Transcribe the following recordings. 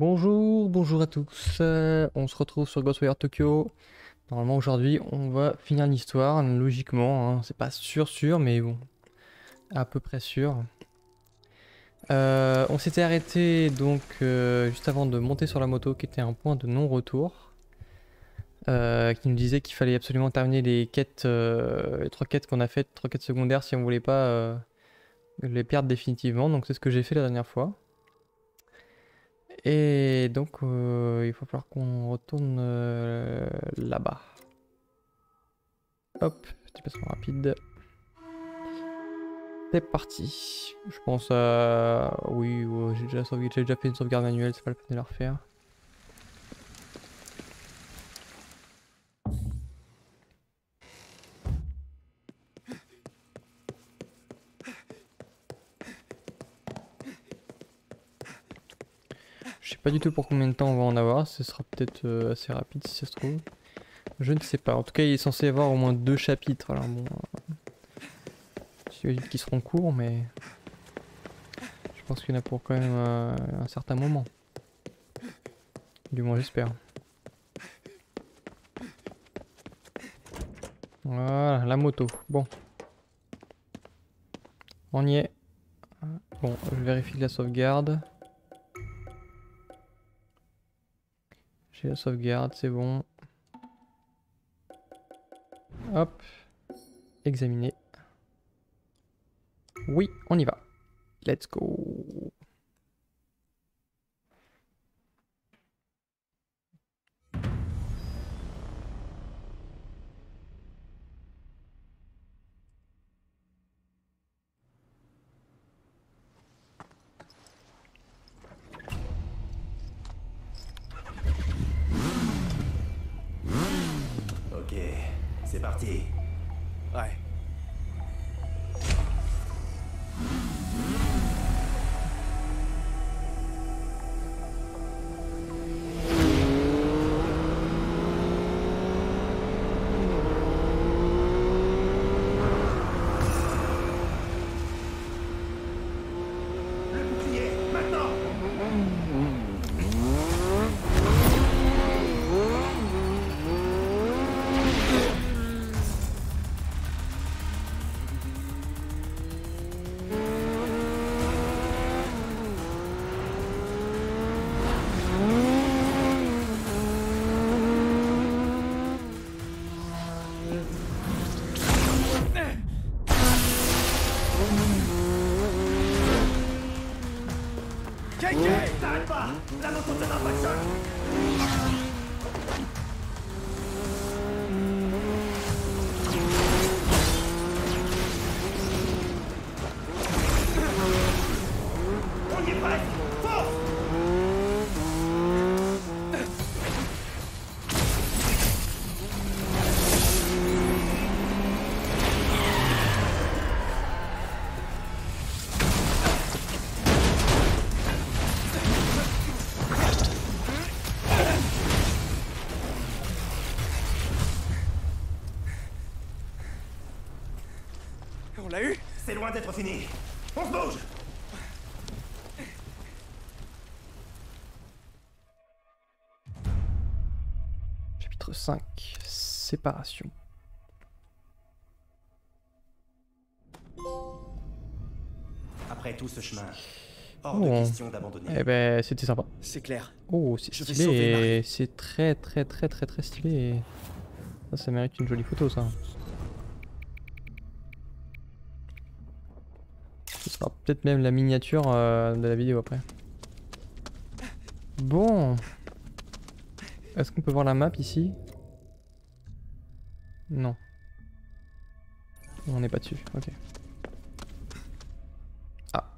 Bonjour, bonjour à tous. Euh, on se retrouve sur Ghostwire Tokyo. Normalement aujourd'hui on va finir l'histoire, logiquement. hein. C'est pas sûr sûr, mais bon, à peu près sûr. Euh, on s'était arrêté donc euh, juste avant de monter sur la moto, qui était un point de non-retour, qui nous disait qu'il fallait absolument terminer les quêtes, les trois quêtes qu'on a faites, trois quêtes secondaires, si on voulait pas les perdre définitivement. Donc c'est ce que j'ai fait la dernière fois. Et donc, euh, il va falloir qu'on retourne euh, là-bas. Hop, petit passement rapide. C'est parti. Je pense à... Oui, j'ai déjà fait une sauvegarde manuelle, c'est pas la peine de la refaire. Pas du tout pour combien de temps on va en avoir, ce sera peut-être euh, assez rapide si ça se trouve. Je ne sais pas. En tout cas, il est censé y avoir au moins deux chapitres. Alors bon, euh, qu'ils seront courts, mais je pense qu'il y en a pour quand même euh, un certain moment. Du moins, j'espère. Voilà, la moto. Bon. On y est. Bon, je vérifie la sauvegarde. La sauvegarde, c'est bon. Hop. Examiner. Oui, on y va. Let's go. C'est parti. Ouais. Loin d'être fini On se bouge Chapitre 5. Séparation. Après tout ce chemin, hors Oh. de question d'abandonner. Eh ben, c'était sympa. C'est clair. Oh, c'est stylé. C'est très très très très très stylé. ça mérite une jolie photo, ça. Ce sera peut-être même la miniature euh, de la vidéo après. Bon. Est-ce qu'on peut voir la map ici? Non. On n'est pas dessus, ok. Ah.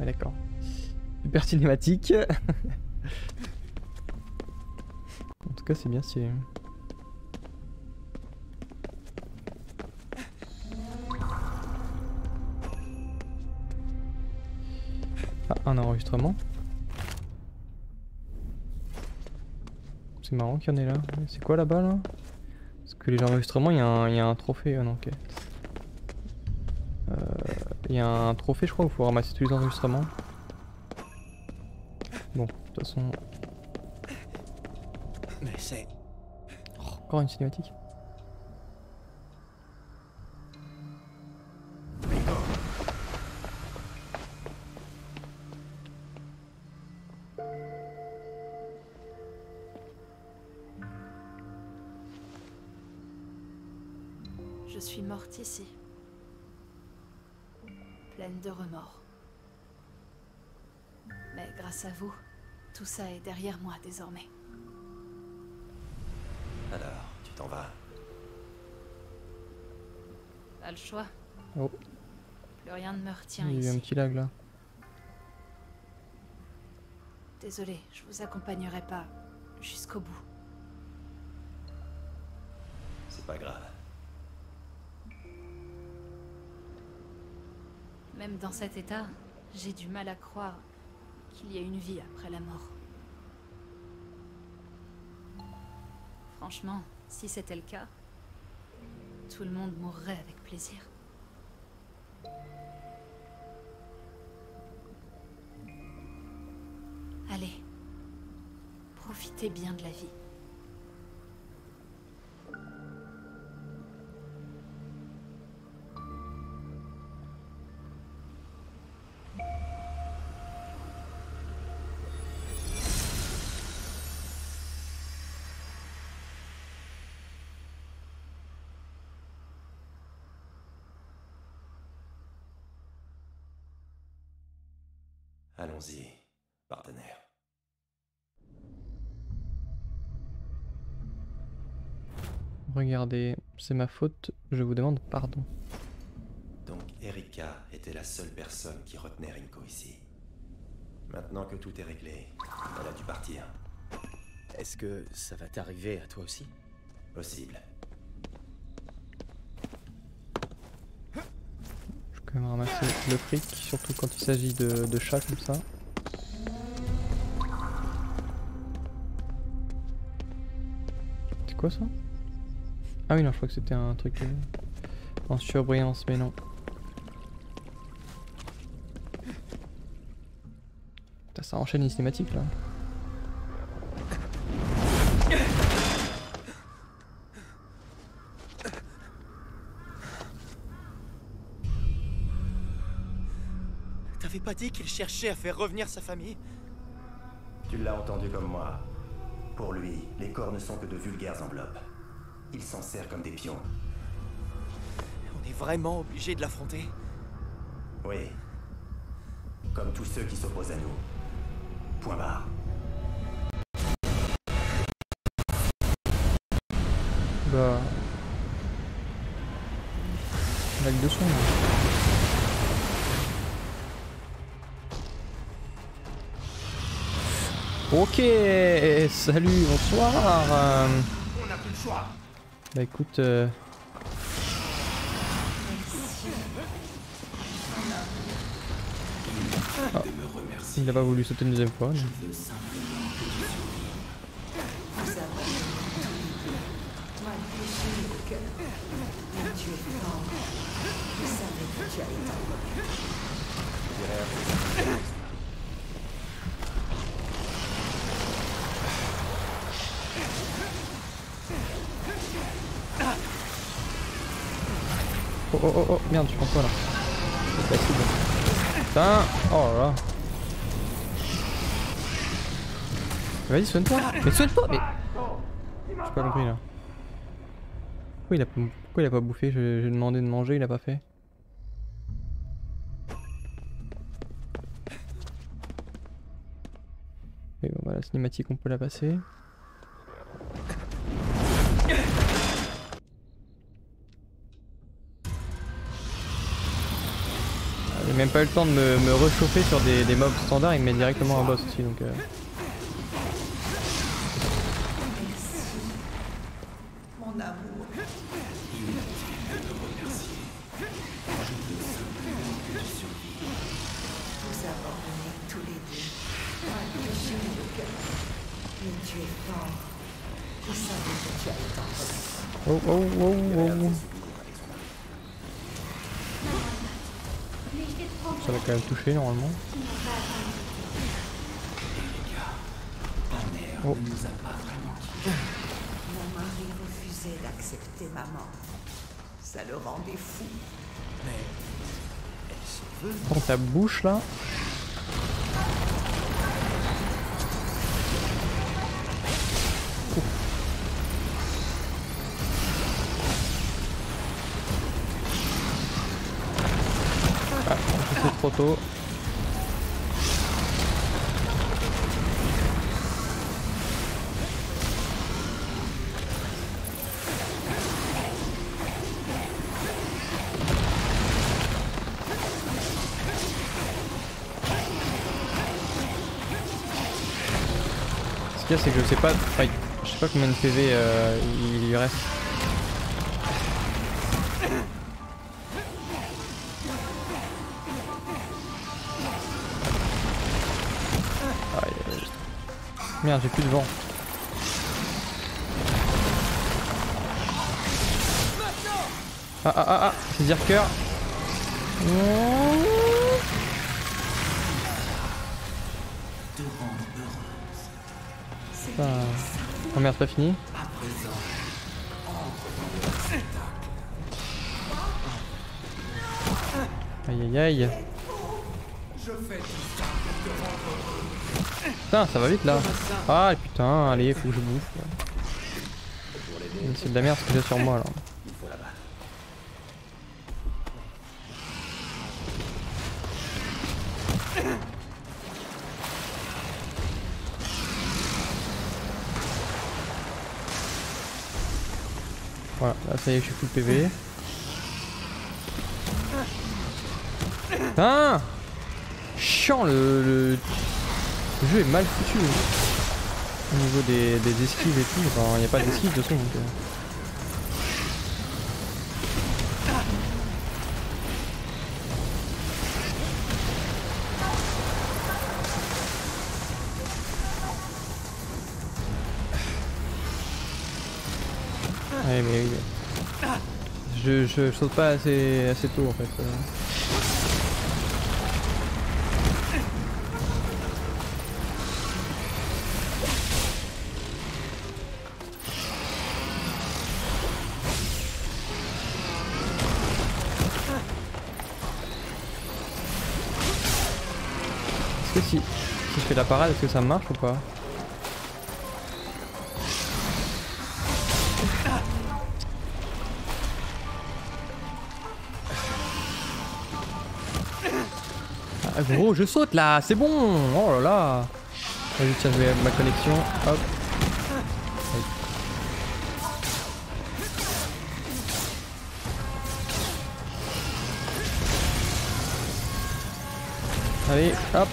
Ouais, d'accord. Super cinématique. en tout cas, c'est bien stylé. Ah, un enregistrement. C'est marrant qu'il y en ait là. C'est quoi là-bas là? Parce que les enregistrements, il y, a un- il y a un trophée. Ah non, ok. Euh, Il y a un trophée, je crois, où il faut ramasser tous les enregistrements. Bon, de toute façon, Mais c'est. oh, encore une cinématique. Je suis morte ici. Pleine de remords. Grâce à vous, tout ça est derrière moi désormais. Alors, tu t'en vas? Pas le choix. Oh. Plus rien ne me retient Il y a eu un ici. petit lag là. Désolée, je vous accompagnerai pas jusqu'au bout. C'est pas grave. Même dans cet état, j'ai du mal à croire qu'il y a une vie après la mort. Franchement, si c'était le cas, tout le monde mourrait avec plaisir. Allez, profitez bien de la vie. Regardez, c'est ma faute, je vous demande pardon. Donc Erika était la seule personne qui retenait Rinko ici. Maintenant que tout est réglé, elle a dû partir. Est-ce que ça va t'arriver à toi aussi? Possible. Je vais quand même ramasser le fric, surtout quand il s'agit de, de chats comme ça. C'est quoi ça? Ah oui non je crois que c'était un truc euh, en surbrillance mais non. Putain, ça enchaîne les cinématiques là. T'avais pas dit qu'il cherchait à faire revenir sa famille? Tu l'as entendu comme moi. Pour lui, les corps ne sont que de vulgaires enveloppes. Il s'en sert comme des pions. On est vraiment obligé de l'affronter Oui. Comme tous ceux qui s'opposent à nous. Point barre. Bah. Lag de son. là. Ok, salut, bonsoir. On n'a plus le choix. Bah écoute, euh, Ah. il a pas voulu sauter une deuxième fois. Merde, je prends quoi là C'est. Putain, oh là. Vas-y, soigne-toi Mais soigne-toi Mais... J'ai pas compris là. Pourquoi il a, pourquoi il a pas bouffé? J'ai demandé de manger, il a pas fait. Et bon, voilà, cinématique, on peut la passer. Même pas eu le temps de me, me rechauffer sur des, des mobs standards, il me met directement un boss aussi donc. euh. Quand même toucher normalement. Oh. Mon mari refusait d'accepter maman. Ça le rendait fou. Dans ta bouche là. Ce qu'il y a, c'est que je sais pas, je sais pas combien de PV euh, il lui reste. J'ai plus de vent. Ah ah ah ah, c'est dire cœur. Ah. Oh merde, pas fini Aïe aïe aïe Putain, ça va vite là Ah putain, allez, faut que je bouffe. C'est de la merde ce que j'ai sur moi là. Voilà, là ça y est, je suis full PV. Putain Chiant le, le... le jeu est mal foutu. Au niveau des, des esquives et tout, il n'y a pas d'esquive de toute euh. Je, je, saute pas assez, assez tôt en fait. Est-ce que ça marche ou pas Ah gros, je saute là, c'est bon. Oh là là. Tiens, je vais ma connexion, hop. Allez, Hop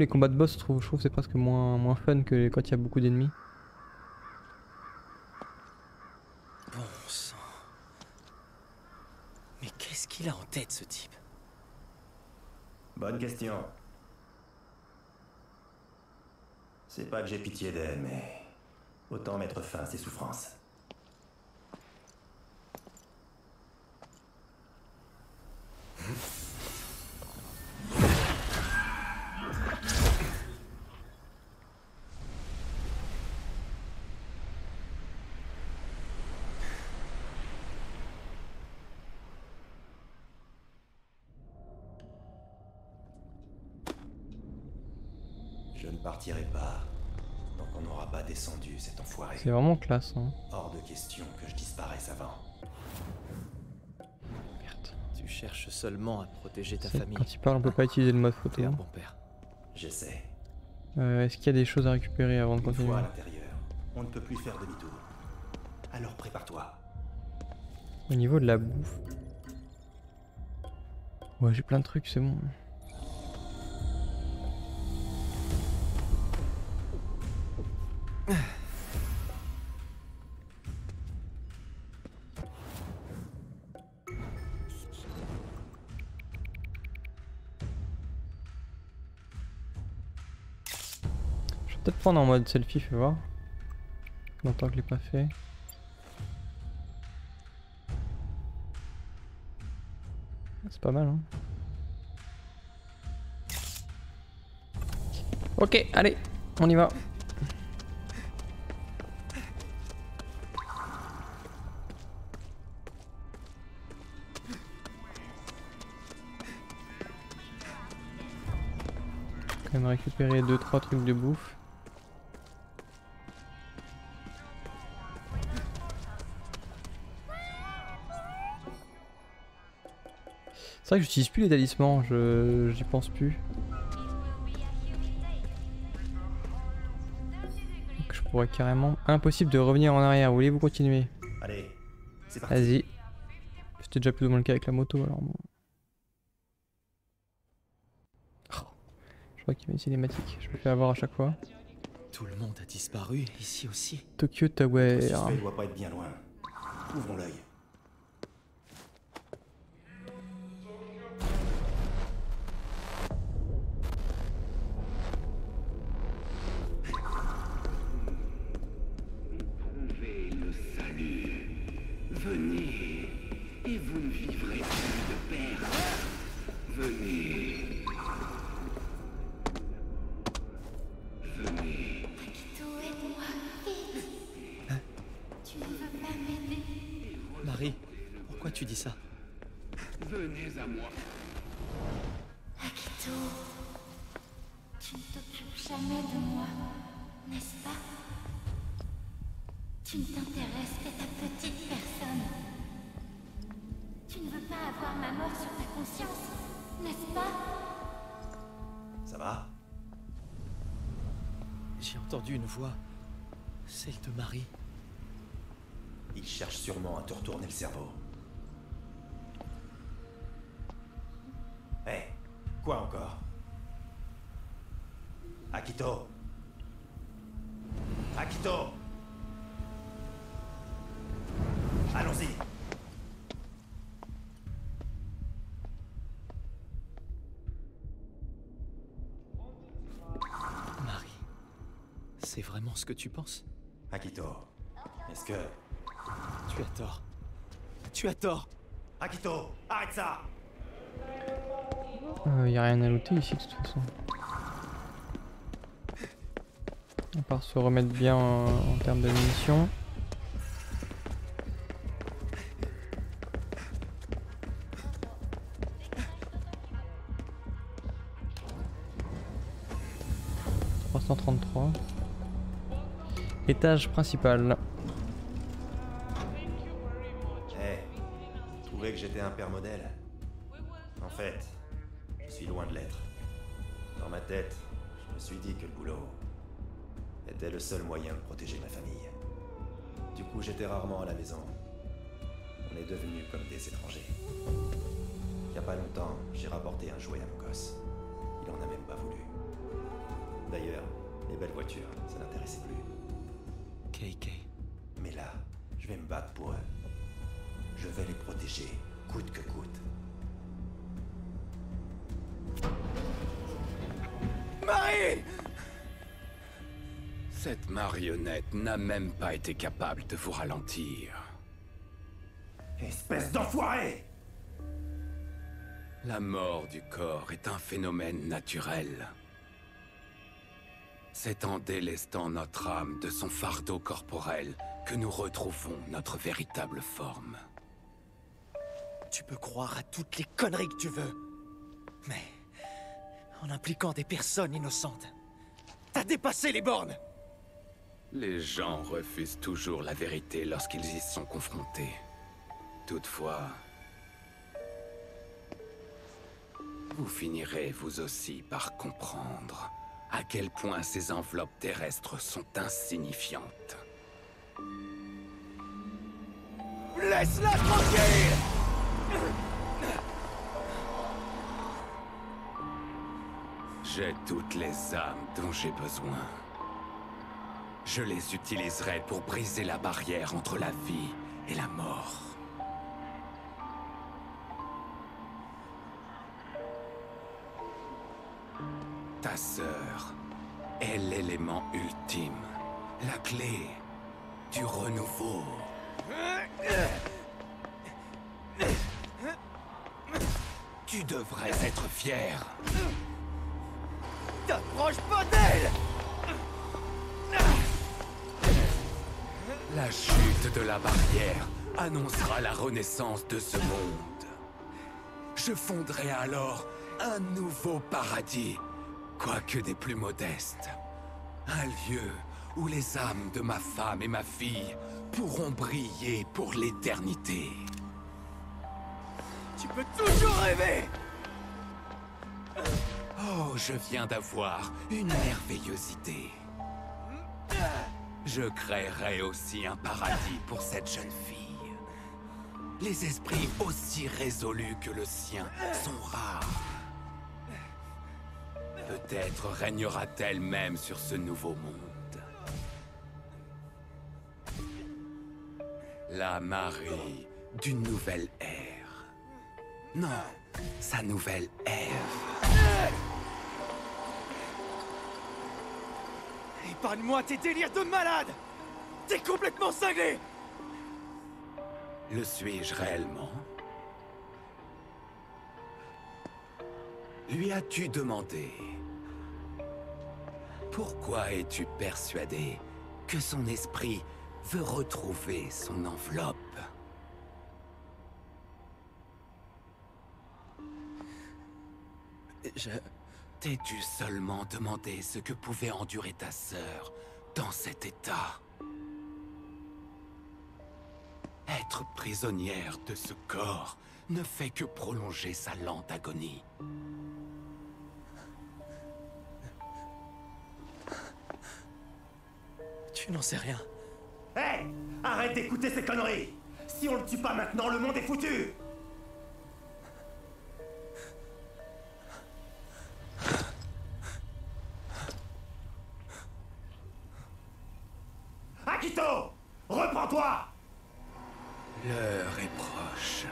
les combats de boss, je trouve, je trouve que c'est presque moins, moins fun que quand il y a beaucoup d'ennemis. Bon sang. Mais qu'est-ce qu'il a en tête, ce type? Bonne question. C'est pas que j'ai pitié d'elle, mais autant mettre fin à ses souffrances. C'est vraiment classe. Hein. Hors de question que je disparaisse avant. Merde. Tu cherches seulement à protéger ta famille. Quand il parle, on peut pas utiliser le mode photo. Un bon père. J'essaie. Euh, Est-ce qu'il y a des choses à récupérer avant de Une continuer fois à l'intérieur, on ne peut plus faire demi-tour. Alors prépare-toi. Au niveau de la bouffe. Ouais, j'ai plein de trucs, c'est bon. En mode selfie, fais voir. Longtemps que je l'ai pas fait. C'est pas mal, hein. Ok, allez, on y va. Quand même récupérer 2-3 trucs de bouffe. C'est vrai que j'utilise plus les talismans, je j'y pense plus. Donc je pourrais carrément... Impossible de revenir en arrière, voulez-vous continuer? Allez, c'est parti. Vas-y. C'était déjà plus ou moins le cas avec la moto alors bon. Oh, Je crois qu'il y a une cinématique, je me fais avoir à chaque fois. Tout le monde a disparu, ici aussi. Tokyo Tower. doit pas être bien loin. Ouvrons l'œil. Venez à moi. Akito, tu ne t'occupes jamais de moi, n'est-ce pas? Tu ne t'intéresses qu'à ta petite personne. Tu ne veux pas avoir ma mort sur ta conscience, n'est-ce pas? Ça va? J'ai entendu une voix. Celle de Marie. Il cherche sûrement à te retourner le cerveau. Quoi encore? Akito. Akito. Allons-y. Marie. C'est vraiment ce que tu penses? Akito, est-ce que... Tu as tort. Tu as tort. Akito, arrête ça Euh, y a rien à looter ici de toute façon. À part se remettre bien en, en termes de munitions. « 333. Étage principal. À la maison. On est devenus comme des étrangers. Il y a pas longtemps, j'ai rapporté un jouet à mon gosse. Il en a même pas voulu. D'ailleurs, les belles voitures, ça l'intéressait plus. KK. Mais là, je vais me battre pour eux. Je vais les protéger, coûte que coûte. Cette marionnette n'a même pas été capable de vous ralentir. Espèce d'enfoiré La mort du corps est un phénomène naturel. C'est en délestant notre âme de son fardeau corporel que nous retrouvons notre véritable forme. Tu peux croire à toutes les conneries que tu veux. Mais en impliquant des personnes innocentes, t'as dépassé les bornes. Les gens refusent toujours la vérité lorsqu'ils y sont confrontés. Toutefois, vous finirez vous aussi par comprendre à quel point ces enveloppes terrestres sont insignifiantes. Laisse-la tranquille J'ai toutes les âmes dont j'ai besoin. Je les utiliserai pour briser la barrière entre la vie et la mort. Ta sœur est l'élément ultime, la clé du renouveau. Tu devrais être fier. T'approches pas d'elle La chute de la barrière annoncera la renaissance de ce monde. Je fonderai alors un nouveau paradis, quoique des plus modestes. Un lieu où les âmes de ma femme et ma fille pourront briller pour l'éternité. Tu peux toujours rêver Oh, je viens d'avoir une merveilleuse idée. Je créerai aussi un paradis pour cette jeune fille. Les esprits aussi résolus que le sien sont rares. Peut-être régnera-t-elle même sur ce nouveau monde. La Marie d'une nouvelle ère. Non, sa nouvelle ère. Épargne-moi tes délires de malade. T'es complètement cinglé. Le suis-je réellement? Lui as-tu demandé? Pourquoi es-tu persuadé que son esprit veut retrouver son enveloppe? Je... T'es-tu seulement demandé ce que pouvait endurer ta sœur dans cet état? Être prisonnière de ce corps ne fait que prolonger sa lente agonie. Tu n'en sais rien. Hé Arrête d'écouter ces conneries Si on le tue pas maintenant, le monde est foutu Akito Reprends-toi L'heure est proche.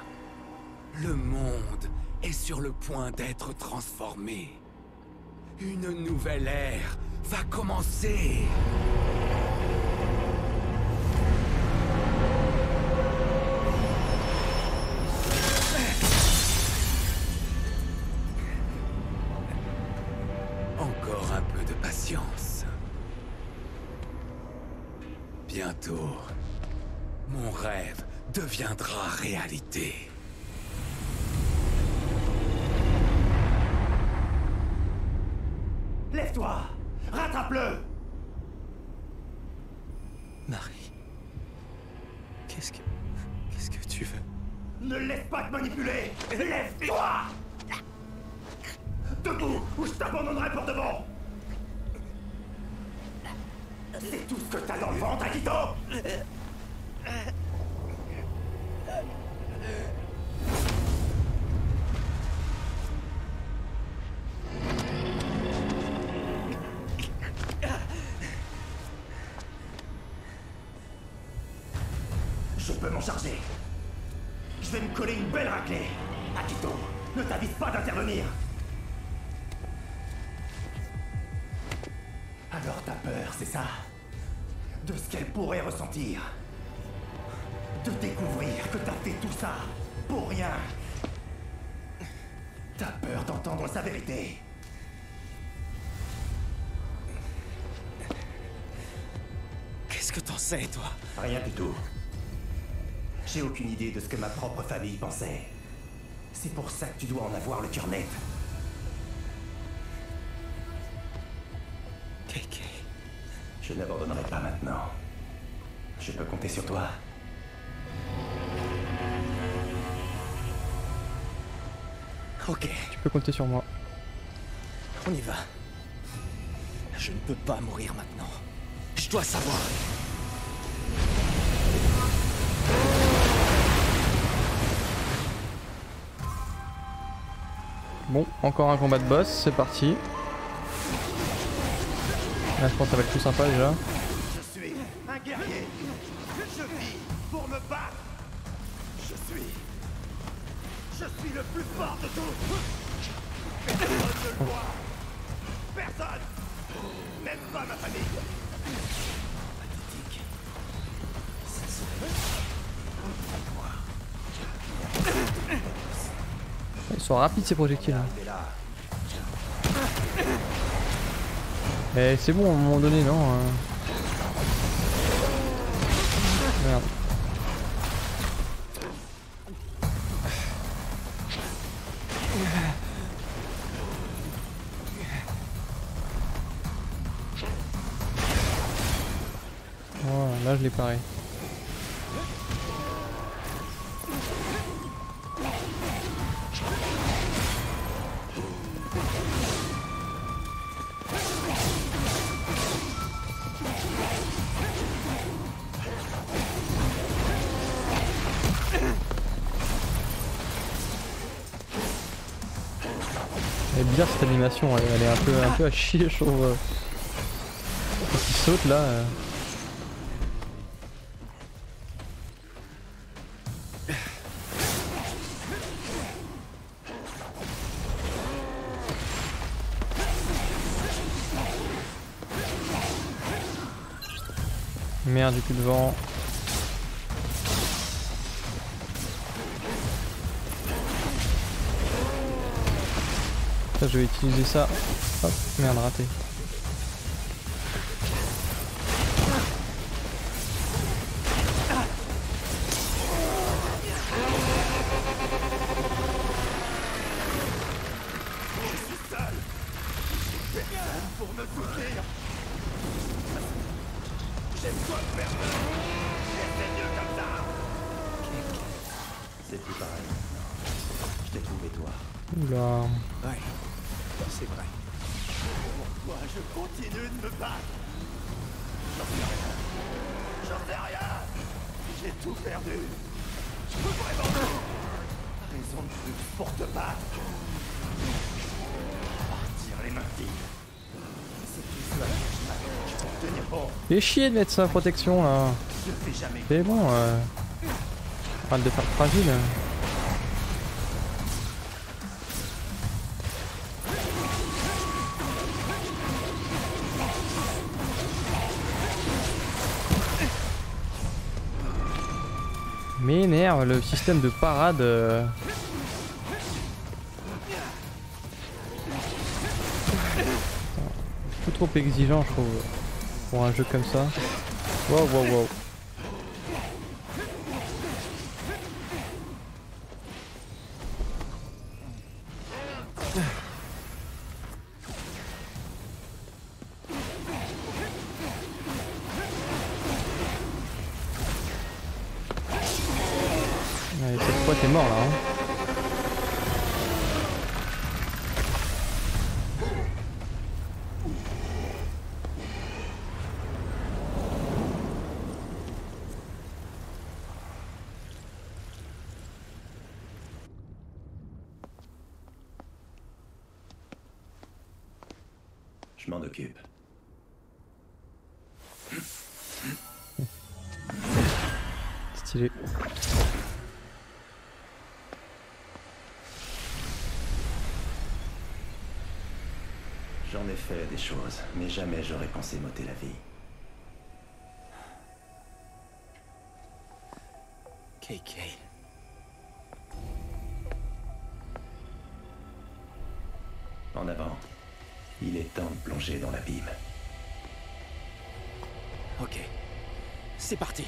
Le monde est sur le point d'être transformé. Une nouvelle ère va commencer. Toi Rien du tout. J'ai aucune idée de ce que ma propre famille pensait. C'est pour ça que tu dois en avoir le cœur net. Keke. Je n'abandonnerai pas maintenant. Je peux compter sur toi. Ok, Tu peux compter sur moi. on y va. Je ne peux pas mourir maintenant. Je dois savoir. Bon, encore un combat de boss, c'est parti. Là, je pense que ça va être plus sympa déjà. Rapides ces projectiles. Eh c'est bon à un moment donné non hein. Merde. Là je l'ai paré. Elle, est un peu, un peu à chier je trouve. Quand saute là. euh. Merde, du coup de vent. Je vais utiliser ça. Hop, merde, raté. Fais chier de mettre sa protection là. C'est bon, euh. De faire le fragile. M'énerve le système de parade. euh. Beaucoup trop exigeant je trouve pour un jeu comme ça. Wow wow wow. Allez, cette fois t'es mort là. Hein. Stylé. J'en ai fait des choses, mais jamais j'aurais pensé m'ôter la vie. KK. Temps de plonger dans l'abîme. Ok. C'est parti.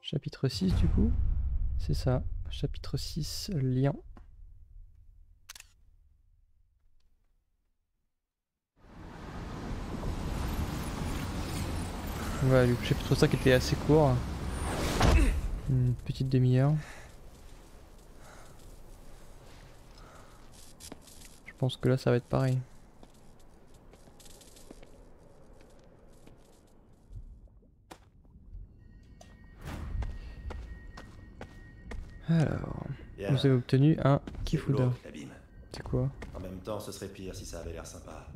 Chapitre 6 du coup C'est ça. Chapitre 6, lien. voilà, du coup, chapitre 5 était assez court. Une petite demi-heure. Je pense que là, ça va être pareil. Alors, vous avez obtenu un Kifuda. C'est quoi? En même temps, ce serait pire si ça avait l'air sympa.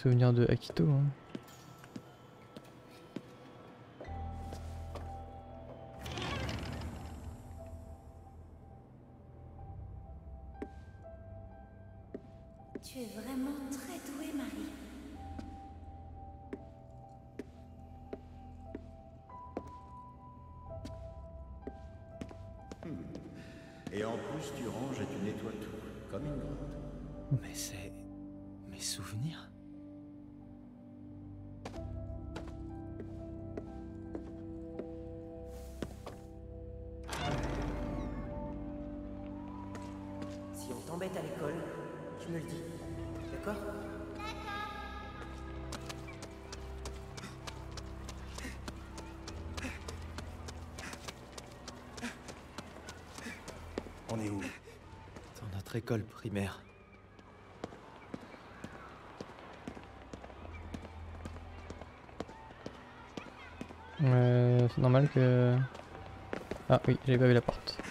souvenir de Akito. Hein. normal que... Ah oui, j'avais pas vu la porte.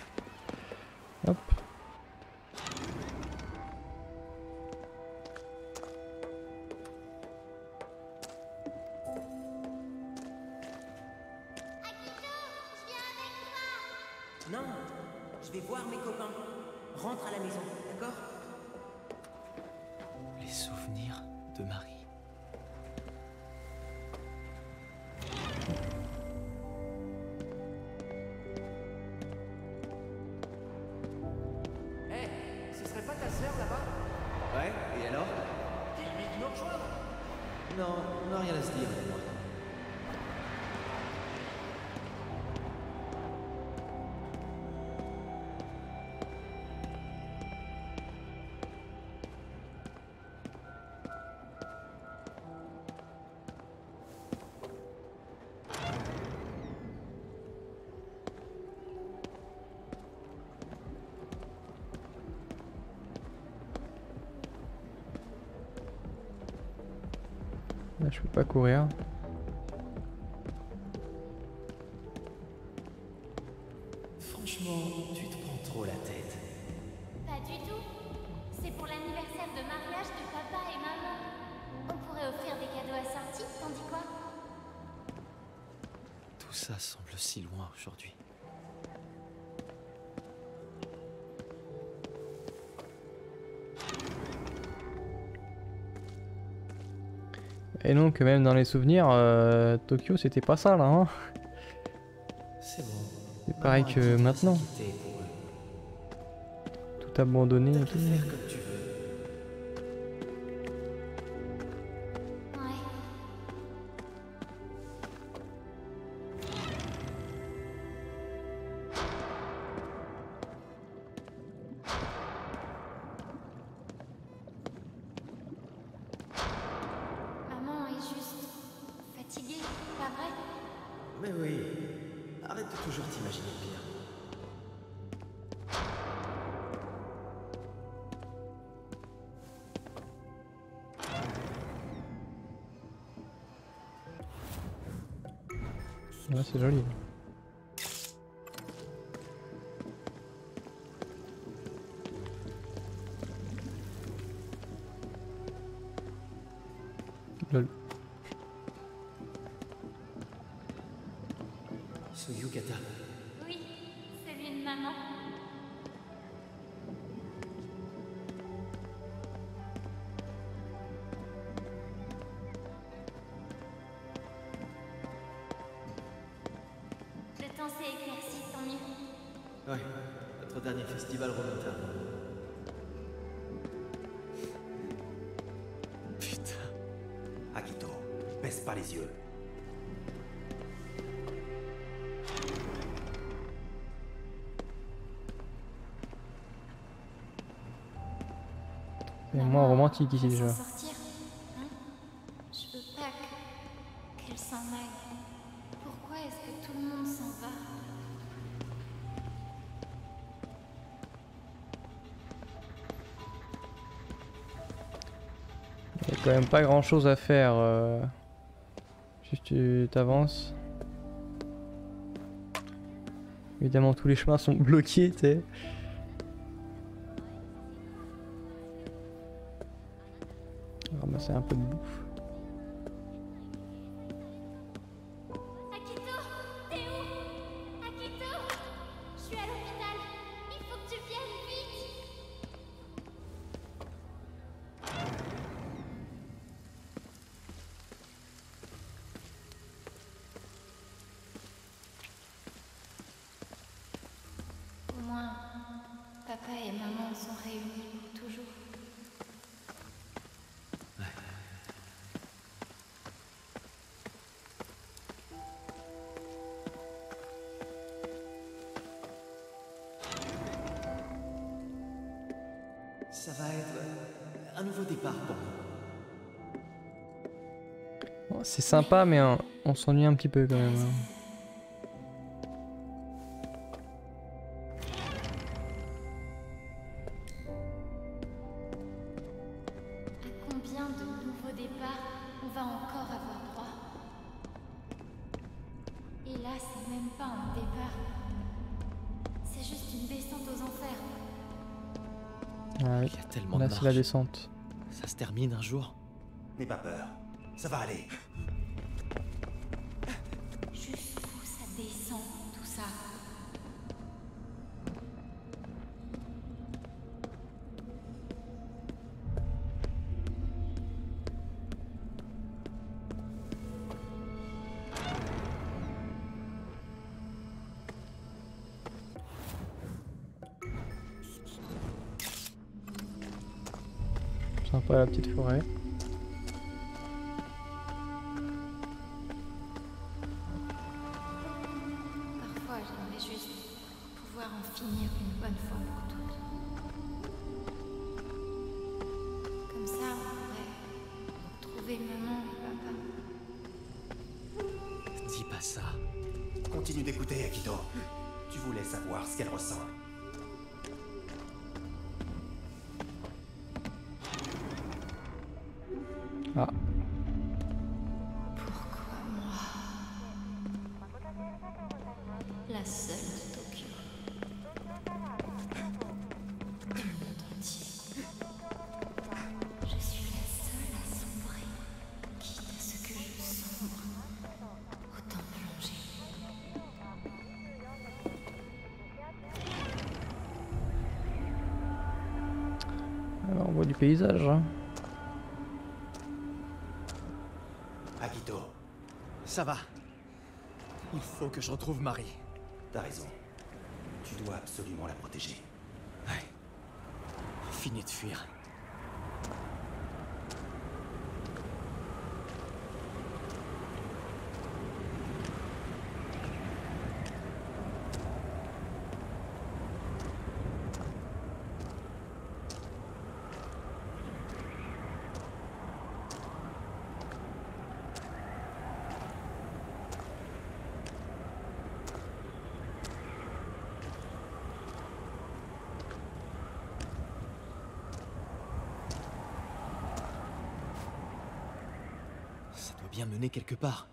courir. Franchement, tu te prends trop la tête. Pas du tout. C'est pour l'anniversaire de mariage de papa et maman. On pourrait offrir des cadeaux assortis, t'en dis quoi? Tout ça semble si loin aujourd'hui. Et donc, même dans les souvenirs, euh, Tokyo, c'était pas ça là. Hein C'est bon. Pareil que maintenant. Tout abandonné. Ici déjà. sortir, hein Je veux pas que- qu'elle s'en aille. Pourquoi est-ce que tout le monde s'en va? Il y a quand même pas grand chose à faire. euh. Juste tu t'avances. Évidemment tous les chemins sont bloqués, tu sais. Ramasser un peu de bouffe. Sympa, mais hein, on s'ennuie un petit peu quand même. hein. À combien de nouveaux départs on va encore avoir droit? Et là, c'est même pas un départ. C'est juste une descente aux enfers. Il y a tellement de Là c'est la descente. Ça se termine un jour? N'aie pas peur. Ça va aller. Petite forêt. Paysage. hein. Akito, Ça va. Il faut que je retrouve Marie. t'as raison. Tu dois absolument la protéger. Ouais. Fini de fuir. Bien mener quelque part.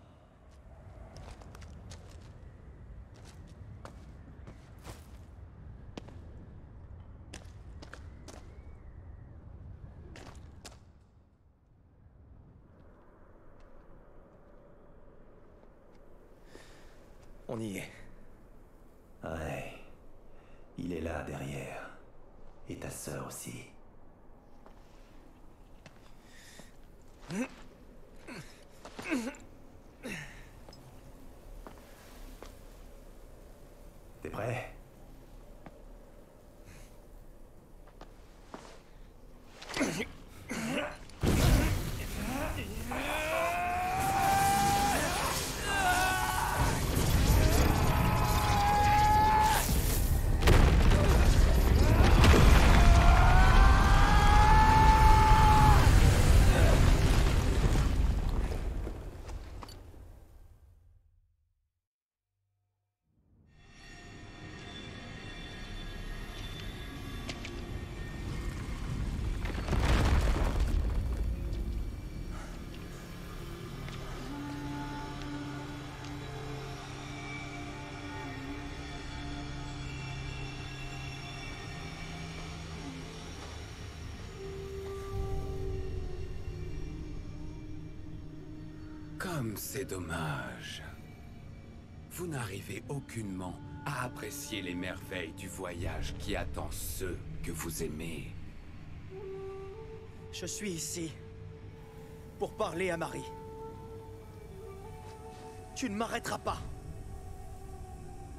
Comme c'est dommage. Vous n'arrivez aucunement à apprécier les merveilles du voyage qui attend ceux que vous aimez. Je suis ici pour parler à Marie. Tu ne m'arrêteras pas.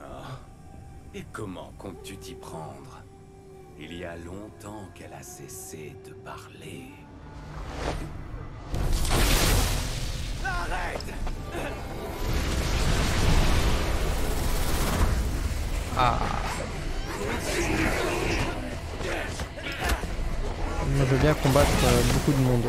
Ah. Et comment comptes-tu t'y prendre? Il y a longtemps qu'elle a cessé de parler. Ah. Moi je veux bien combattre euh, beaucoup de monde.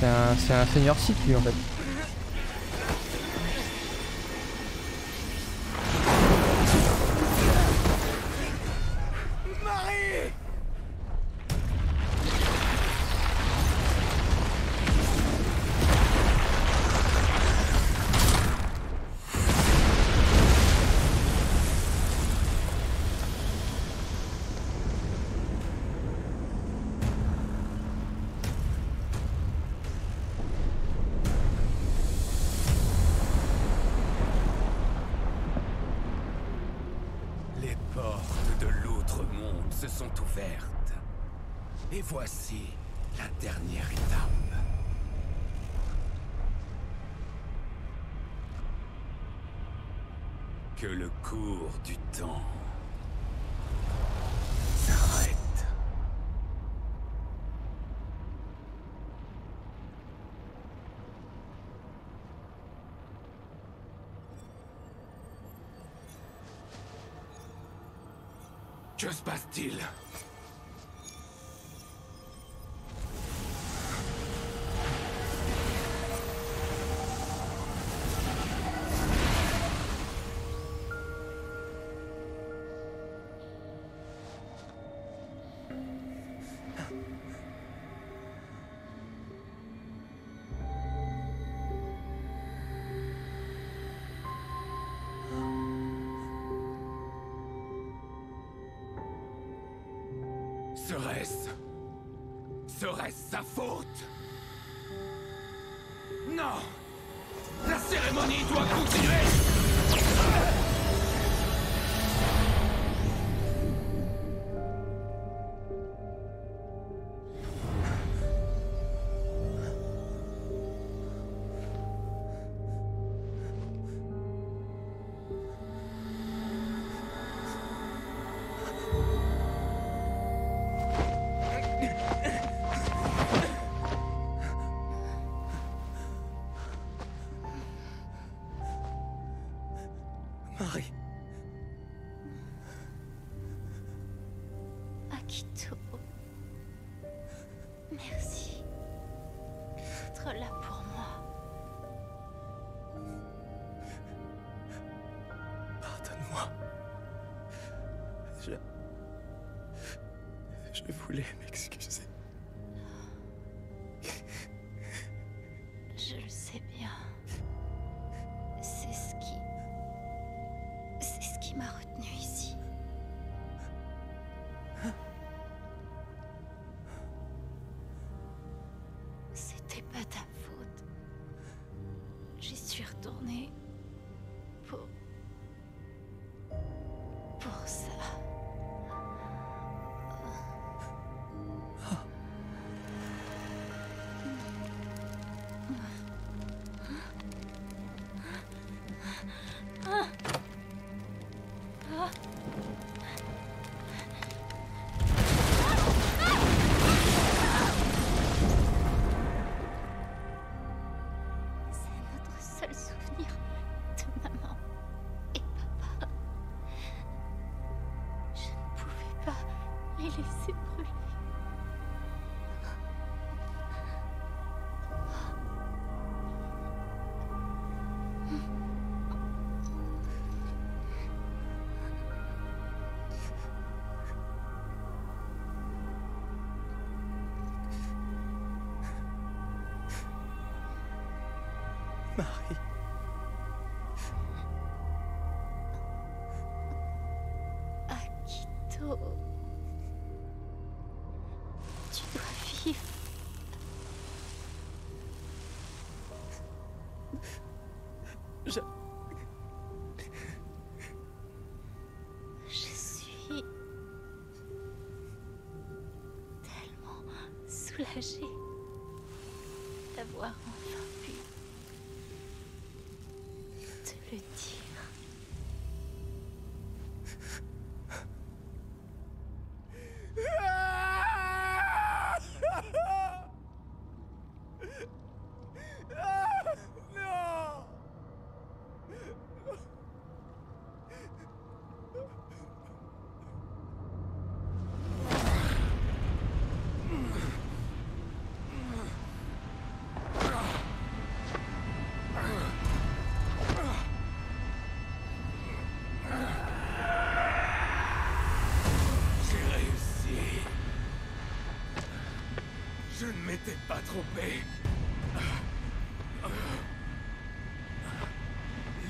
C'est un, un seigneur Sith lui en fait. Je voulais m'excuser. Je le sais bien. C'est ce qui. C'est ce qui m'a retenu ici. C'était pas ta faute. J'y suis retournée. Marie. Akito. Tu dois vivre. Je... Je suis tellement soulagée te le dire.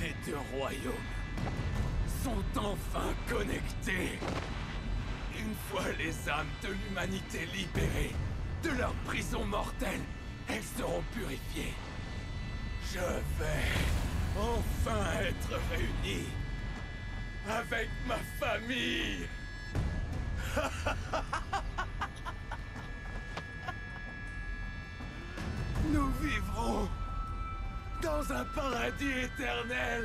Les deux royaumes sont enfin connectés. Une fois les âmes de l'humanité libérées de leur prison mortelle, elles seront purifiées. Je vais enfin être réuni avec ma famille. Paradis éternel.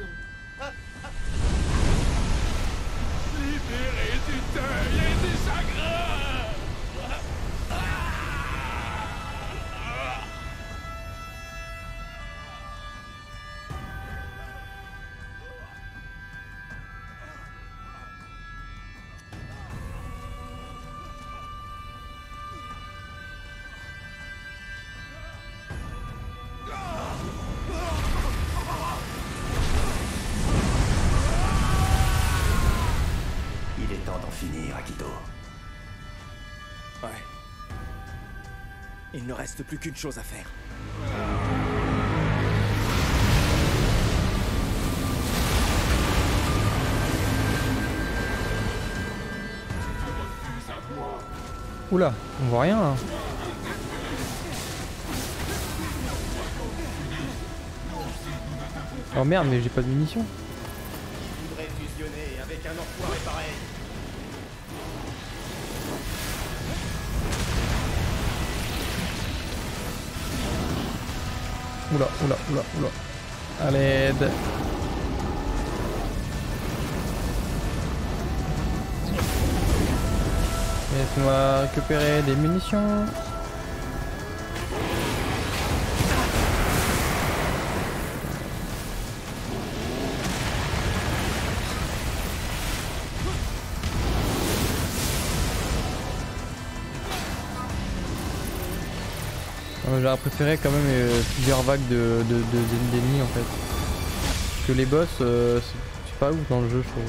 Libérés du deuil et du chagrin. Il ne reste plus qu'une chose à faire. Oula, on voit rien là. Oh merde, mais j'ai pas de munitions. Oula, oula, oula, oula. À. Laisse-moi récupérer des munitions. J'aurais préféré quand même euh, plusieurs vagues de, de, en fait. Parce que les boss, euh, c'est pas ouf dans le jeu, je trouve.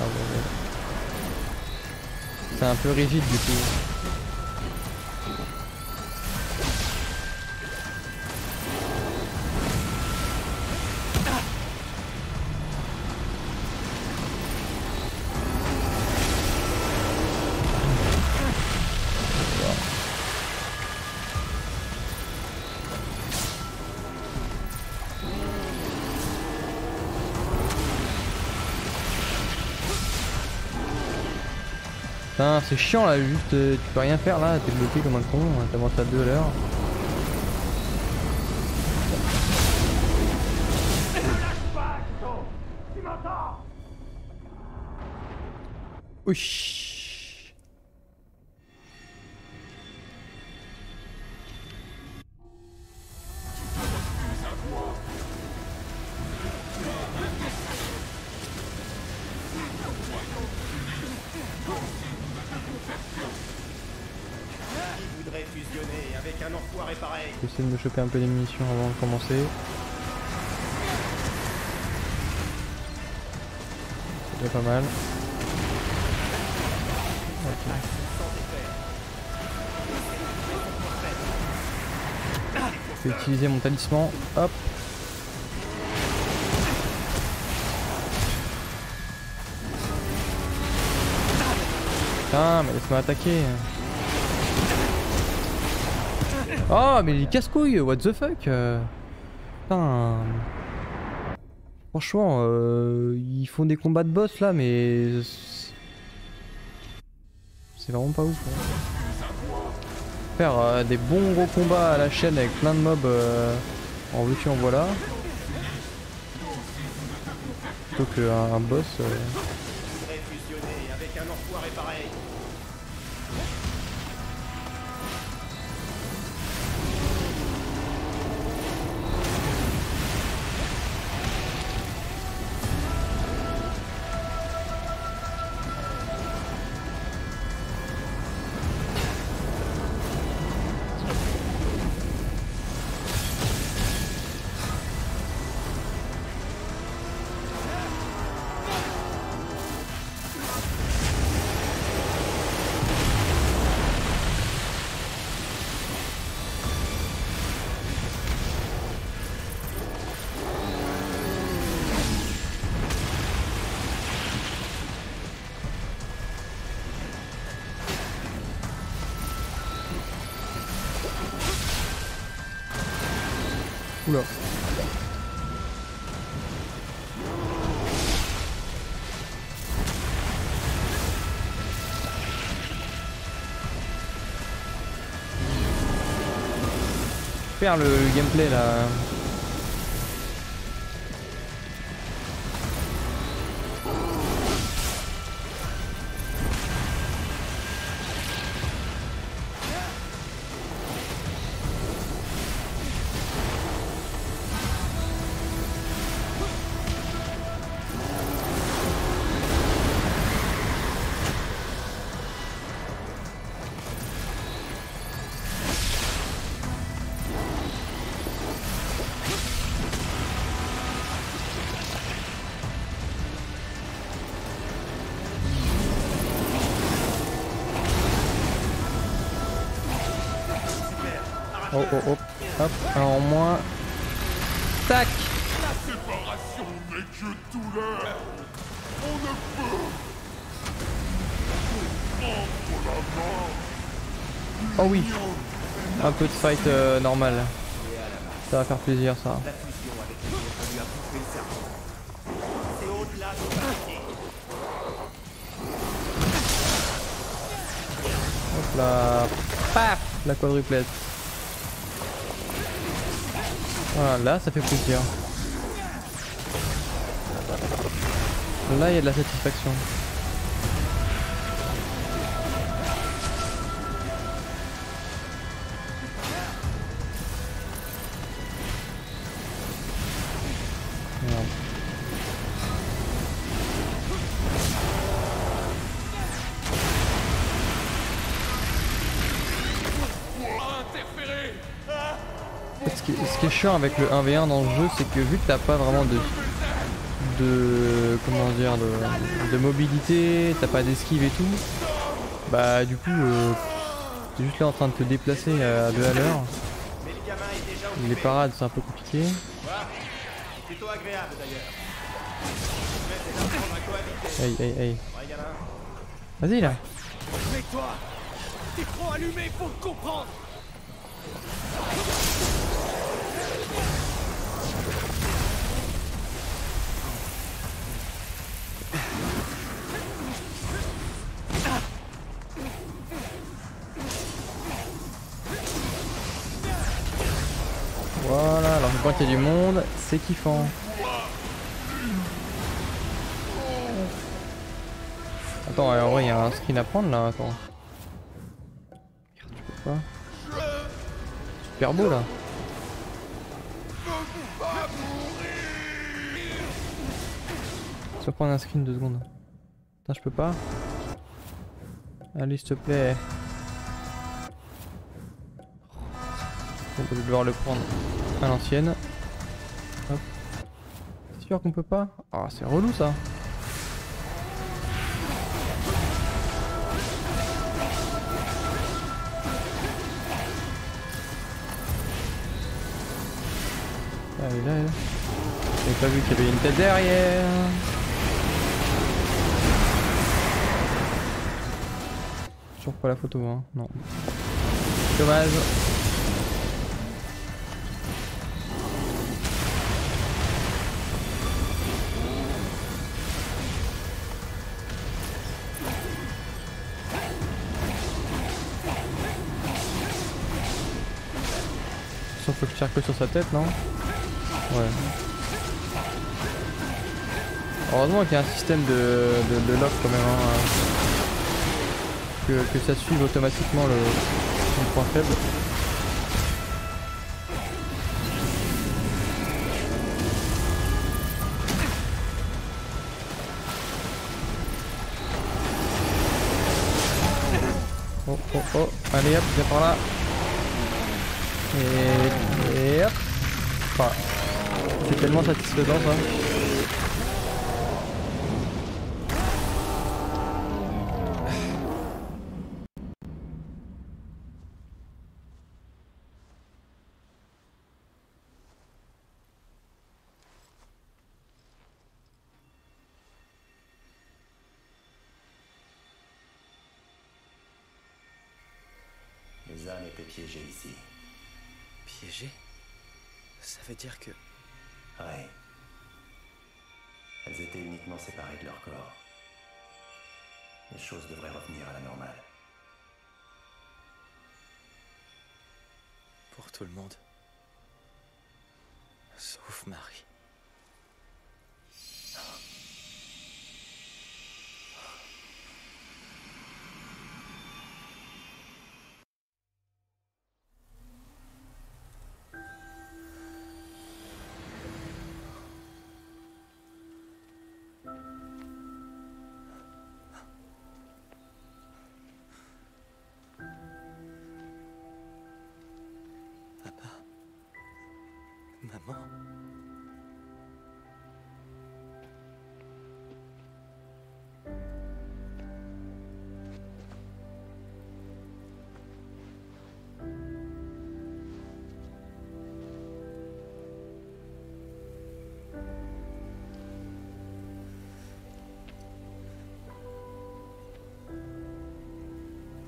Ah ouais, ouais. C'est un peu rigide du coup. C'est chiant là, juste euh, tu peux rien faire là, t'es bloqué comme un con, hein, t'avances à deux à l'heure. Ouch. De me choper un peu des munitions avant de commencer. C'est déjà pas mal. Ok. Je vais utiliser mon talisman. Hop. Putain, mais laisse-moi attaquer. Oh, mais les casse-couilles, what the fuck euh. Putain. Franchement, euh, ils font des combats de boss là, mais... C'est vraiment pas ouf. hein. Faire euh, des bons gros combats à la chaîne avec plein de mobs euh, en veux-tu en voilà. Plutôt qu'un un boss... Le gameplay là. Oh oh oh. Hop, un en moins. Tac La séparation n'est que douleur. On ne peut prendre la mort. Oh oui Un peu de fight euh, normal. Ça va faire plaisir ça. Hop là. Paf La quadruplette. Là ça fait plaisir. Là il y a de la satisfaction. Avec le 1v1 dans le jeu, c'est que vu que t'as pas vraiment de de comment dire de, mobilité, t'as pas d'esquive et tout, bah du coup euh, t'es juste là en train de te déplacer à 2 à l'heure. Les parades c'est un peu compliqué. plutôt agréable d'ailleurs. Vas-y là. T'es trop allumé comprendre Du monde, c'est kiffant. Attends, en vrai il y a un skin à prendre là, attends. Merde, tu peux pas. Super beau là. Je prendre un skin deux secondes. Je peux pas. Allez, s'il te plaît. On va devoir le prendre à l'ancienne. Sûr qu'on peut pas Ah, c'est relou ça. elle est là, elle. J'avais pas vu qu'il y avait une tête derrière. Toujours pas la photo, hein. Non. Dommage. Que sur sa tête, non Ouais. Heureusement qu'il y a un système de, de, lock quand même. Hein, que, que ça suive automatiquement le, le point faible. Oh oh oh, allez hop, viens par là. Et, tellement satisfaisant ça.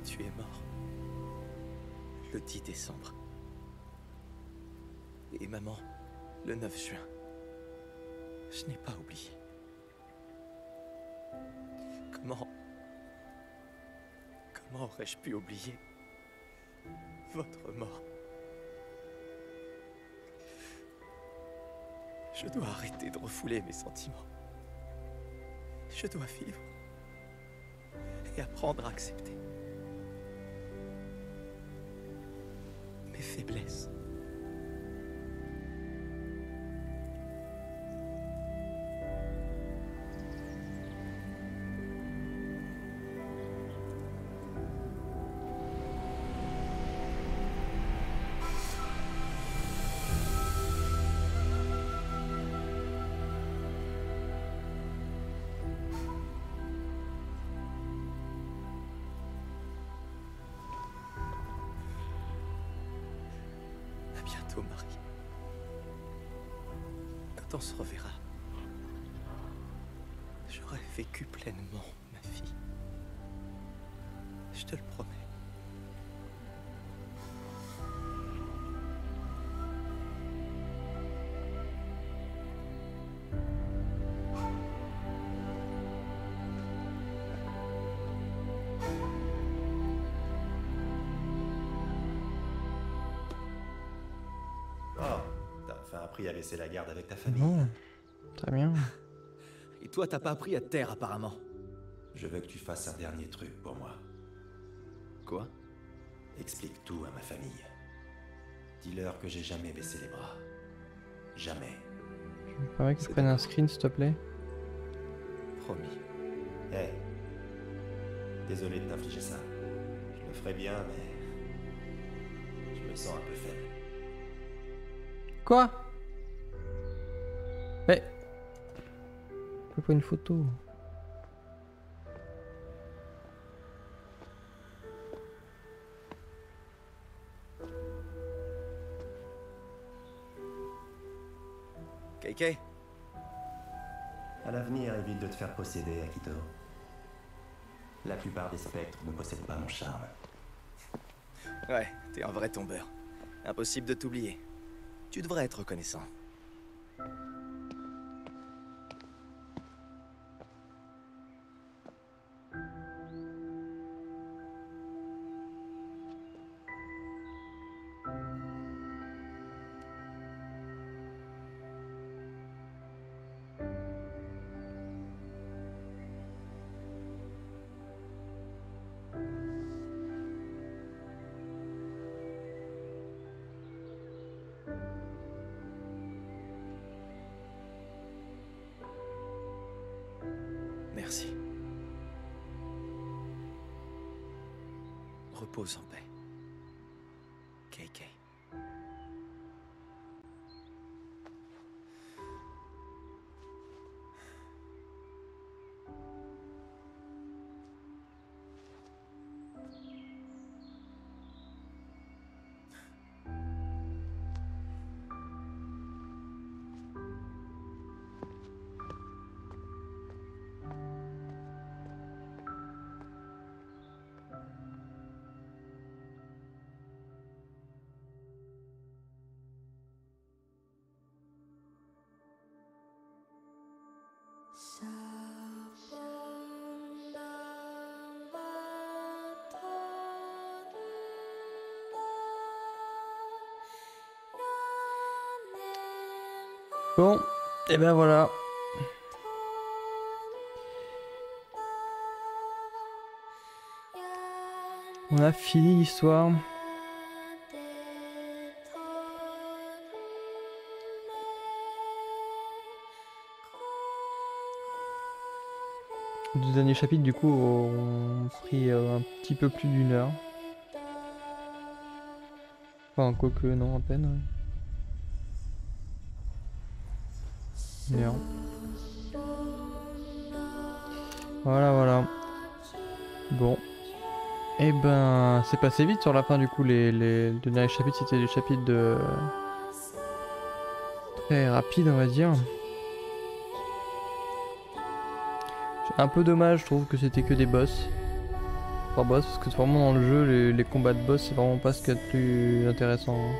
Tu es mort. Le 10 décembre. Et maman, le 9 juin. Je n'ai pas oublié. Comment... Comment aurais-je pu oublier votre mort? Je dois arrêter de refouler mes sentiments. Je dois vivre et apprendre à accepter mes faiblesses. Enfin appris à laisser la garde avec ta famille. Non. Très bien. Et toi, t'as pas appris à te taire, apparemment. Je veux que tu fasses un dernier truc pour moi. Quoi? Explique tout à ma famille. Dis-leur que j'ai jamais baissé les bras. Jamais. Je me permets que tu prennes un screen, s'il te plaît. Promis. Hé. Désolé de t'infliger ça. Je le ferais bien, mais. Je me sens un peu faible. Quoi? Pas une photo KK À l'avenir, évite de te faire posséder, Akito. La plupart des spectres ne possèdent pas mon charme. Ouais, t'es un vrai tombeur. Impossible de t'oublier. Tu devrais être reconnaissant. Repose en paix. Bon, et ben voilà. On a fini l'histoire. Deux derniers chapitres du coup ont pris euh, un petit peu plus d'une heure. Enfin, quoique non, à peine. Voilà, voilà. Bon. Et ben, c'est passé vite sur la fin du coup. Les, les deux derniers chapitres, c'était des chapitres de... Très rapides, on va dire. Un peu dommage, je trouve que c'était que des boss. Trois boss, parce que vraiment dans le jeu, les, les combats de boss, c'est vraiment pas ce qu'il y a de plus intéressant. hein.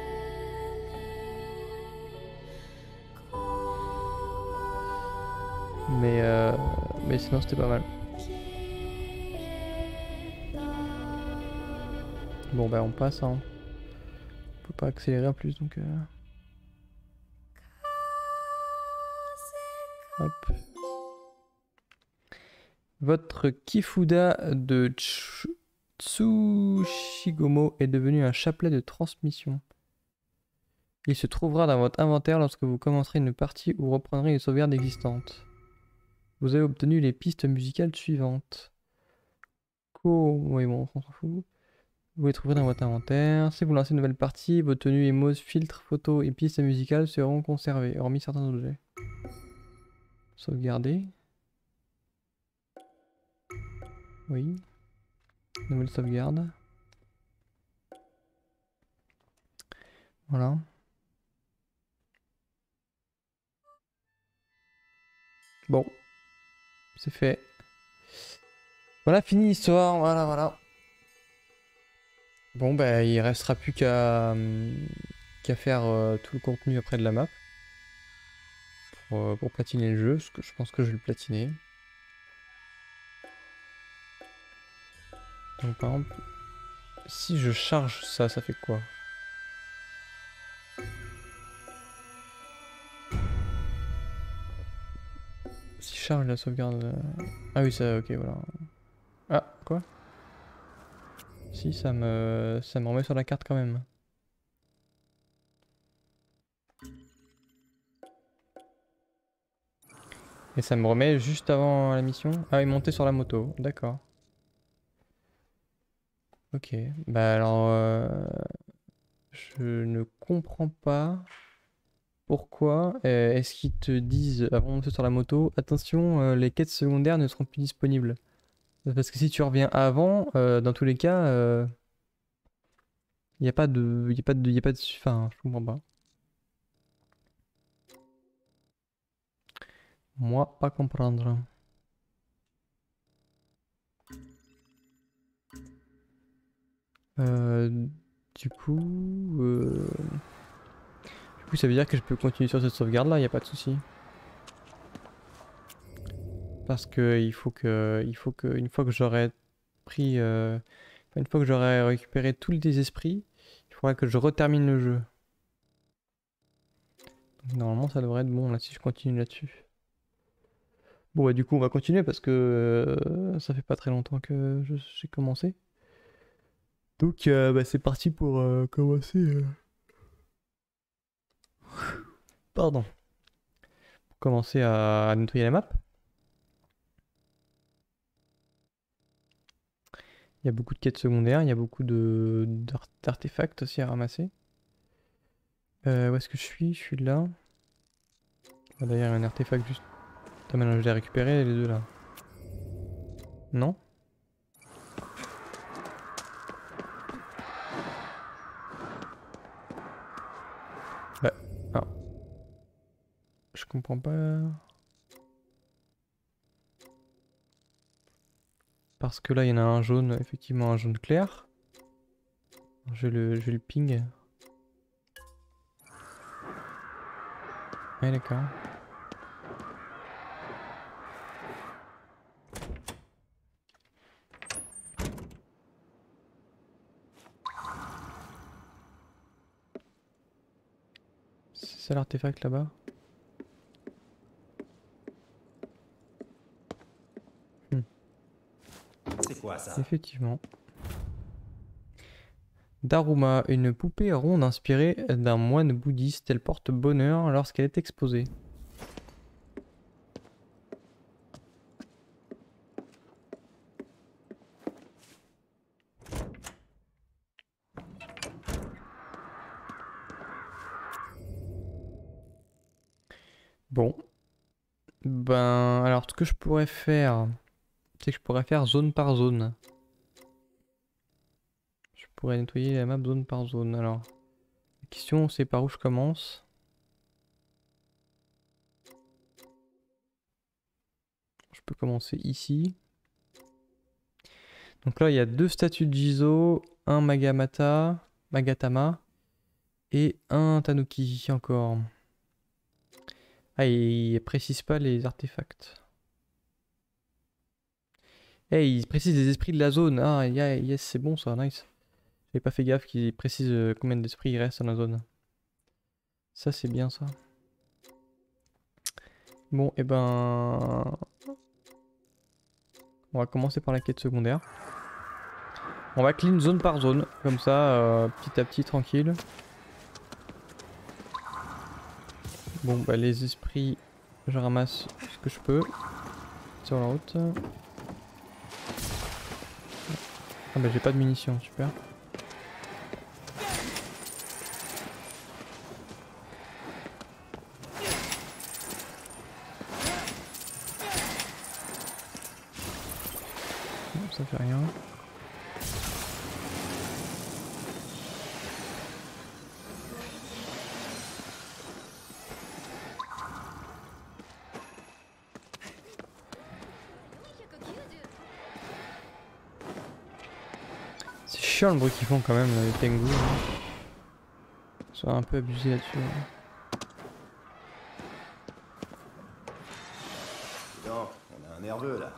Mais, euh, mais sinon, c'était pas mal. Bon, bah, on passe. Hein. On peut pas accélérer en plus, donc. euh. Hop. Kifuda de Tsu- Tsushigomo est devenu un chapelet de transmission. Il se trouvera dans votre inventaire lorsque vous commencerez une partie ou reprendrez une sauvegarde existante. Vous avez obtenu les pistes musicales suivantes. Vous les trouverez dans votre inventaire. Si vous lancez une nouvelle partie, vos tenues, émos, filtres, photos et pistes musicales seront conservées, hormis certains objets. Sauvegarder. Oui. Nouvelle sauvegarde. Voilà. Bon. C'est fait. Voilà, fini l'histoire. Voilà, voilà. Bon, bah, il restera plus qu'à hum, faire euh, tout le contenu après de la map. Pour, euh, pour platiner le jeu, parce que je pense que je vais le platiner. Donc par exemple, si je charge ça, ça fait quoi? Si je charge la sauvegarde... euh, Ah oui, ça, ok, voilà. Ah, quoi? Si, ça me... ça me remet sur la carte quand même. Et ça me remet juste avant la mission? Ah oui, monter sur la moto, d'accord. Ok, bah alors euh, je ne comprends pas pourquoi euh, est-ce qu'ils te disent avant de monter sur la moto, attention, euh, les quêtes secondaires ne seront plus disponibles. Parce que si tu reviens avant, dans tous les cas, il n'y a pas de, il a pas de, a pas de, enfin, je comprends pas. Moi, pas comprendre. Euh, du coup, euh, du coup, ça veut dire que je peux continuer sur cette sauvegarde là, il a pas de souci. Parce que il faut que, il faut que, une fois que j'aurai pris, euh, une fois que j'aurai récupéré tous les esprits, il faudra que je retermine le jeu. Normalement, ça devrait être bon là si je continue là-dessus. Bon, bah, du coup, on va continuer parce que euh, ça fait pas très longtemps que j'ai commencé. Donc, euh, bah, c'est parti pour euh, commencer. euh. Pardon. Pour commencer à, nettoyer la map. Il y a beaucoup de quêtes secondaires, il y a beaucoup de d'ar- d'artefacts aussi à ramasser. Où est-ce que je suis? Je suis là. Ah, D'ailleurs, il y a un artefact juste. Putain, maintenant je l'ai récupéré les deux là. Non Bah. Ah. Je comprends pas. Parce que là, il y en a un jaune, effectivement un jaune clair. Je le, je le ping. D'accord. C'est ça l'artefact là-bas C'est quoi Effectivement. Daruma, une poupée ronde inspirée d'un moine bouddhiste. Elle porte bonheur lorsqu'elle est exposée. Bon. Ben, alors ce que je pourrais faire, je pourrais faire zone par zone. Je pourrais nettoyer la map zone par zone. Alors, la question c'est par où je commence? Je peux commencer ici. Donc là, il y a deux statues de Jizo, un Magamata, Magatama et un Tanuki encore. Ah, il précise pas les artefacts. Eh, il précise les esprits de la zone. Ah, yes, c'est bon ça, nice. J'avais pas fait gaffe qu'il précise euh, combien d'esprits il reste dans la zone. Ça, c'est bien ça. Bon, et ben. On va commencer par la quête secondaire. On va clean zone par zone, comme ça, euh, petit à petit, tranquille. Bon, bah les esprits, je ramasse ce que je peux sur la route. Ah bah j'ai pas de munitions, super. Bon, ça fait rien. C'est chiant le bruit qu'ils font quand même, les Tengu. sont un peu abusés là-dessus. donc, on nerveux là.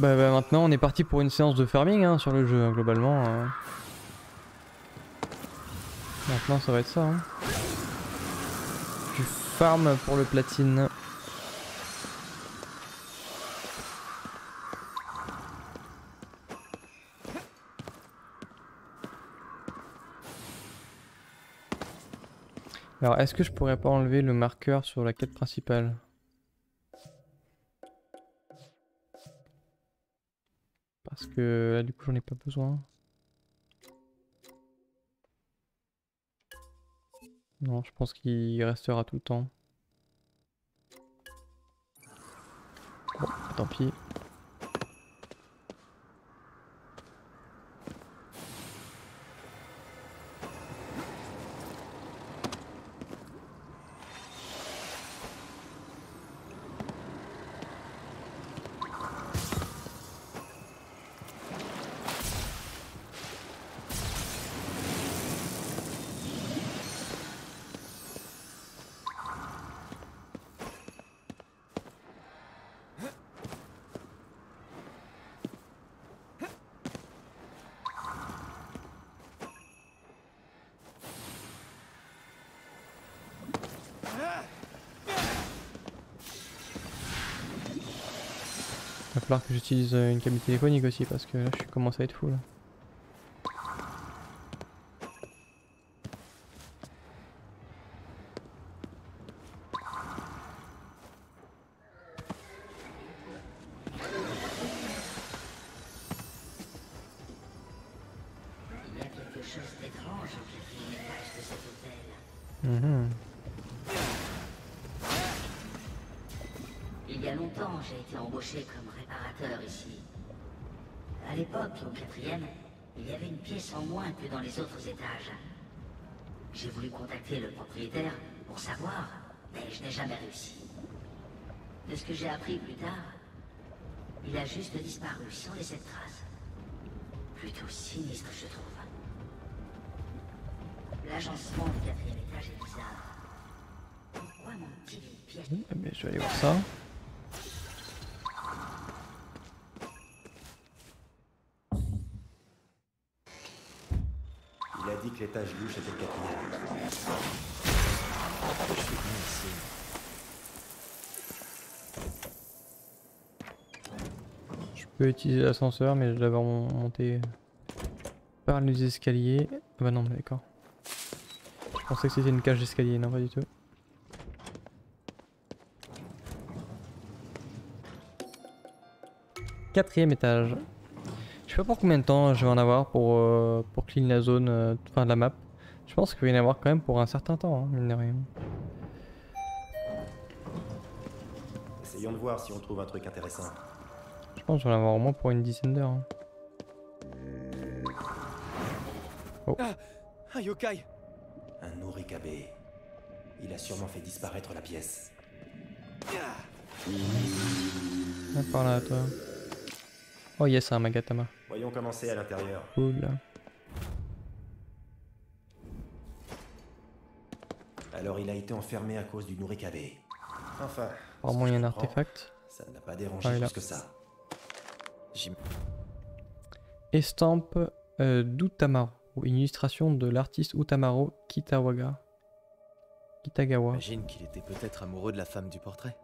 Bah, bah, maintenant on est parti pour une séance de farming hein, sur le jeu hein, globalement. euh. Maintenant ça va être ça. Hein. Du farm pour le platine. Alors est-ce que je pourrais pas enlever le marqueur sur la quête principale? Que là du coup j'en ai pas besoin. Non, je pense qu'il restera tout le temps. Tant pis. Falloir que j'utilise euh, une cabine téléphonique aussi parce que là je commence à être fou là. Ce que j'ai appris plus tard, il a juste disparu sans laisser de traces. Plutôt sinistre, je trouve. L'agencement du quatrième étage est bizarre. Pourquoi manque-t-il une pièce Eh bien, je vais aller voir ça. Il a dit que l'étage louche était le quatrième. Je suis bien ici. Peux utiliser l'ascenseur mais je mon- monté par les escaliers. Ah bah non, d'accord. Je pensais que c'était une cage d'escalier, non pas du tout. Quatrième étage. Je sais pas pour combien de temps je vais en avoir pour, euh, pour clean la zone, euh, enfin la map. Je pense qu'il va y en avoir quand même pour un certain temps, hein, mine de rien. Essayons de voir si on trouve un truc intéressant. Je pense avoir au moins pour une dizaine d'heures. hein. Ah Un yokai Un Norikabe. Il a sûrement fait disparaître la pièce. Ah, par là, toi. Oh yes, un Magatama. Voyons commencer à l'intérieur. Cool. Alors il a été enfermé à cause du Norikabe. Enfin. Apparemment, il y a un artefact. Ça ne l'a pas dérangé Ah, plus que ça. Estampe euh, d'Utamaru. Une illustration de l'artiste Utamaro Kitawaga. Kitagawa. J'imagine qu'il était peut-être amoureux de la femme du portrait.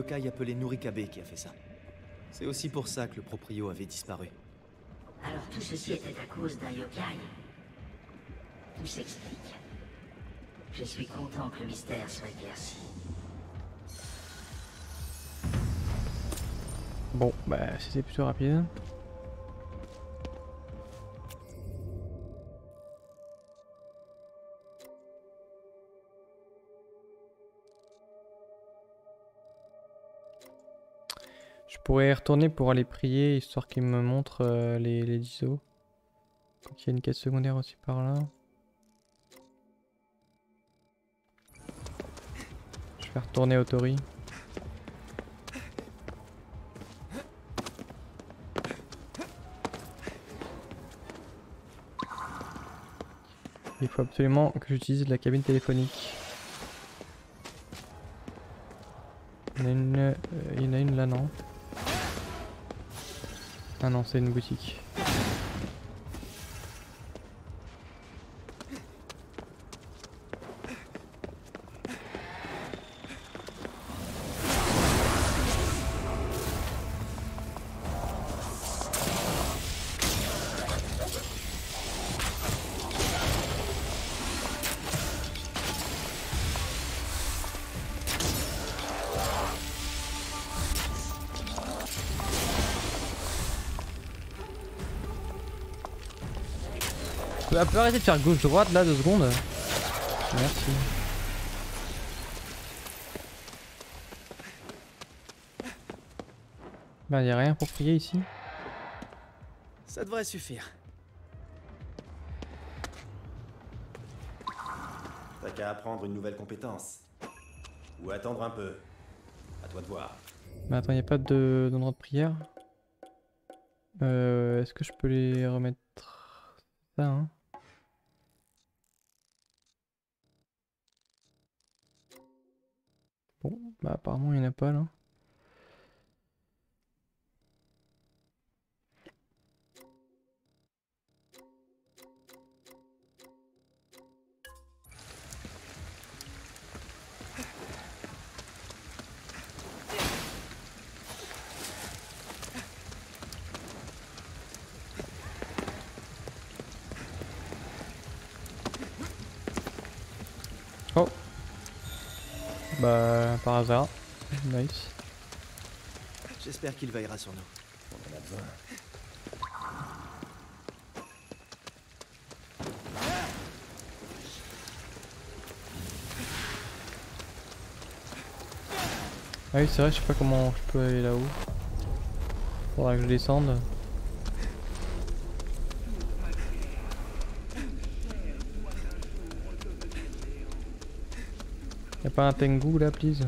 Yokai appelé Nurikabe qui a fait ça. C'est aussi pour ça que le proprio avait disparu. Alors tout ceci était à cause d'un yokai. Tout s'explique. Je suis content que le mystère soit éclairci. Bon, bah c'était plutôt rapide. Pourrais y retourner pour aller prier, histoire qu'il me montre euh, les, les ISO. Donc il y a une quête secondaire aussi par là. Je vais retourner au Tori. Il faut absolument que j'utilise la cabine téléphonique. Il y a une, euh, il y en a une là, non? Ah non, c'est une boutique. Tu peux arrêter de faire gauche-droite là deux secondes Merci. Bah y'a rien pour prier ici. Ça devrait suffire. T'as qu'à apprendre une nouvelle compétence. Ou attendre un peu. À toi de voir. Mais attends, y'a pas de d'endroit de prière? Euh, Est-ce que je peux les remettre? Ça hein apparemment il n'y en a pas là. J'espère qu'il veillera sur nous. On en a besoin. Ah oui c'est vrai, je sais pas comment je peux aller là-haut. Faudra que je descende. Y'a pas un Tengu là, please?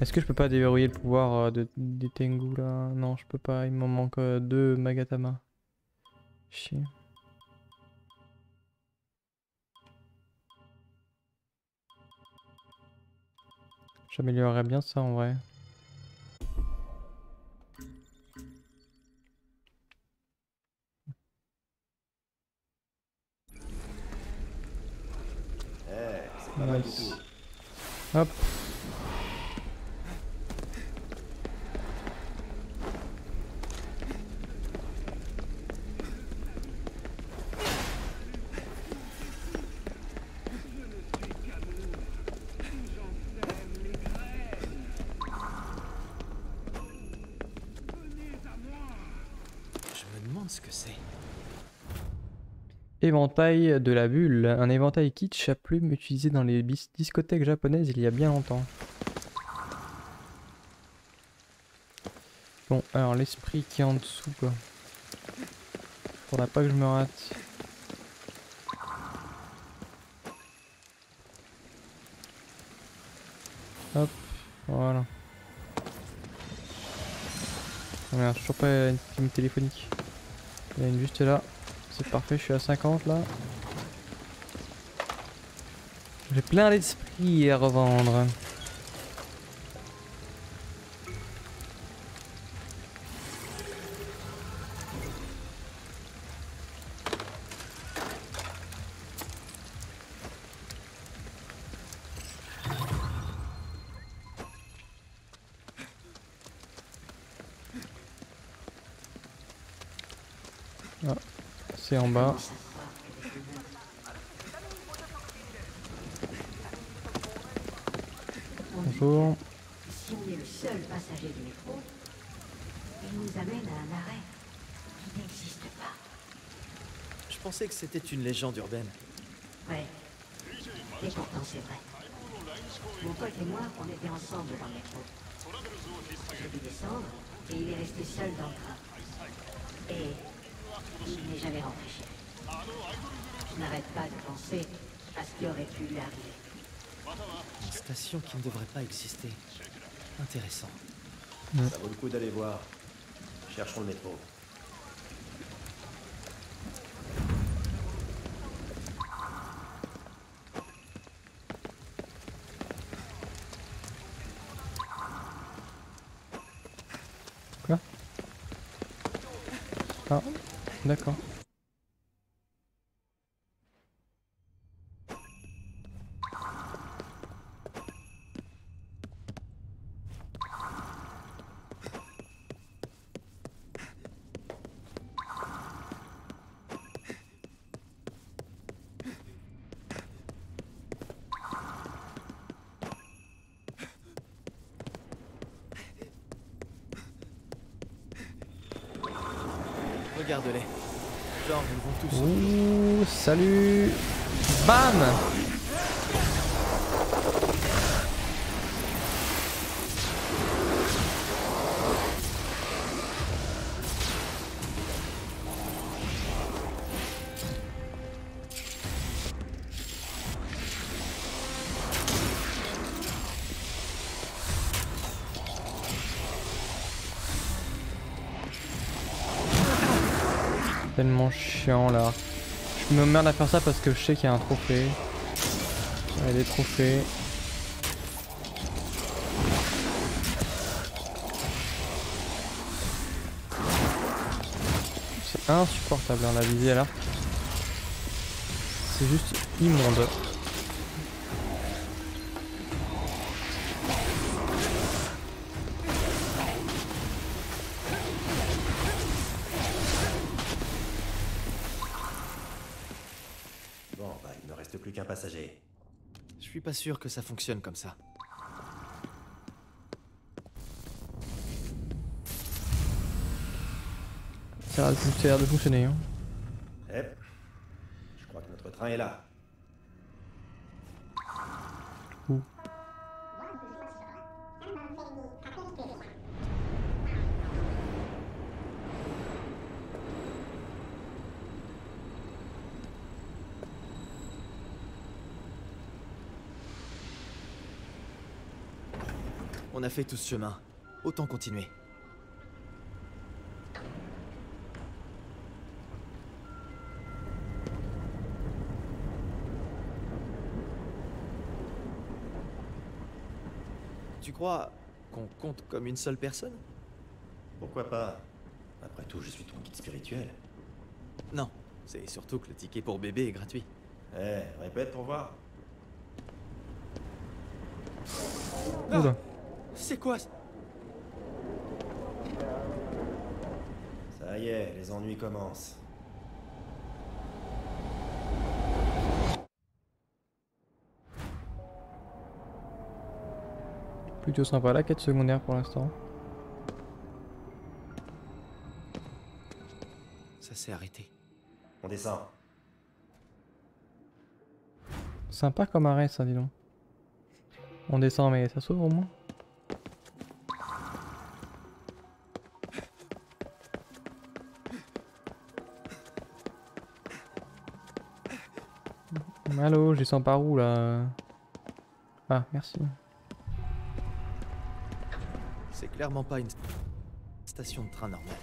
Est-ce que je peux pas déverrouiller le pouvoir euh, de, des Tengu là? Non, je peux pas, il m'en manque euh, deux Magatama. Chier. J'améliorerais bien ça en vrai. Éventail de la bulle, un éventail kitsch à plumes utilisé dans les discothèques japonaises il y a bien longtemps. Bon, alors l'esprit qui est en dessous quoi. Faudra pas que je me rate. Hop, voilà. Oh merde, toujours pas une téléphonique. Il y en a une juste là. C'est parfait, je suis à 50 là. J'ai plein d'esprits à revendre. En bas. Bonjour. Si on est le seul passager du métro, il nous amène à un arrêt qui n'existe pas. Je pensais que c'était une légende urbaine. Ouais. Et pourtant, c'est vrai. Mon pote et moi, on était ensemble dans le métro. J'ai dû descendre et il est resté seul dans le train. Et jamais rentré. Je n'arrête pas de penser à ce qui aurait pu lui arriver. Une station qui ne devrait pas exister. Intéressant. Ça vaut le coup d'aller voir. Cherchons le métro. Ah, d'accord. Ouh, salut. Bam Chiant là. Je me merde à faire ça parce que je sais qu'il y a un trophée. Il y a des trophées. C'est insupportable hein, la visée là. C'est juste immonde. Sûr que ça fonctionne comme ça. Ça a l'air de fonctionner. Hein. Eh, je crois que notre train est là. Où On a fait tout ce chemin. Autant continuer. Tu crois qu'on compte comme une seule personne? Pourquoi pas? Après tout, je suis ton guide spirituel. Non, c'est surtout que le ticket pour bébé est gratuit. Eh, répète pour voir. Oula. C'est quoi ça Ça y est, les ennuis commencent. Plutôt sympa la quête secondaire pour l'instant. Ça s'est arrêté. On descend. Sympa comme arrêt ça dis donc. On descend mais ça s'ouvre au moins. Allô, je descends par où là Ah, merci. C'est clairement pas une station de train normale.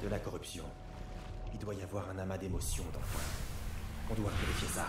De la corruption. Il doit y avoir un amas d'émotions dans le coin. On doit vérifier ça.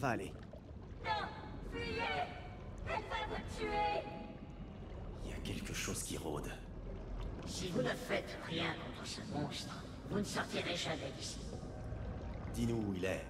Va aller. Non Fuyez Elle va vous tuer Il y a quelque chose qui rôde. Si vous ne faites rien contre ce monstre, vous ne sortirez jamais d'ici. Dis-nous où il est.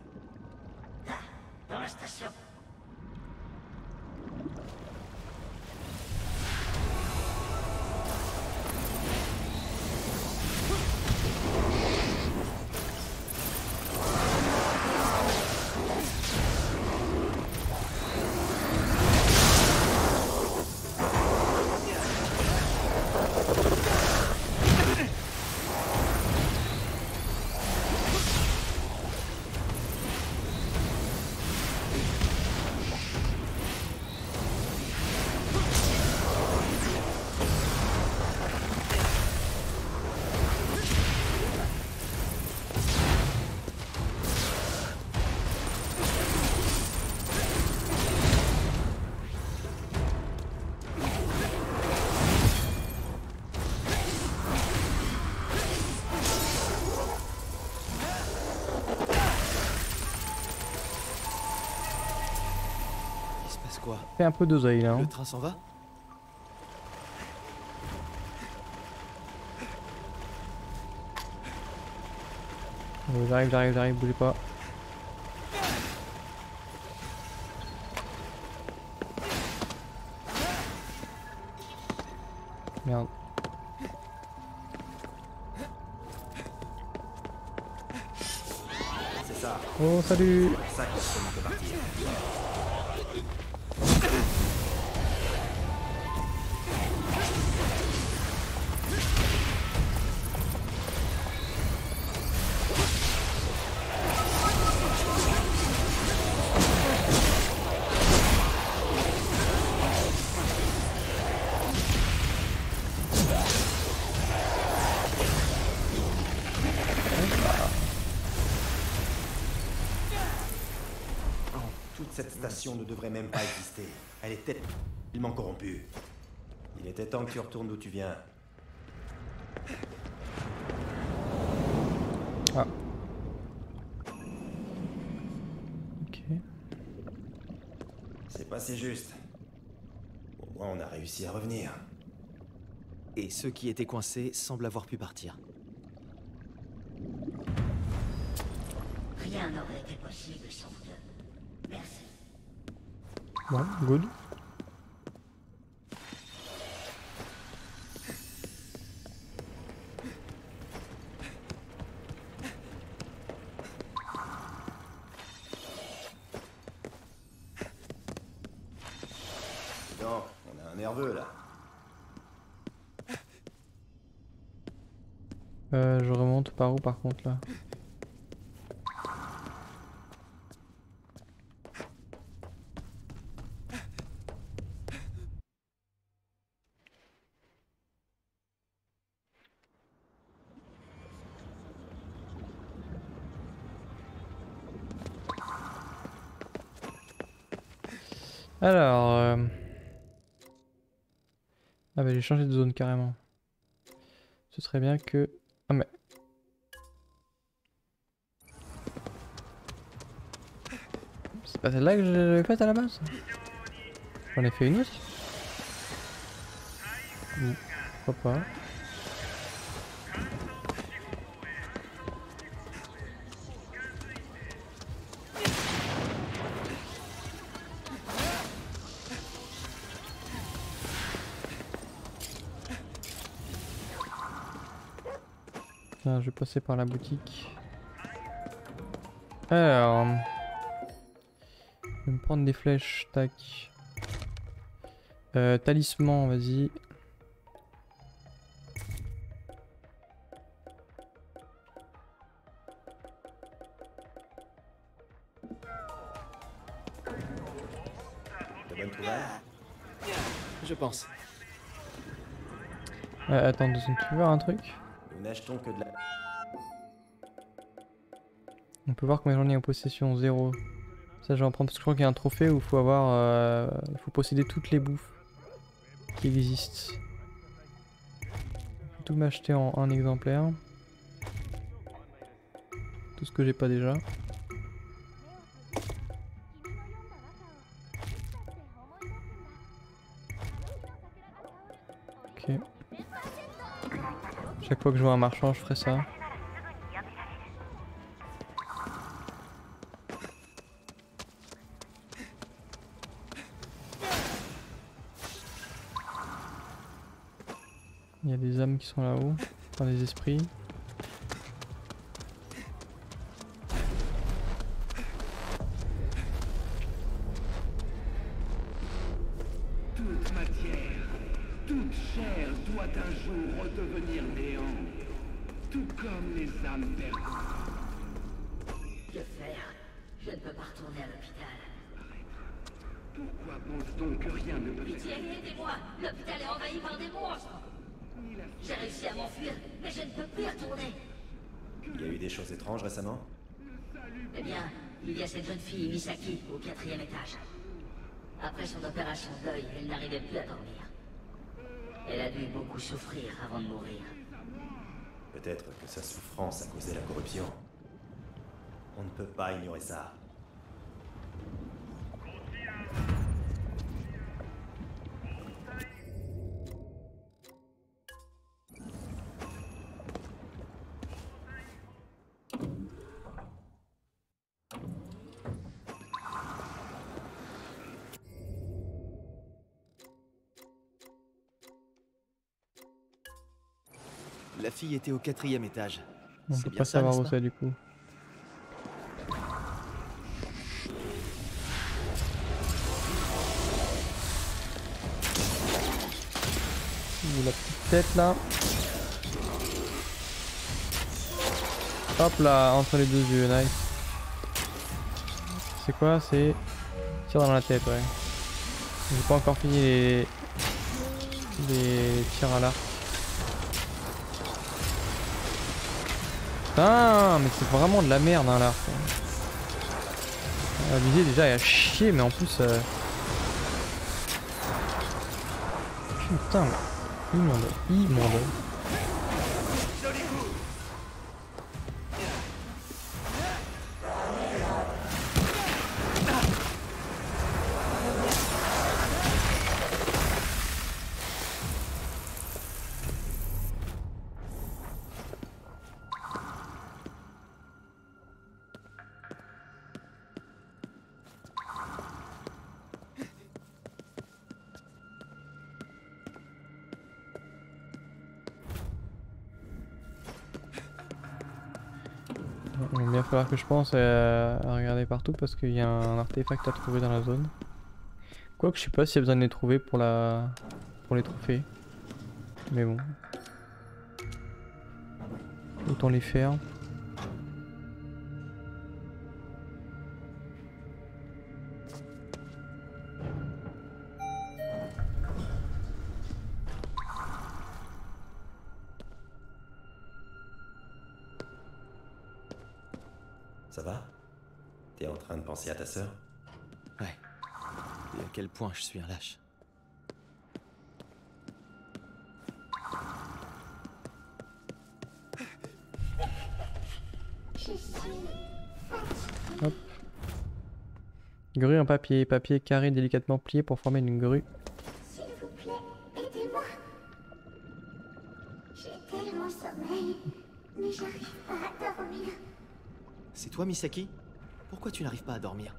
Fait un peu d'oseille là. Hein. Le train s'en va? Euh, J'arrive, j'arrive, j'arrive, bougez pas. Merde. C'est ça. Oh, salut devrait même pas exister. Elle est tellement corrompue. Il était temps que tu retournes d'où tu viens. Ah. Ok. C'est pas si juste. Au moins, on a réussi à revenir. Et ceux qui étaient coincés semblent avoir pu partir. Rien n'aurait été possible sans vous deux. Merci. Bon, good. Non, on a un nerveux là. Euh, je remonte par où par contre là? Alors... euh, Ah bah j'ai changé de zone carrément. Ce serait bien que... Ah mais... C'est pas celle-là que j'avais faite à la base? J'en ai fait une autre? Ou- Pourquoi pas? Je vais passer par la boutique. Alors... Je vais me prendre des flèches, tac. Euh, talisman, vas-y. Je pense. Euh, attends tu veux un truc? On peut voir combien j'en ai en possession, zéro. Ça je vais en prendre parce que je crois qu'il y a un trophée où il faut avoir... euh, faut posséder toutes les bouffes qui existent. Je vais tout m'acheter en un exemplaire. Tout ce que j'ai pas déjà. Chaque fois que je vois un marchand, je ferai ça. Il y a des âmes qui sont là-haut, des esprits. Cette jeune fille, Misaki, au quatrième étage. Après son opération de deuil, elle n'arrivait plus à dormir. Elle a dû beaucoup souffrir avant de mourir. Peut-être que sa souffrance a causé la corruption. On ne peut pas ignorer ça. La fille était au quatrième étage. On peut bien pas ça, savoir où c'est du coup. Ouh, la petite tête là. Hop là, entre les deux yeux, nice. C'est quoi? C'est tir dans la tête, ouais. J'ai pas encore fini les les tirs à l'arc. Putain, mais c'est vraiment de la merde hein, l'arc. La visée déjà est à chier, mais en plus. Euh... Putain, mais immonde, immonde. Je pense à, regarder partout parce qu'il y a un artefact à trouver dans la zone. Quoique je sais pas s'il y a besoin de les trouver pour la pour les trophées. Mais bon. Autant les faire. Point je suis un lâche. Hop. Grue en papier, papier carré délicatement plié pour former une grue. S'il vous plaît, aidez-moi. J'ai tellement sommeil, mais j'arrive pas à dormir. C'est toi, Misaki? Pourquoi tu n'arrives pas à dormir?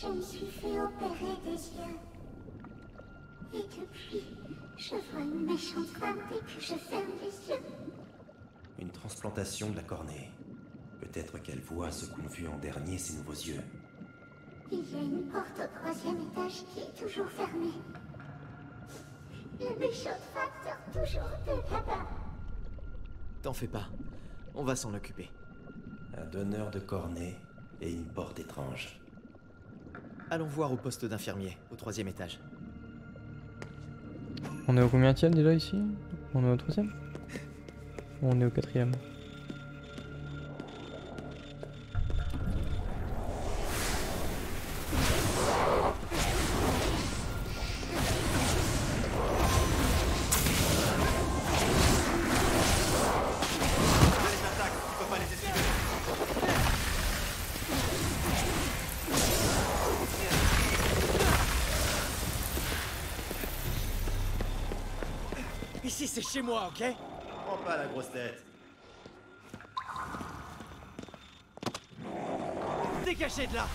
Je me suis fait opérer des yeux. Et depuis, je vois une méchante femme dès que je ferme les yeux. Une transplantation de la cornée. Peut-être qu'elle voit ce qu'ont vu en dernier ses nouveaux yeux. Il y a une porte au troisième étage qui est toujours fermée. Le méchant femme sort toujours de là-bas. T'en fais pas. On va s'en occuper. Un donneur de cornée et une porte étrange. Allons voir au poste d'infirmier, au troisième étage. On est au combien déjà ici? On est au troisième? On est au quatrième? Ici, c'est chez moi, ok? Prends pas la grosse tête. Dégagez de là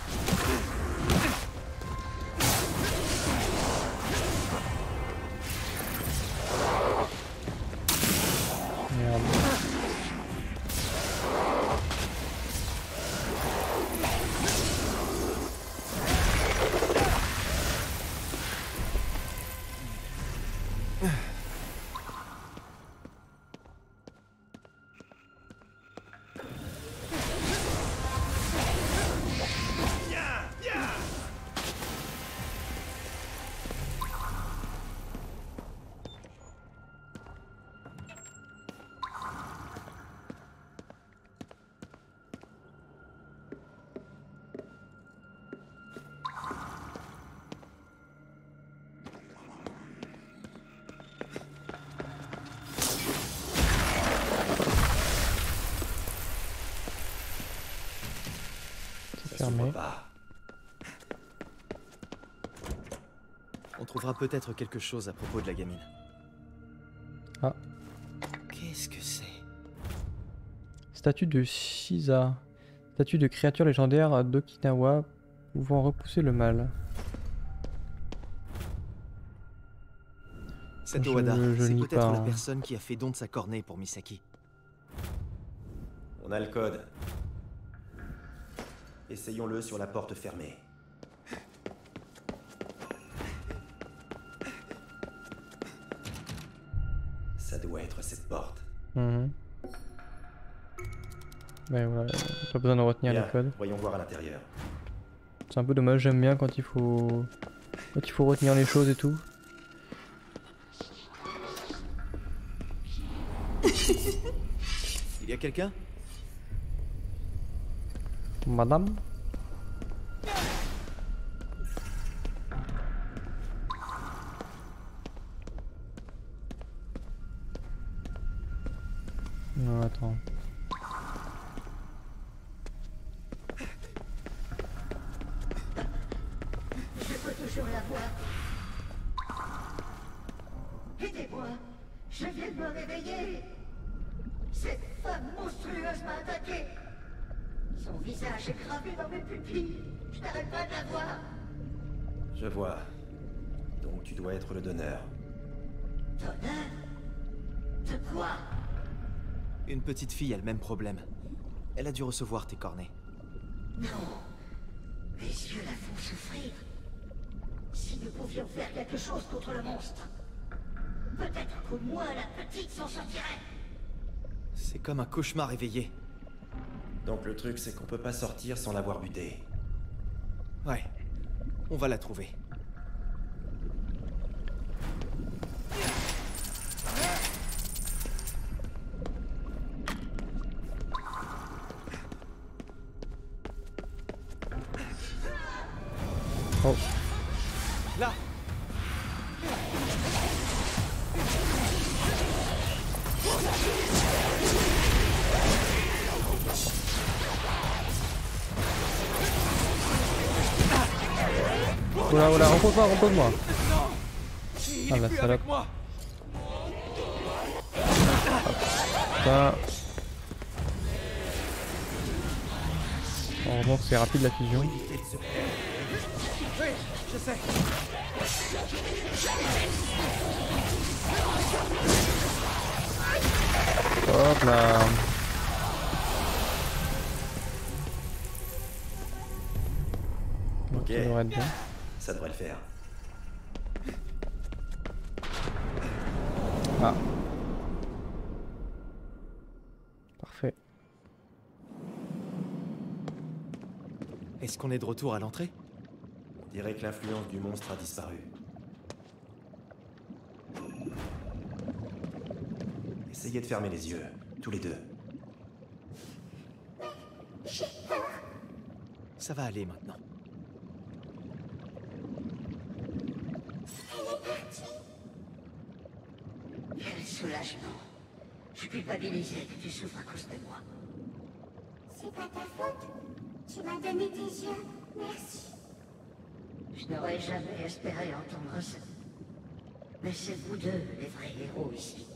fermé. pas. On trouvera peut-être quelque chose à propos de la gamine. Ah. Qu'est-ce que c'est? Statue de Shiza. Statue de créature légendaire d'Okinawa pouvant repousser le mal. Cet Je- Owada, c'est peut-être la hein. personne qui a fait don de sa cornée pour Misaki. On a le code. Essayons-le sur la porte fermée. Ça doit être cette porte. Mhm. Ouais, voilà, pas besoin de retenir Bien, les codes. voyons voir à l'intérieur. C'est un peu dommage, j'aime bien quand il faut quand il faut retenir les choses et tout. Il y a quelqu'un? мадам? Fille a le même problème. Elle a dû recevoir tes cornets. Non. Mes yeux la font souffrir. Si nous pouvions faire quelque chose contre le monstre, peut-être qu'au moins la petite s'en sortirait. C'est comme un cauchemar éveillé. Donc le truc, c'est qu'on peut pas sortir sans l'avoir buté. Ouais. On va la trouver. Repose-moi, repose-moi. Ah la salope. Ça. Heureusement que c'est rapide la fusion. Oui, je sais. Hop là. Ok. Ça devrait le faire. Qu'on est de retour à l'entrée On dirait que l'influence du monstre a disparu. Essayez de fermer les yeux, tous les deux. Ça va aller maintenant. Quel soulagement. Je culpabilisais que tu souffres à cause de moi. C'est pas ta faute. Tu m'as donné tes yeux. Merci. Je n'aurais jamais espéré entendre ça. Mais c'est vous deux les vrais héros ici.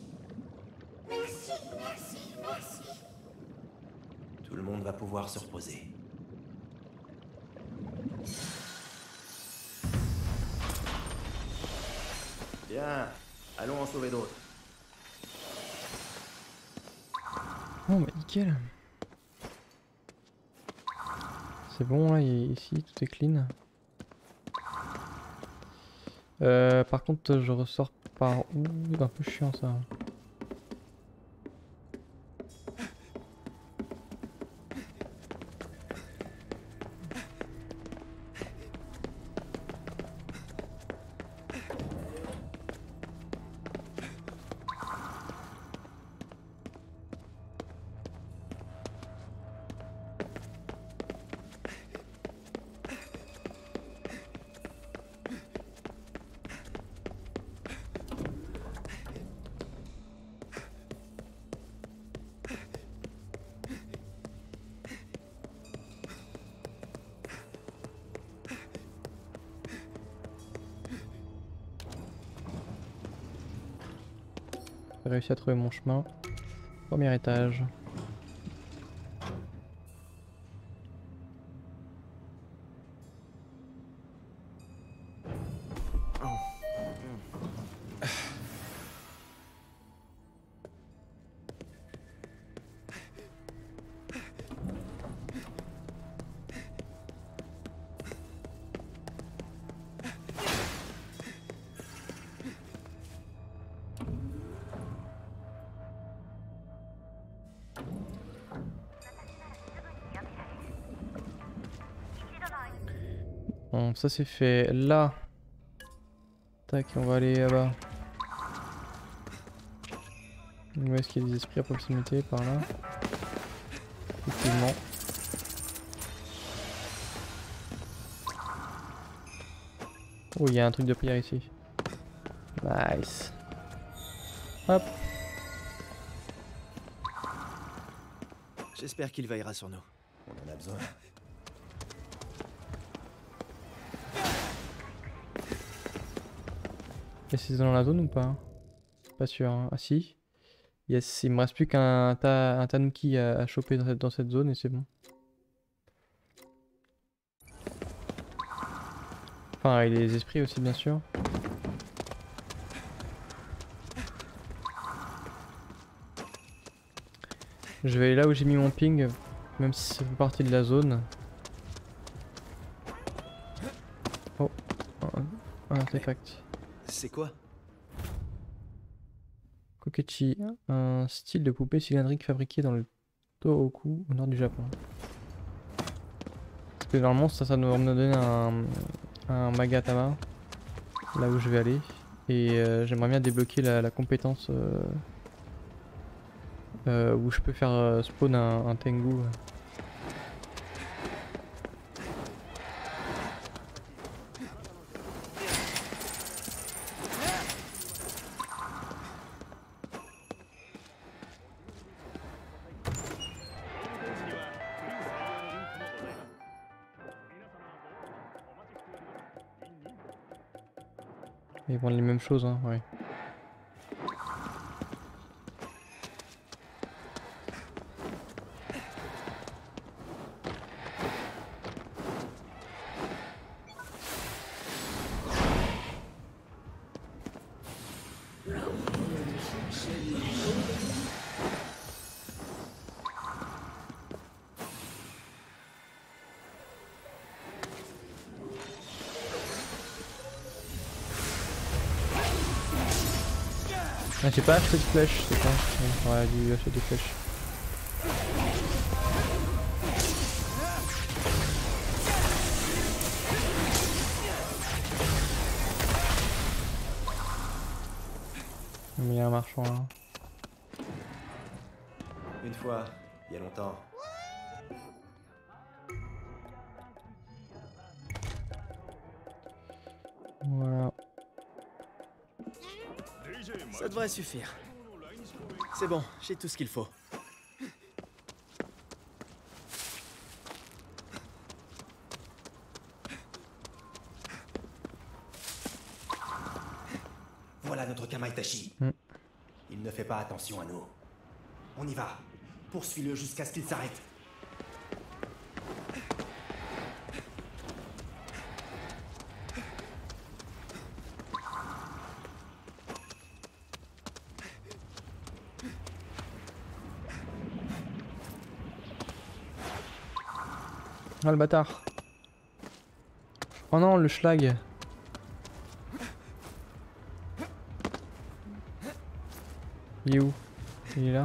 Merci, merci, merci. Tout le monde va pouvoir se reposer. Bien, allons en sauver d'autres. Bon bah nickel. C'est bon là, ici tout est clean. Euh, par contre je ressors par où? C'est un peu chiant ça. Réussi à trouver mon chemin. Premier étage. Ça c'est fait. Là. Tac, on va aller là-bas. Où est-ce qu'il y a des esprits à proximité par là? Effectivement. Oh, il y a un truc de prière ici. Nice. Hop. J'espère qu'il veillera sur nous. On en a besoin. Que c'est dans la zone ou pas? Pas sûr. hein. Ah si. Yes, il me reste plus qu'un ta un tanuki à, choper dans cette, zone et c'est bon. Enfin, et les esprits aussi, bien sûr. Je vais aller là où j'ai mis mon ping, même si ça fait partie de la zone. Oh, un artefact. C'est quoi Kokechi, un style de poupée cylindrique fabriqué dans le Tohoku, au nord du Japon. Parce que normalement ça, ça me donner un, Magatama, là où je vais aller. Et euh, j'aimerais bien débloquer la, compétence euh, euh, où je peux faire spawn un Tengu. Choses, hein, ouais. Pas acheté de flèches, c'est ça J'aurais dû acheter des flèches. Mais il y a un marchand là. Une fois, il y a longtemps. Bon, j'ai tout ce qu'il faut. Voilà notre Kamaitachi. Mm. Il ne fait pas attention à nous. On y va. Poursuis-le jusqu'à ce qu'il s'arrête. Le bâtard. Oh non, le schlag. Il est où? Il est là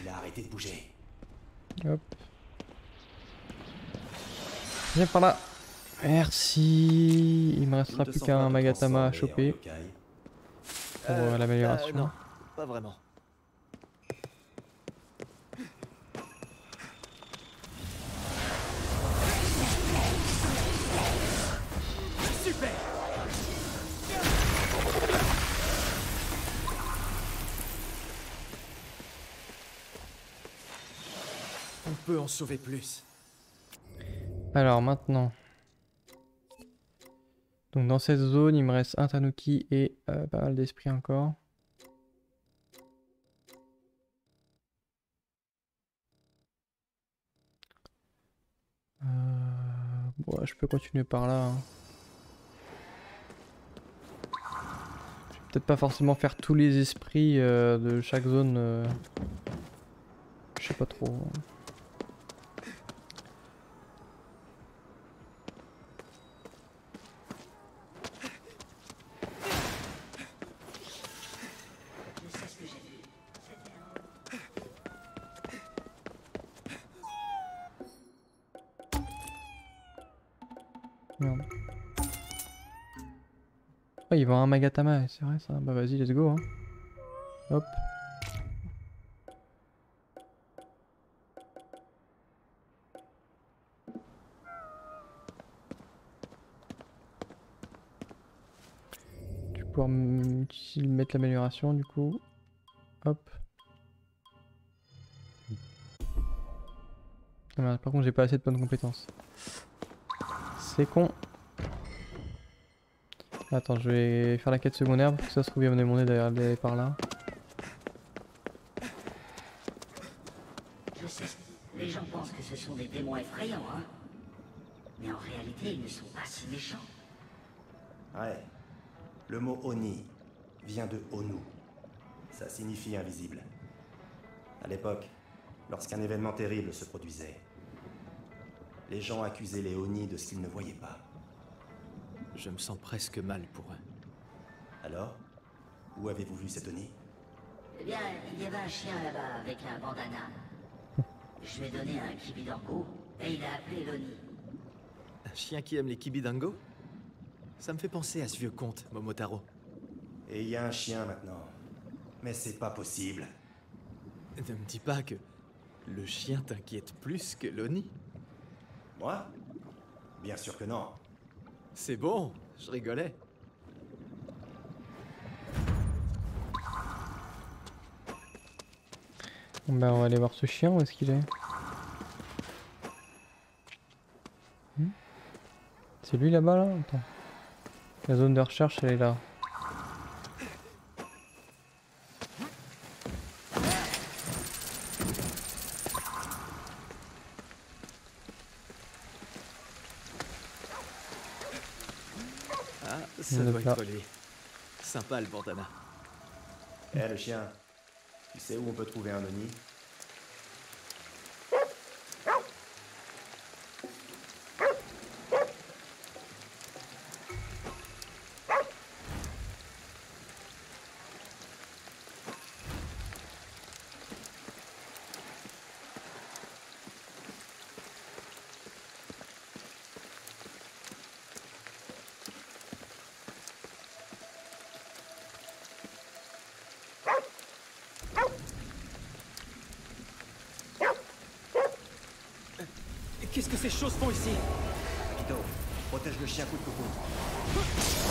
Il a arrêté de bouger. Hop. Viens par là. Merci. Il me restera plus qu'un Magatama à choper pour euh, Euh, l'amélioration. non, pas vraiment. Super On peut en sauver plus. Alors maintenant. Donc dans cette zone, il me reste un Tanuki et euh, pas mal d'esprits encore. Euh, bon, je peux continuer par là. hein. Je vais peut-être pas forcément faire tous les esprits euh, de chaque zone. euh, Je sais pas trop. Merde. Il vend un Magatama, c'est vrai ça. Bah vas-y, let's go. Hein. Hop. Tu peux pouvoir mettre l'amélioration du coup. Hop. Ah par contre, j'ai pas assez de bonnes compétences. C'est con. Attends, je vais faire la quête secondaire parce que ça se trouve, il va me demander d'aller d'aller par là. Je sais, les gens pensent que ce sont des démons effrayants, hein. Mais en réalité, ils ne sont pas si méchants. Ouais. Le mot Oni vient de Onu. Ça signifie invisible. À l'époque, lorsqu'un événement terrible se produisait, les gens accusaient les Oni de ce qu'ils ne voyaient pas. Je me sens presque mal pour eux. Alors Où avez-vous vu cet Oni Eh bien, il y avait un chien là-bas avec un bandana. Je lui ai donné un kibidango et il a appelé Loni. Un chien qui aime les kibidango? Ça me fait penser à ce vieux conte, Momotaro. Et il y a un chien maintenant. Mais c'est pas possible. Ne me dis pas que le chien t'inquiète plus que Loni. Moi? Bien sûr que non. C'est bon, je rigolais. Bon, bah, on va aller voir ce chien, où est-ce qu'il est, Hmm? C'est lui là-bas là? Attends. La zone de recherche elle est là. Ah, ça Il y en a doit plein. être lui. Sympa le bandana. Eh le chien, tu sais où on peut trouver un Oni Font ici Akito, protège le chien coûte que coûte.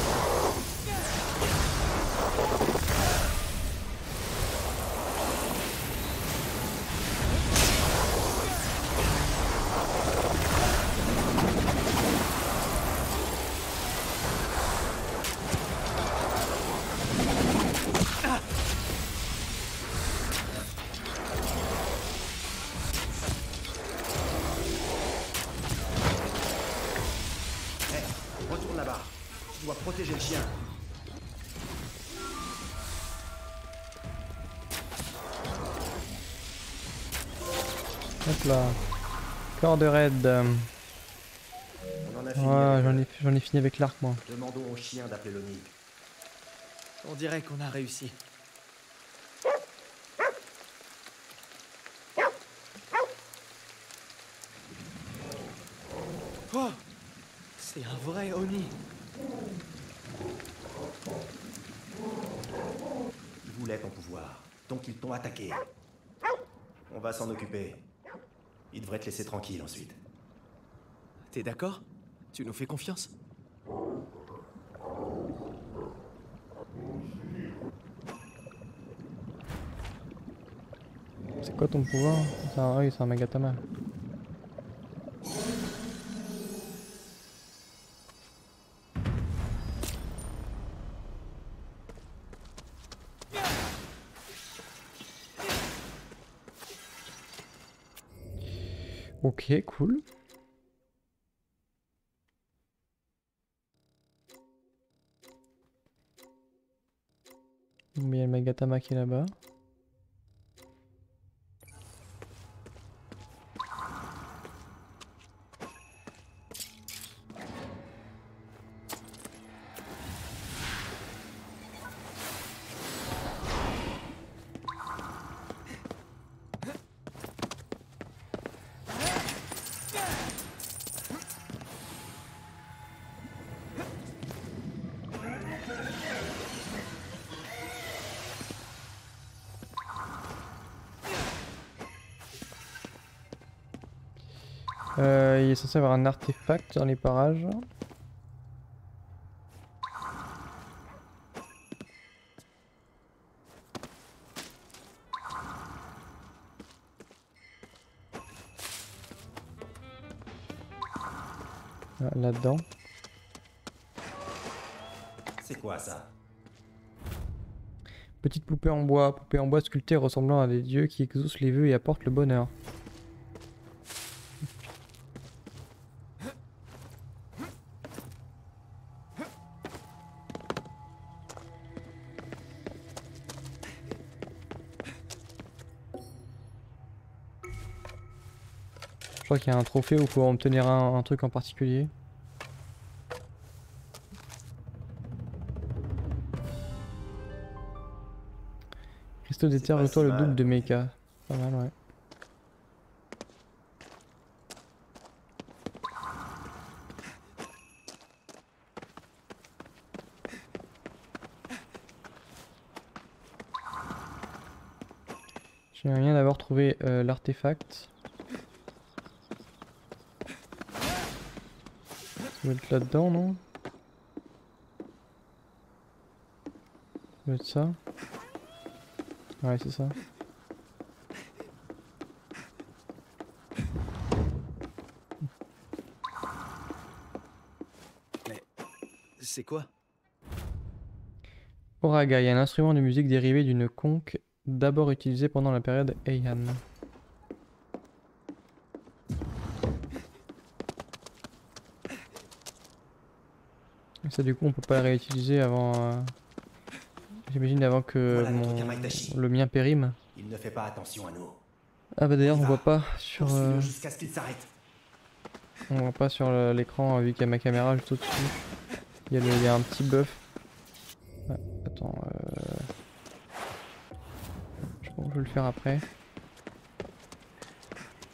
Là. Corps de raid. On en a fini. Ouais, avec j'en ai, j'en ai fini avec l'arc moi. Demandons au chien d'appeler l'Oni. On dirait qu'on a réussi. Oh C'est un vrai Oni. Ils voulaient ton pouvoir, donc ils t'ont attaqué. On va s'en occuper. Ils devraient te laisser tranquille ensuite. T'es d'accord? Tu nous fais confiance? C'est quoi ton pouvoir? C'est un, oui, c'est un Magatama. Ok, cool. Il y a le Magatama qui est là-bas. Avoir un artefact dans les parages. Ah, Là-dedans. C'est quoi ça? Petite poupée en bois, poupée en bois sculptée ressemblant à des dieux qui exaucent les vœux et apportent le bonheur. Qu'il y a un trophée il faut obtenir un, un truc en particulier. Cristaux d'éther si le mal. double de mecha. Pas mal, ouais. J'ai rien d'avoir trouvé euh, l'artefact. Être là-dedans, non être ça. Ouais, c'est ça. C'est quoi? Oragai, un instrument de musique dérivé d'une conque d'abord utilisé pendant la période Heian. Ça du coup on peut pas le réutiliser avant... euh, J'imagine avant que Voilà mon- le mien périme. Il ne fait pas attention à nous. Ah bah d'ailleurs On voit pas sur... Euh, ce qu'il s'arrête. On voit pas sur l'écran euh, vu qu'il y a ma caméra juste au-dessus. Il y, a le- il y a un petit buff. Attends. Euh... Je pense que je vais le faire après.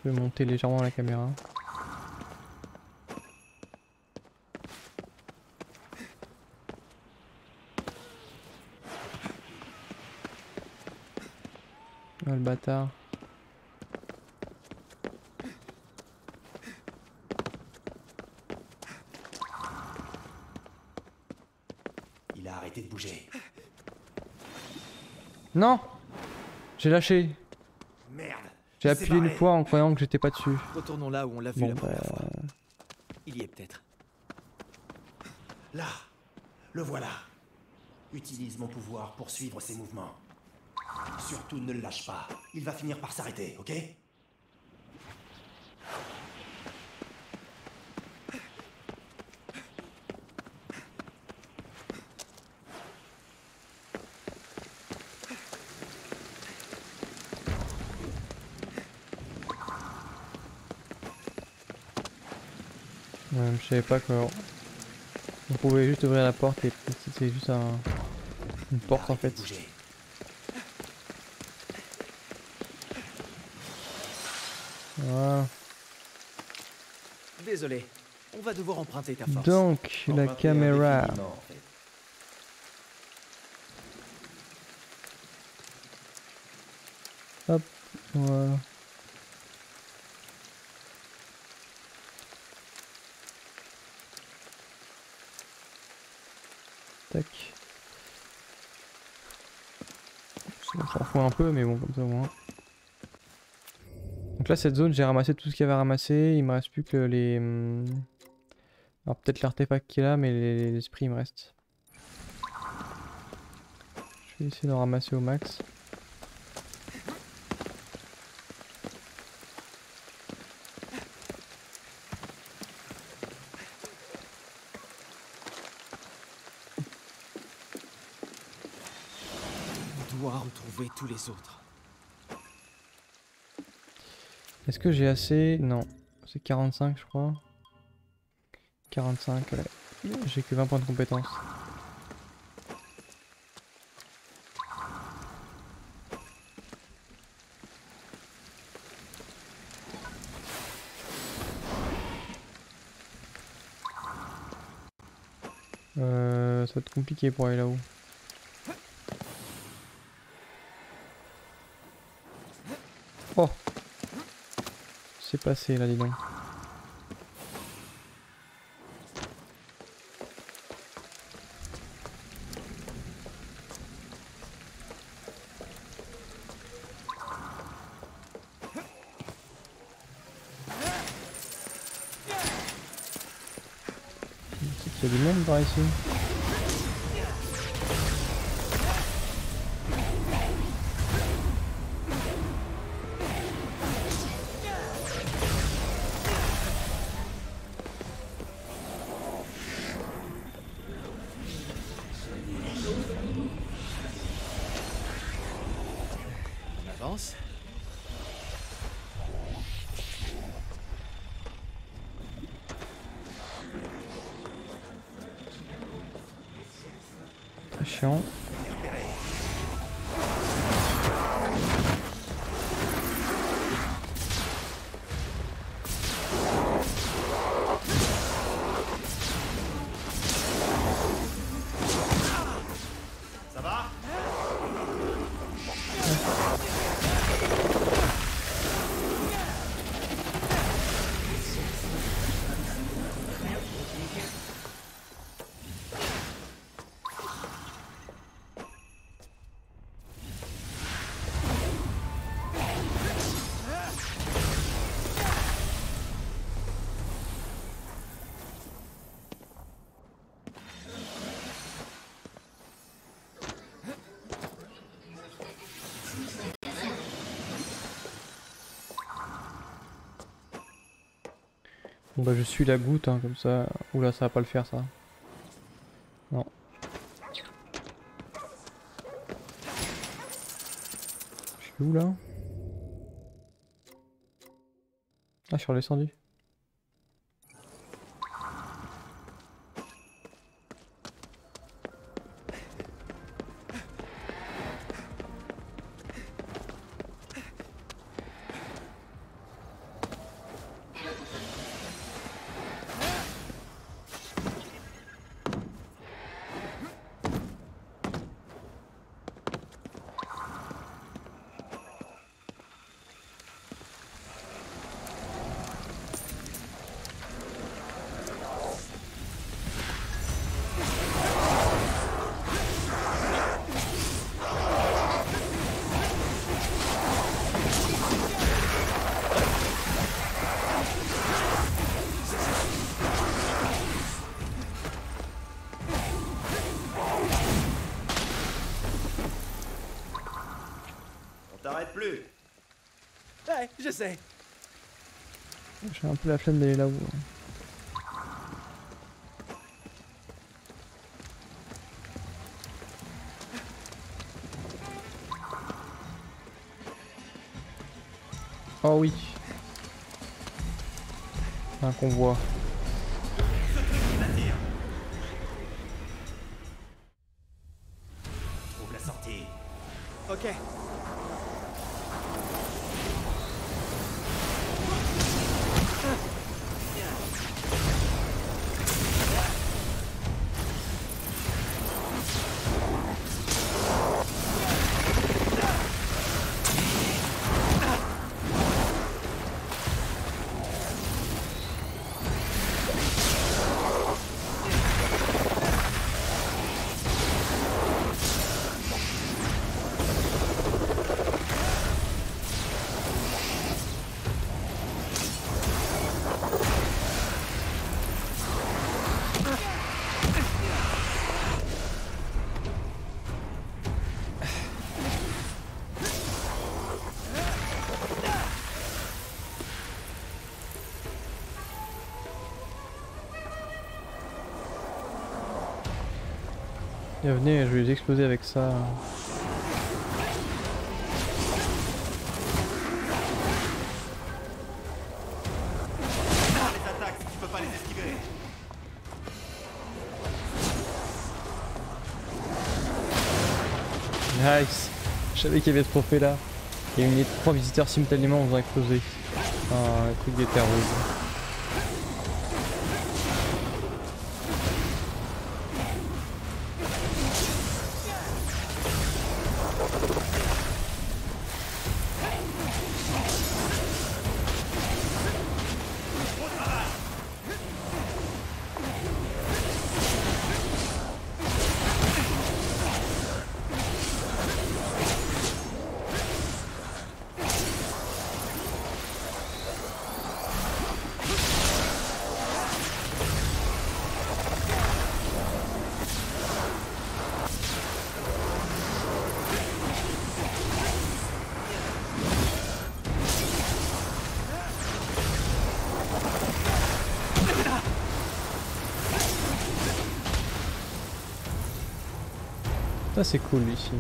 Je vais monter légèrement la caméra. Bâtard. Il a arrêté de bouger. Non J'ai lâché. Merde. J'ai appuyé une fois en croyant que j'étais pas dessus. Retournons là où on l'a vu Bon, la première bah, fois. Il y est peut-être. Là, le voilà. Utilise mon pouvoir pour suivre ses mouvements. Surtout ne le lâche pas. Il va finir par s'arrêter, ok? Ouais, je savais pas que. On pouvait juste ouvrir la porte et c'est juste un... une porte en fait. Voilà. Désolé, on va devoir emprunter ta force. Donc, la caméra. Hop, voilà. Tac. S'en fout un peu, mais bon, comme ça au moins. Donc là, cette zone, j'ai ramassé tout ce qu'il y avait à ramasser. Il me reste plus que les... hum, Alors peut-être l'artefact qui est là, mais les- l'esprit il me reste. Je vais essayer d'en ramasser au max. On doit retrouver tous les autres. Est-ce que j'ai assez? Non. C'est 45 je crois. 45, ouais. J'ai que 20 points de compétence. Euh, ça va être compliqué pour aller là-haut. Oh s'est passé là, dis donc Il y a du monde par ici. Bah je suis la goutte hein, comme ça. Oula ça va pas le faire ça. Non. Je suis où là? Ah je suis redescendu. Peu la flemme d'aller là-haut. hein. Oh oui. Un convoi. Je vais les exploser avec ça. Nice Je savais qu'il y avait ce trophée là. Il y a eu trois visiteurs simultanément en faisant exploser. Un truc d'éther rouge. C'est cool ici.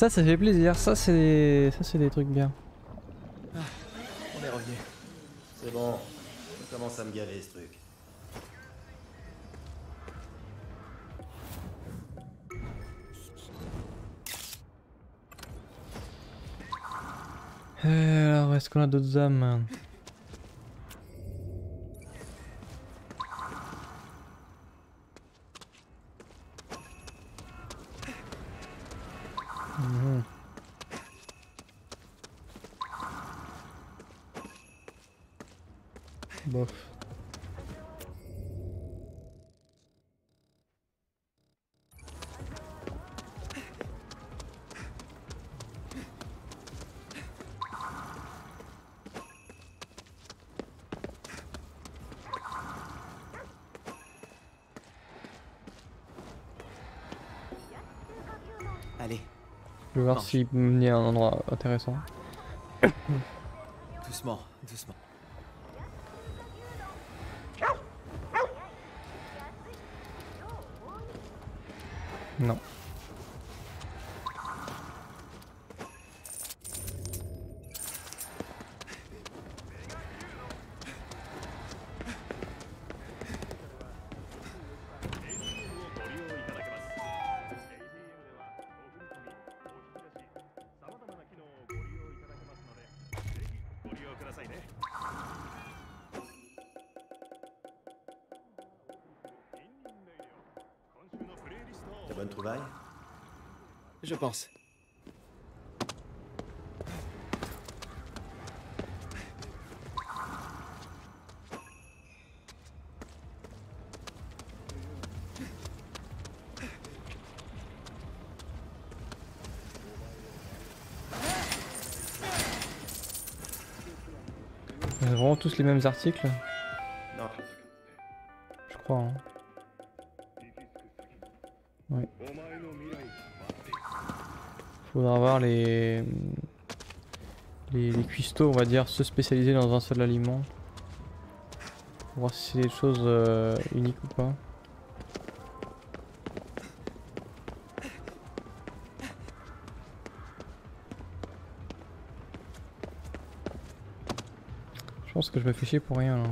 Ça, ça fait plaisir. Ça, c'est des... ça, c'est des trucs bien. On est revenu. C'est bon. Ça commence à me gaver ce truc. Euh, Alors, est-ce qu'on a d'autres âmes? S'il y a un endroit intéressant. doucement, doucement. Pense. Vraiment tous les mêmes articles, Non. je crois. hein. Faudra voir les... les les cuistots, on va dire, se spécialiser dans un seul aliment. Pour voir si c'est des choses euh, uniques ou pas. Je pense que je me fais chier pour rien là.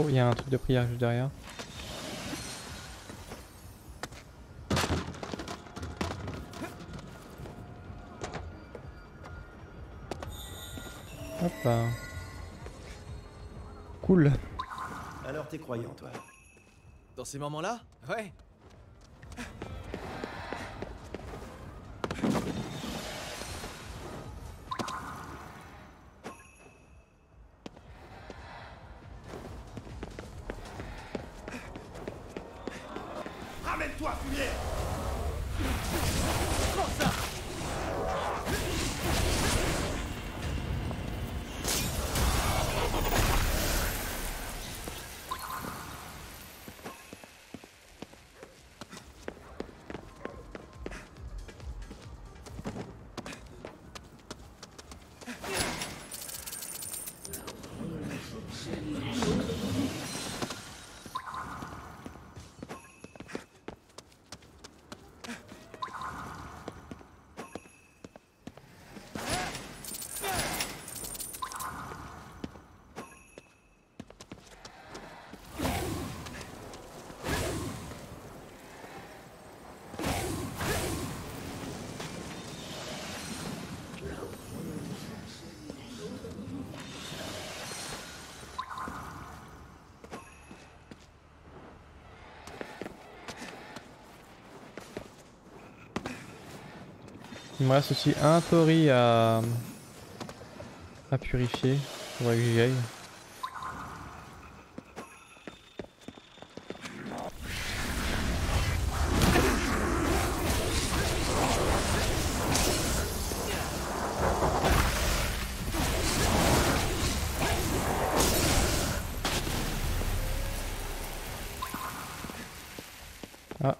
Oh, il y a un truc de prière juste derrière. Hop là. Cool. Alors t'es croyant, toi? Dans ces moments-là? Ouais. Il me reste aussi un tori à, à purifier. Faudrait que j'y aille. Ah,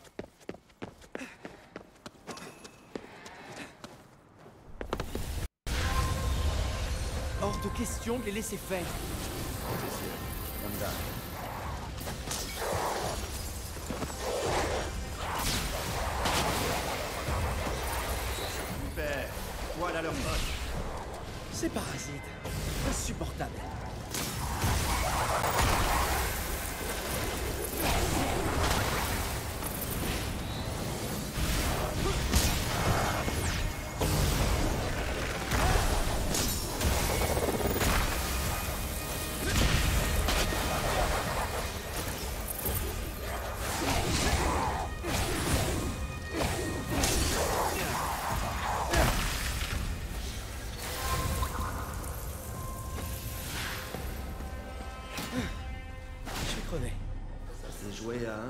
question de les laisser faire.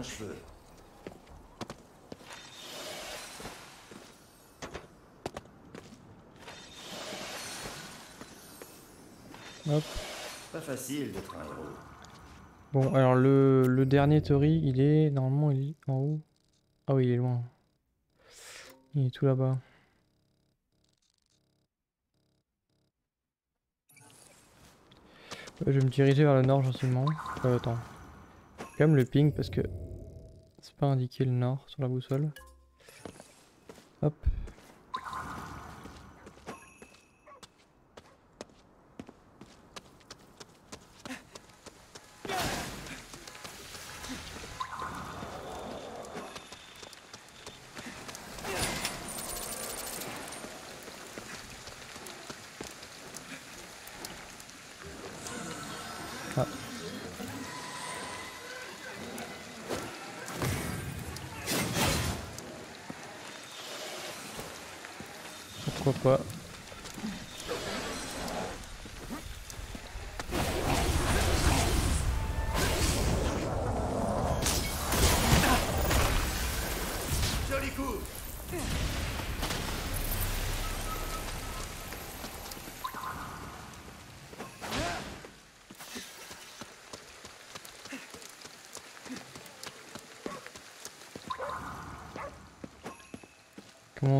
Un cheveu. hop. Pas facile d'être un héros. Bon, alors le, le dernier tori, il est normalement il est en haut. Ah oui, il est loin. Il est tout là-bas. Je vais me diriger vers le nord gentiment. Euh, attends. Quand même le ping parce que c'est pas indiqué le nord sur la boussole. Hop.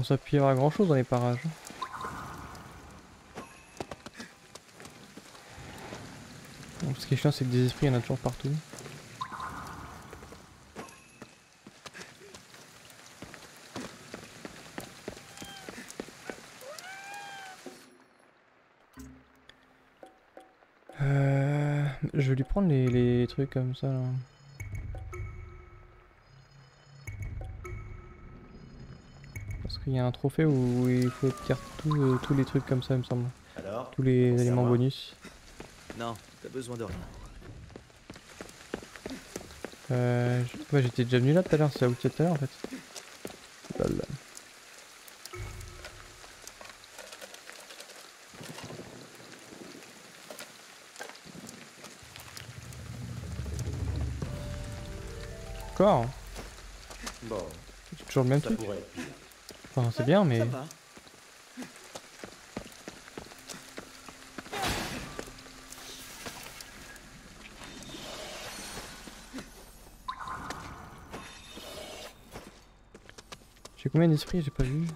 On s'appuie à grand chose dans les parages Ce qui est chiant c'est que des esprits il y en a toujours partout. Euh, je vais lui prendre les, les trucs comme ça là. Qu'il y a un trophée où il faut obtenir euh, tous les trucs comme ça, il me semble. Alors Tous les éléments bonus. Non, t'as besoin de rien. Euh, ouais, j'étais déjà venu là tout à l'heure, c'est là où tu étais tout à l'heure en fait. Lol. Encore Bon, C'est toujours le même truc pourrait. Enfin, c'est bien, mais. Ça va. J'ai combien d'esprits J'ai pas vu.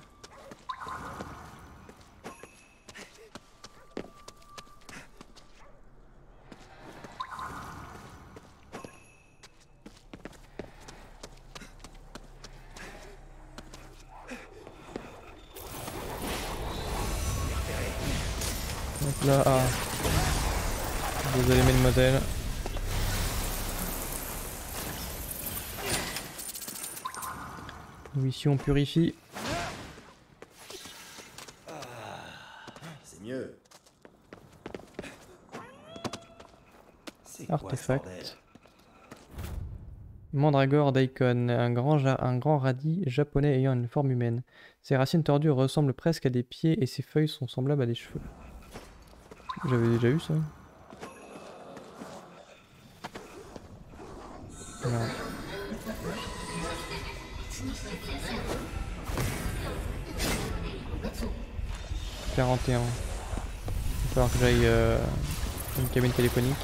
Donc là, ah. vous allez mettre le modèle. Nous ici on purifie. C'est mieux. Artefact. Mandragore daikon, un grand, ja- un grand radis japonais ayant une forme humaine. Ses racines tordues ressemblent presque à des pieds et ses feuilles sont semblables à des cheveux. J'avais déjà eu ça. 41. Il va falloir que j'aille euh, une cabine téléphonique.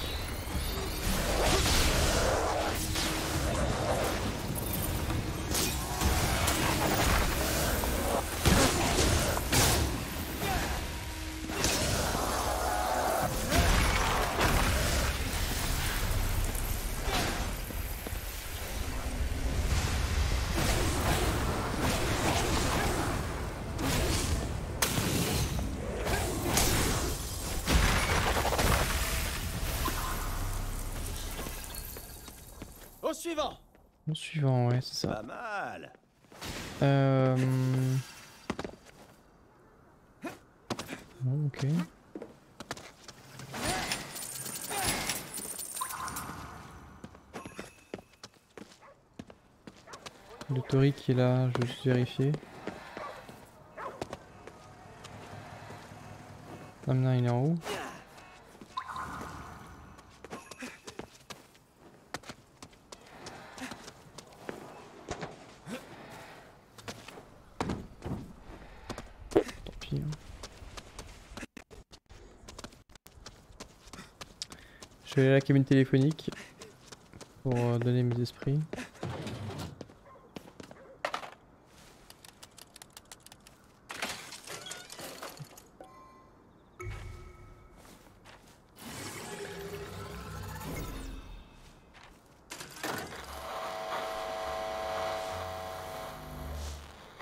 Ça. Pas mal. Euh... bon, ok. Le Tori qui est là, je vais juste vérifier. Maintenant il est en haut. Vais aller à la cabine téléphonique pour euh, donner mes esprits.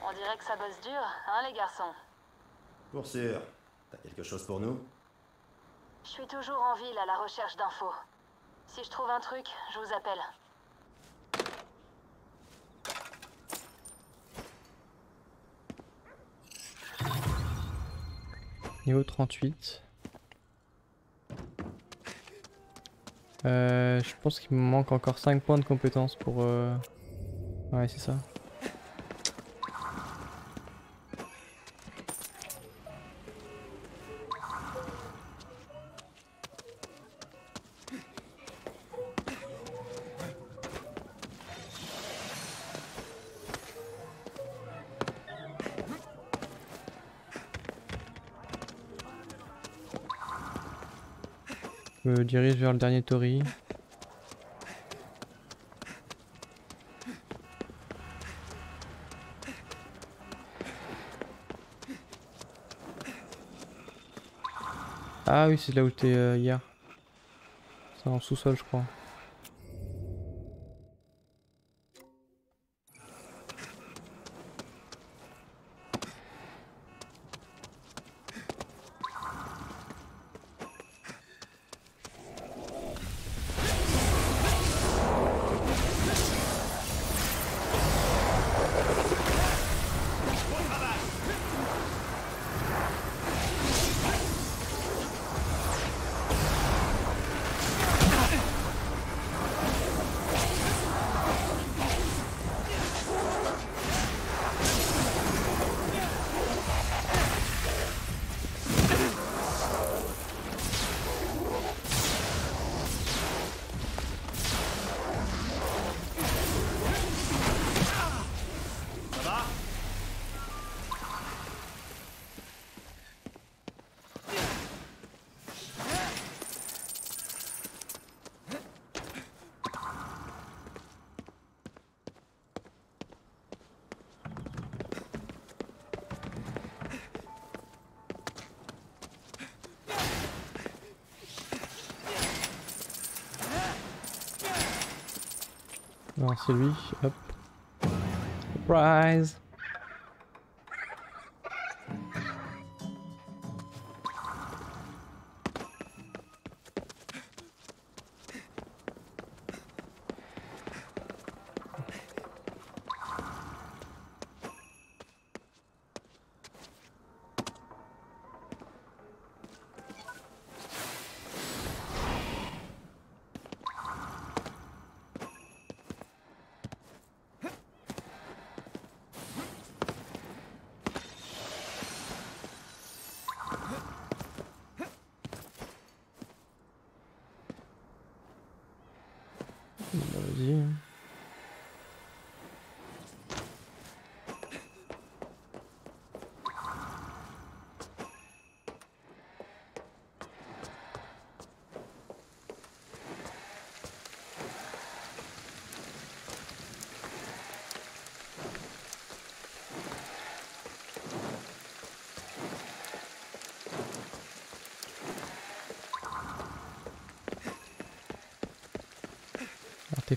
On dirait que ça bosse dur, hein les garçons? Pour sûr. T'as quelque chose pour nous Je suis toujours en ville à la recherche d'infos. Si je trouve un truc, je vous appelle. Niveau 38. Euh, je pense qu'il me manque encore 5 points de compétence pour... euh, Ouais, c'est ça. Dirige vers le dernier Tori. Ah oui, c'est là où t'es euh, hier. C'est en sous-sol, je crois. Non, c'est lui. Hop. Surprise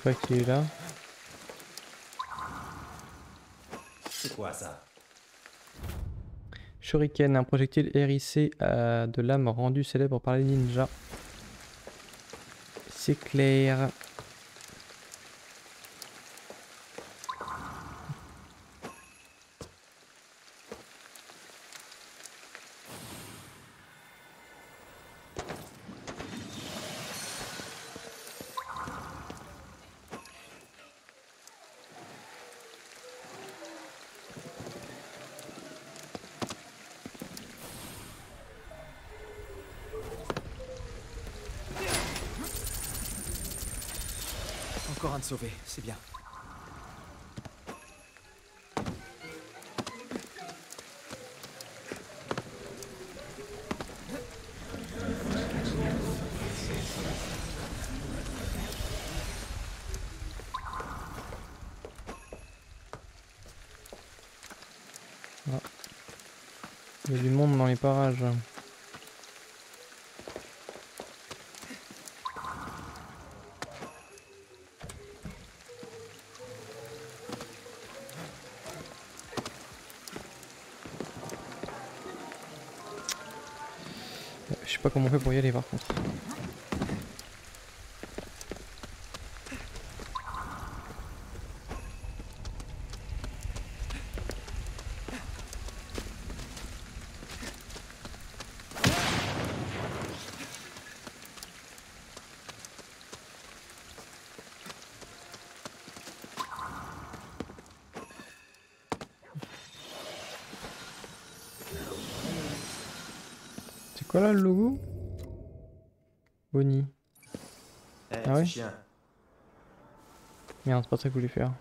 Qui est là. C'est quoi ça? Shuriken, un projectile hérissé à de lame rendu célèbre par les ninjas. C'est clair. C'est bien. Ah. Il y a du monde dans les parages. Je sais pas comment on fait pour y aller par contre. C'est quoi là le logo Bonnie. Ouais petit chien. Merde, c'est pas ça que je voulais faire.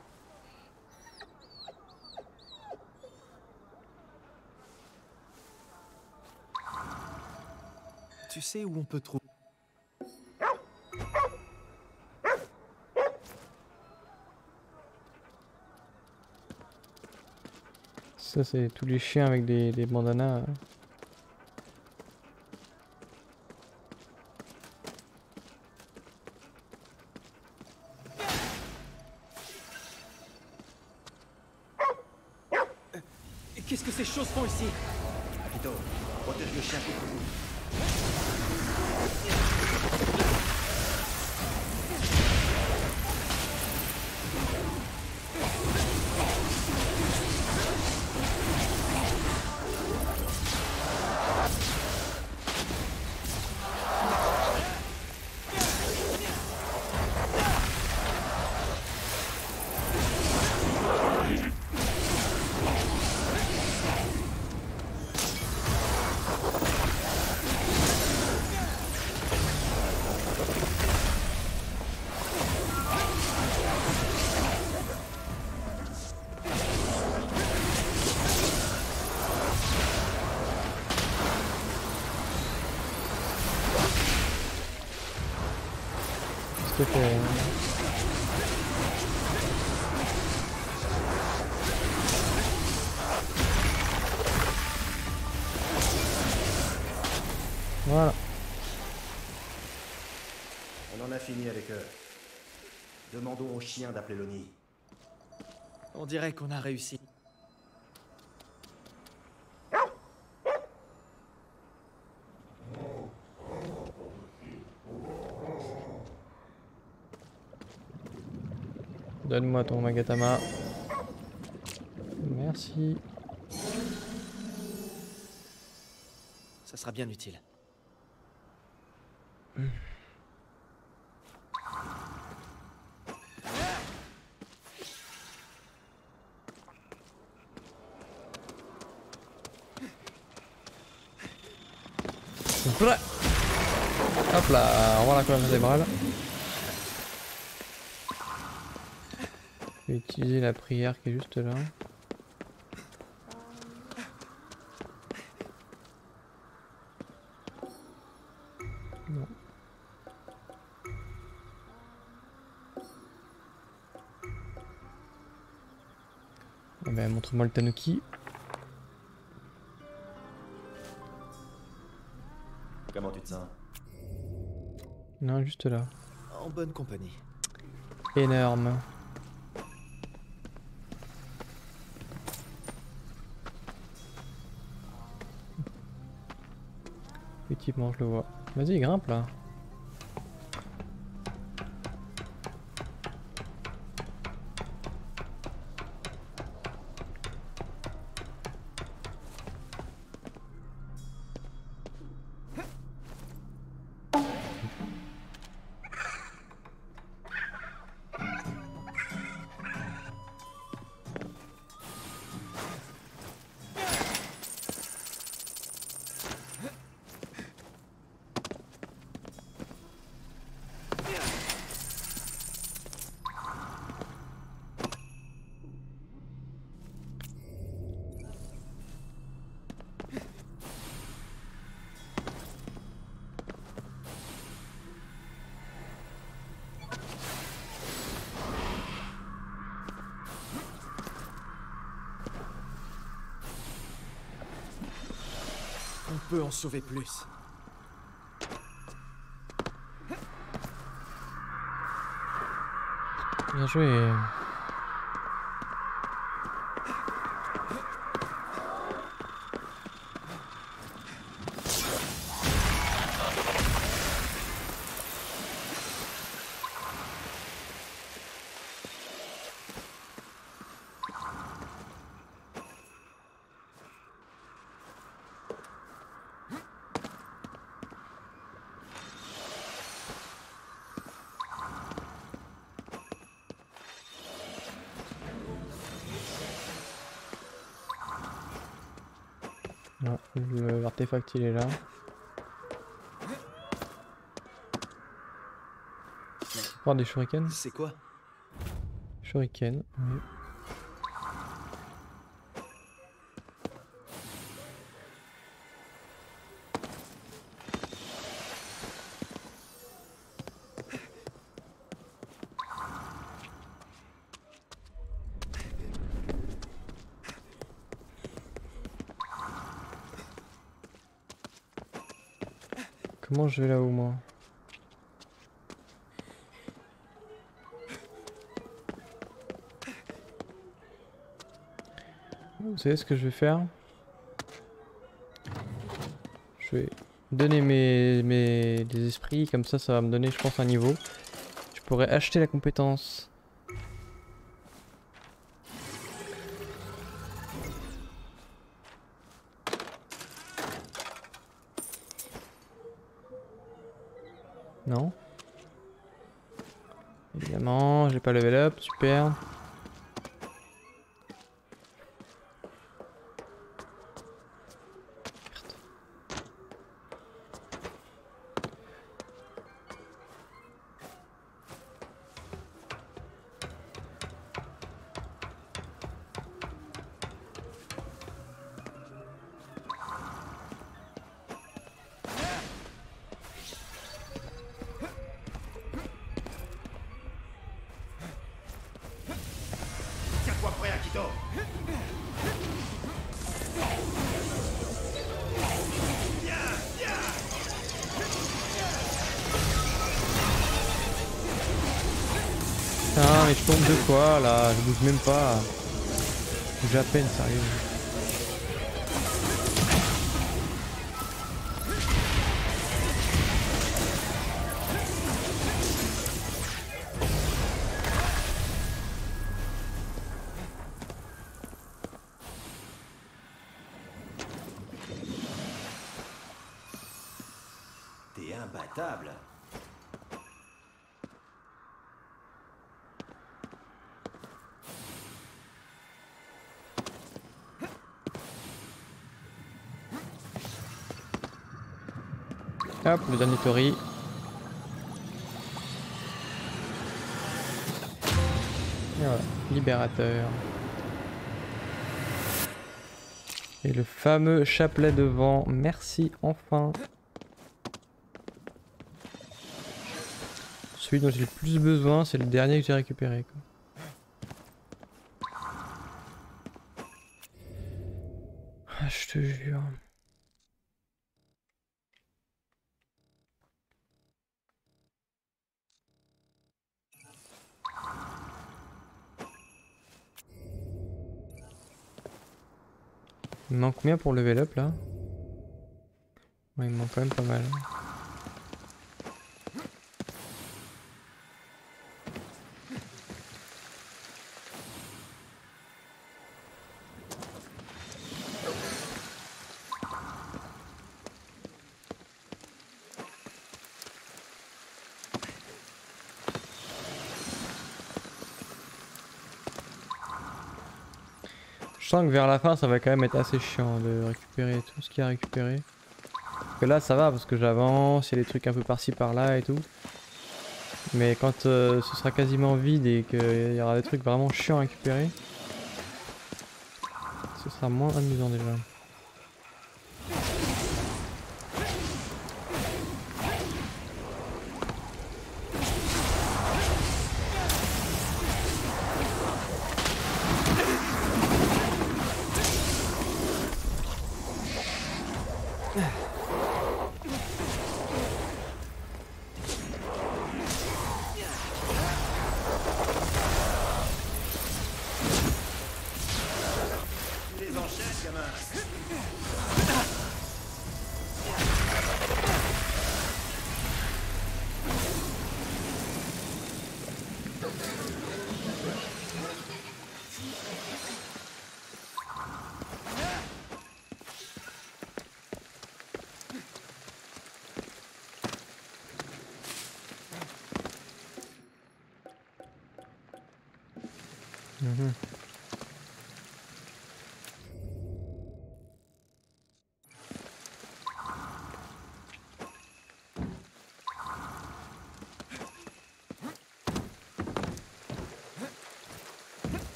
Tu sais où on peut trouver... Ça c'est tous les chiens avec des, des bandanas. Qu'est-ce que ces choses font ici. Contre Chien d'appeler le nid. On dirait qu'on a réussi. Donne-moi ton Magatama. Merci. Ça sera bien utile. Voilà. Hop là, on voit la colonne vertébrale. Je vais utiliser la prière qui est juste là. Eh ben, montre-moi le tanuki. Non, juste là. En bonne compagnie. énorme. Effectivement, je le vois. Vas-y, grimpe là. Sauver plus. Bien joué. L'artefact il est là. Voir des shurikens C'est quoi? Shuriken, oui. Comment je vais là-haut moi Vous savez ce que je vais faire? Je vais donner mes, mes des esprits, comme ça ça va me donner je pense un niveau. Je pourrais acheter la compétence. Level up, super. Même pas. Bouge à peine, sérieux. Le voilà, libérateur. Et le fameux chapelet devant. Merci, enfin. Celui dont j'ai le plus besoin, c'est le dernier que j'ai récupéré. Ah, je te jure. Il me manque combien pour level up là? Il manque quand même pas mal. Que vers la fin ça va quand même être assez chiant de récupérer tout ce qu'il y a à récupérer. Que là ça va parce que j'avance, il y a des trucs un peu par-ci par-là et tout. Mais quand euh, ce sera quasiment vide et qu'il y aura des trucs vraiment chiants à récupérer, ce sera moins amusant déjà.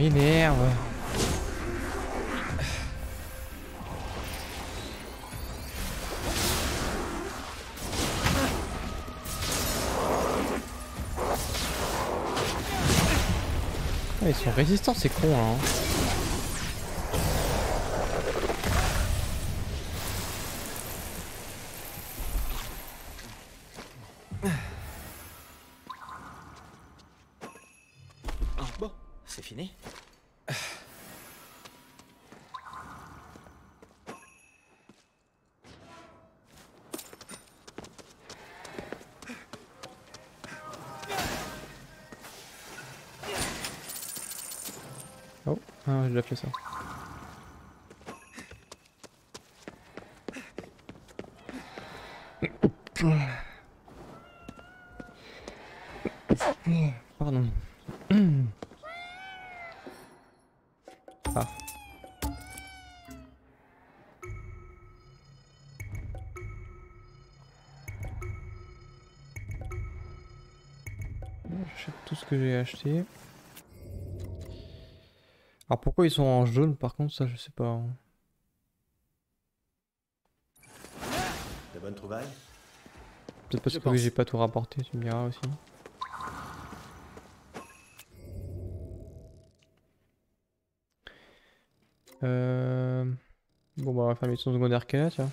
M'énerve. Ah, ils sont résistants ces cons là. hein. Que j'ai acheté. Alors pourquoi ils sont en jaune par contre ça je sais pas. hein. De bonnes trouvailles Peut-être parce Je que j'ai pas tout rapporté, tu me diras aussi. Euh... Bon bah on va faire la mission secondaire qu'elle a tiens.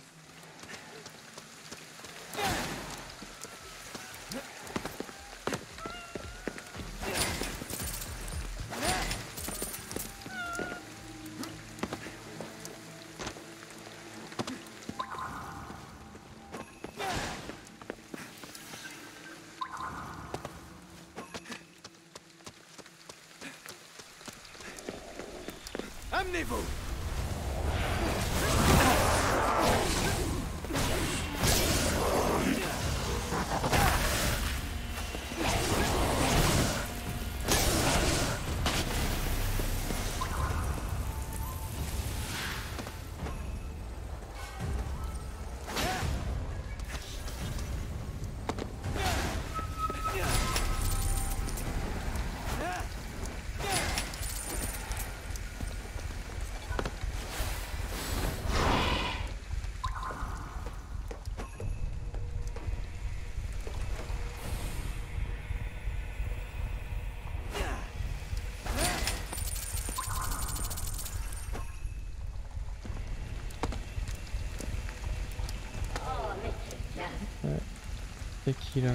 Qui là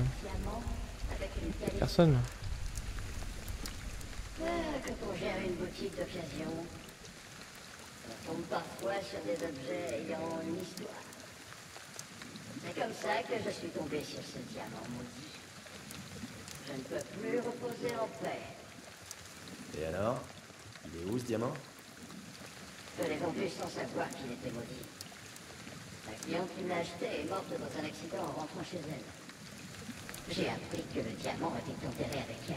Personne. Ah, quand on gère une boutique d'occasion, on tombe parfois sur des objets ayant une histoire. C'est comme ça que je suis tombé sur ce diamant maudit. Je ne peux plus reposer en paix. Et alors? Il est où ce diamant? Je l'ai vendu sans savoir qu'il était maudit. La cliente qui me l'a acheté est morte dans un accident en rentrant chez elle. J'ai appris que le diamant était enterré avec elle.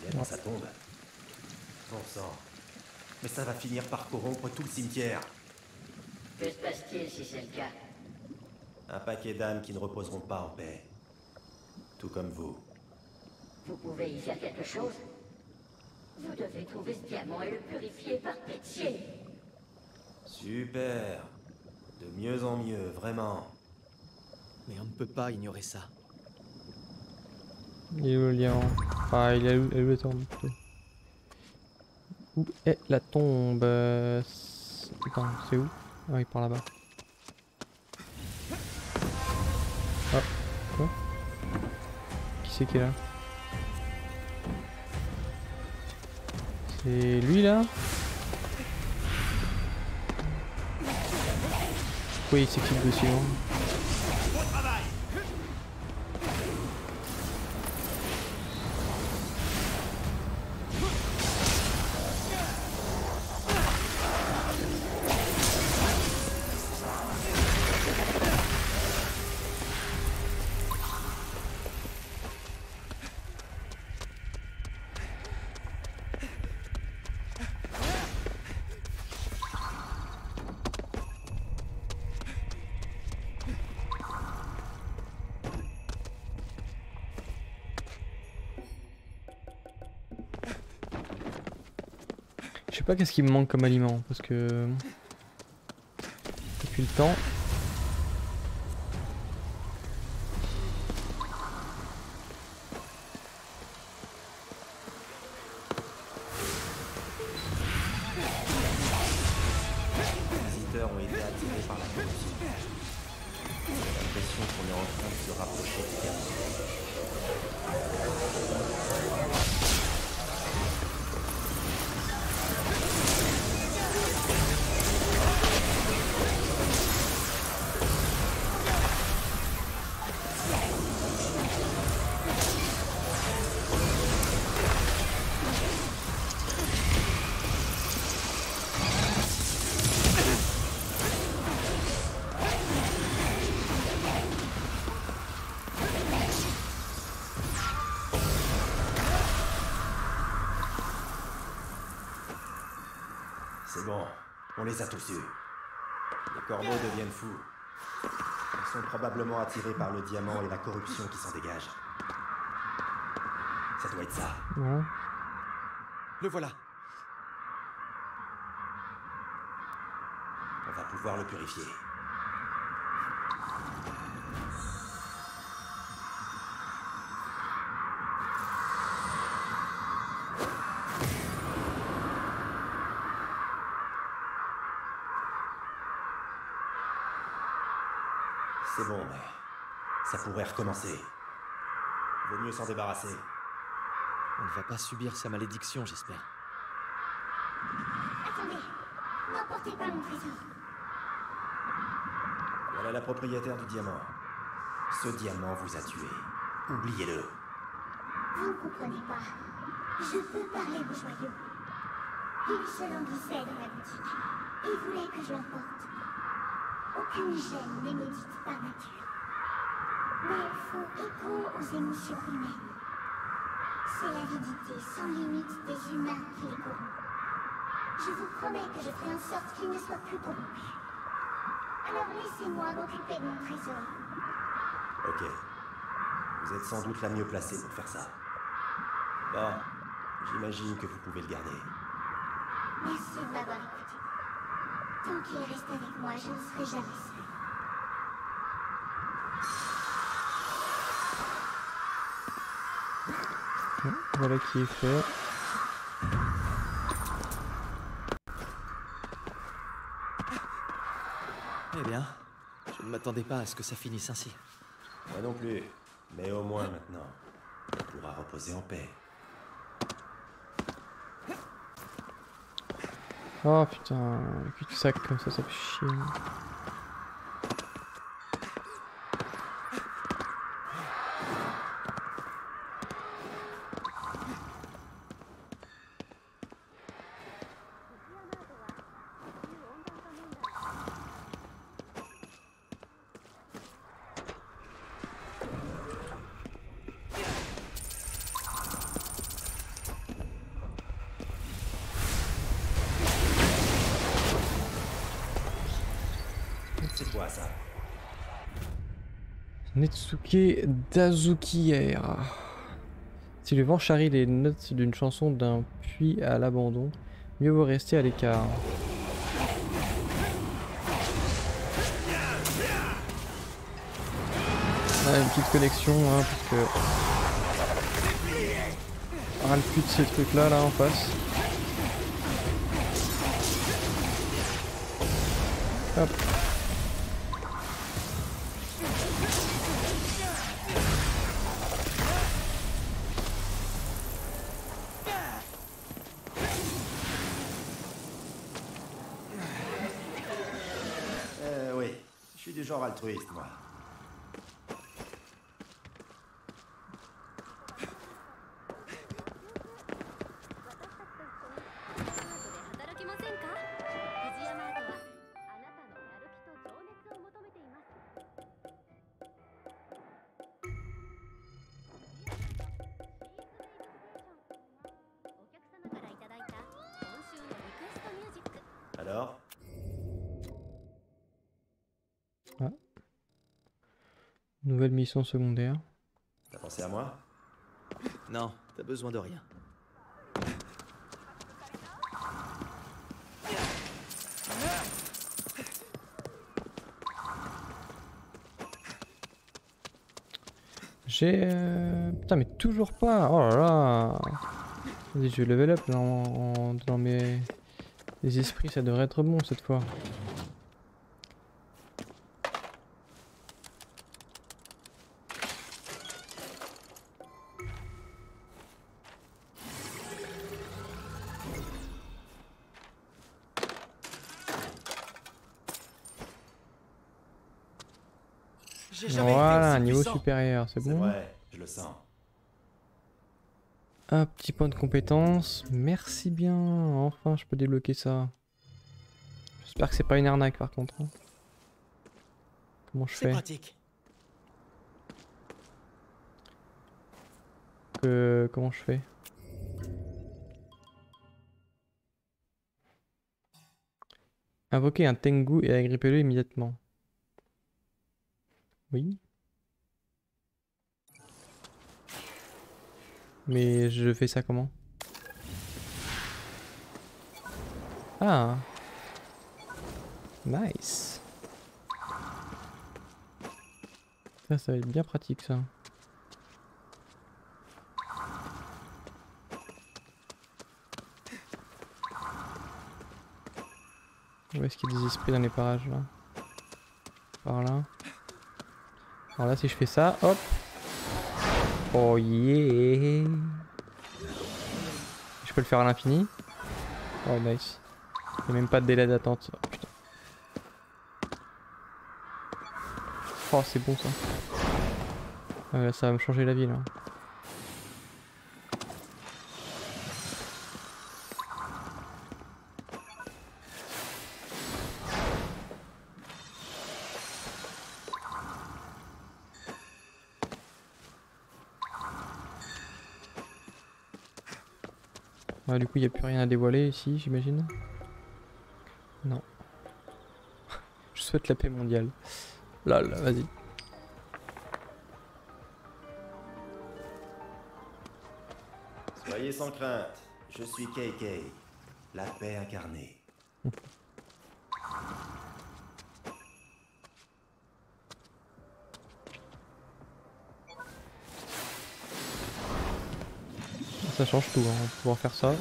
Il est dans sa tombe. Bon sang. Mais ça va finir par corrompre tout le cimetière. Que se passe-t-il si c'est le cas? Un paquet d'âmes qui ne reposeront pas en paix. Tout comme vous. Vous pouvez y faire quelque chose? Vous devez trouver ce diamant et le purifier par pitié. Super. De mieux en mieux, vraiment. Mais on ne peut pas ignorer ça. Il est où le diamant Enfin, il est où, elle est où tombe Où est la tombe? Attends, c'est où? Ah oui, par là-bas. Ah, quoi? Qui c'est qui est là? C'est lui là? Pourquoi il s'équipe de si sais pas qu'est-ce qui me manque comme aliment parce que depuis le temps. Les a tous eus. Les corbeaux deviennent fous. Ils sont probablement attirés par le diamant et la corruption qui s'en dégage. Ça doit être ça. Le voilà. On va pouvoir le purifier. Recommencer. Vaut mieux s'en débarrasser. On ne va pas subir sa malédiction, j'espère. Attendez, n'emportez pas mon trésor. Voilà la propriétaire du diamant. Ce diamant vous a tué. Oubliez-le. Vous ne comprenez pas. Je peux parler aux joyaux. Il se languissait dans la boutique. Il voulait que je l'emporte. Aucune gêne n'est maudite par nature. Écho aux émotions humaines. C'est l'avidité sans limite des humains qui les corrompt. Je vous promets que je ferai en sorte qu'ils ne soient plus corrompus. Alors laissez-moi m'occuper de mon trésor. Ok. Vous êtes sans doute la mieux placée pour faire ça. Bon, j'imagine que vous pouvez le garder. Merci de m'avoir écouté. Tant qu'il reste avec moi, je ne serai jamais seule. Voilà qui est fait. Eh bien, je ne m'attendais pas à ce que ça finisse ainsi. Moi non plus. Mais au moins maintenant, elle pourra reposer en paix. Oh putain, le cul-de-sac comme ça, ça fait chier. C'est quoi ça Netsuke Dazukier. Si le vent charrie les notes d'une chanson d'un puits à l'abandon, mieux vaut rester à l'écart. On a une petite connexion, hein, parce que... Ah, le cul de ces trucs là, là, en face. Hop. Mission secondaire. T'as pensé à moi? Non, t'as besoin de rien. J'ai... euh, Putain mais toujours pas Oh là là Vas-y je vais level up là, en- en- dans mes... Les esprits ça devrait être bon cette fois. Voilà, aussi niveau puissant. supérieur, c'est bon vrai, je le sens. Un petit point de compétence. Merci bien. Enfin, je peux débloquer ça. J'espère que c'est pas une arnaque par contre. hein. Comment je fais pratique. Comment je fais Invoquer un Tengu et agrippez-le immédiatement. Oui. Mais je fais ça comment? Ah Nice Ça, ça va être bien pratique ça. Où est-ce qu'il y a des esprits dans les parages là? Par là? Alors là si je fais ça, hop Oh yeah Je peux le faire à l'infini Oh nice. Il n'y a même pas de délai d'attente. Oh, putain. Oh c'est bon ça. Là, ça va me changer la vie là. Du coup, il n'y a plus rien à dévoiler ici, j'imagine. Non. Je souhaite la paix mondiale. Là, là, vas-y. Soyez sans crainte, je suis KK, la paix incarnée. Ça change tout, hein, pouvoir faire ça.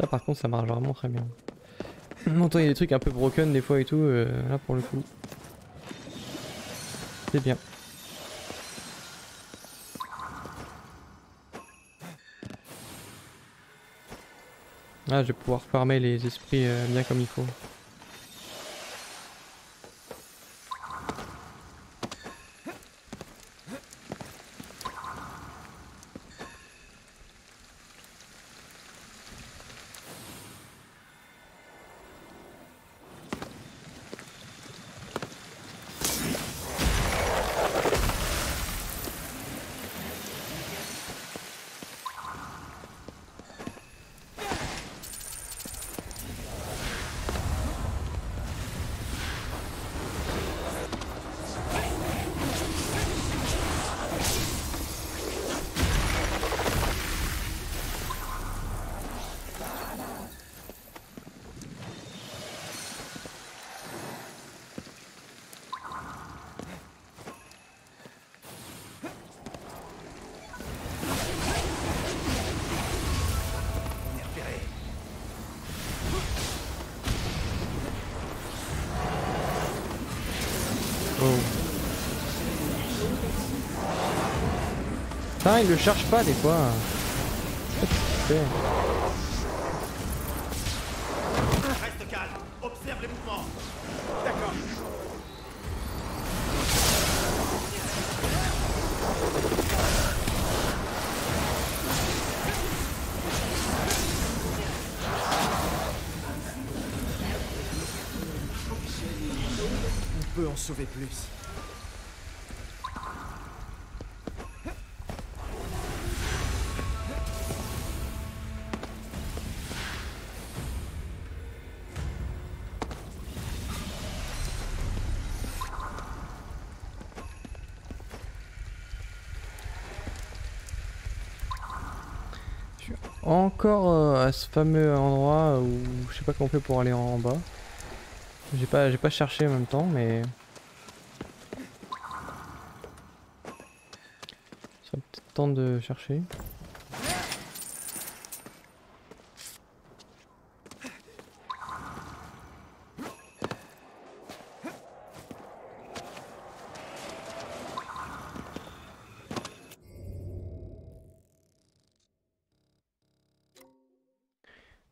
Ça par contre ça marche vraiment très bien. Autant il y a des trucs un peu broken des fois et tout, euh, là pour le coup. C'est bien. Ah je vais pouvoir farmer les esprits euh, bien comme il faut. Le cherche pas des fois. Reste calme. Observe les mouvements. D'accord. On peut en sauver plus. Encore euh, à ce fameux endroit où je sais pas comment on fait pour aller en bas. J'ai pas, pas cherché en même temps, mais. Ça va peut-être temps de chercher.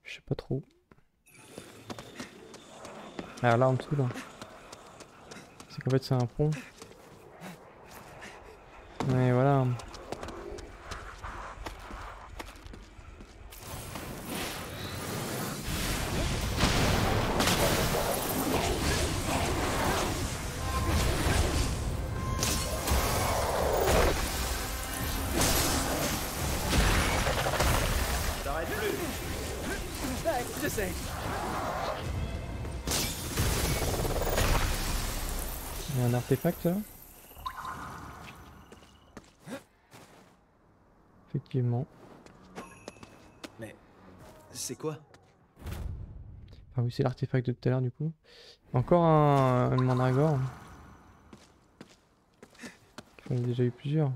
Je sais pas trop. Ah là en dessous là. C'est qu'en fait c'est un pont. C'est l'artefact de tout à l'heure du coup. Encore un, un mandragore. J'en ai déjà eu plusieurs.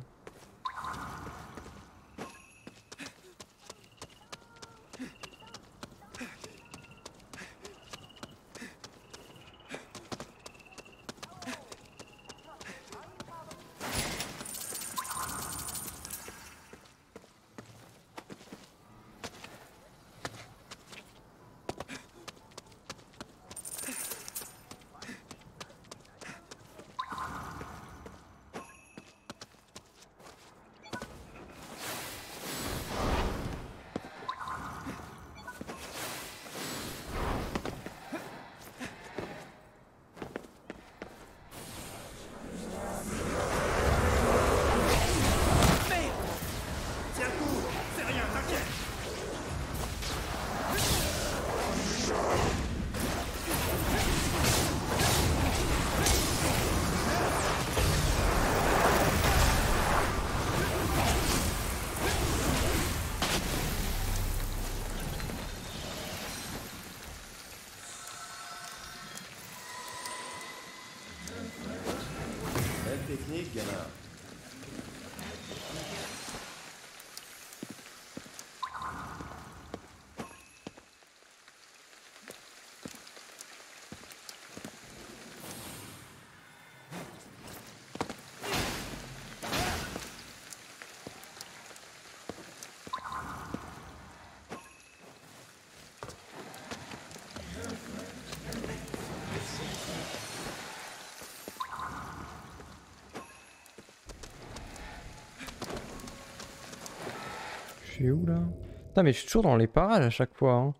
Putain mais je suis toujours dans les parages à chaque fois. Hein.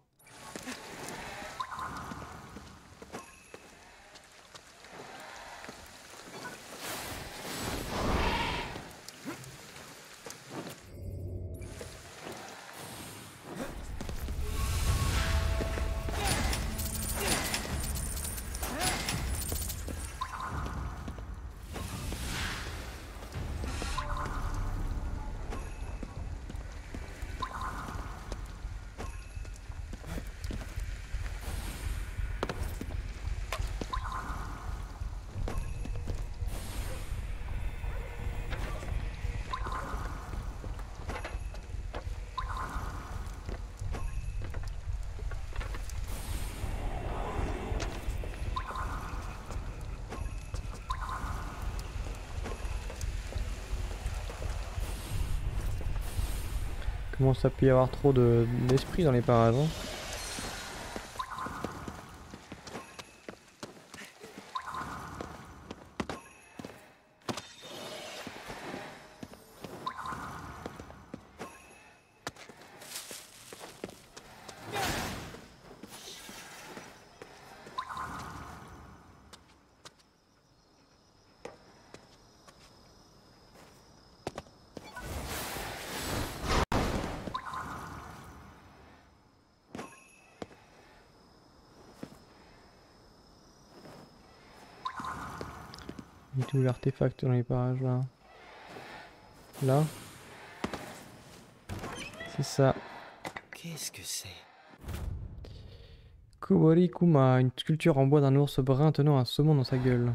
Comment ça peut y avoir trop d'esprit dans les parages hein Tout l'artefact dans les parages là. Là. C'est ça. Qu'est-ce que c'est? Kuwari Kuma, une sculpture en bois d'un ours brun tenant un saumon dans sa gueule.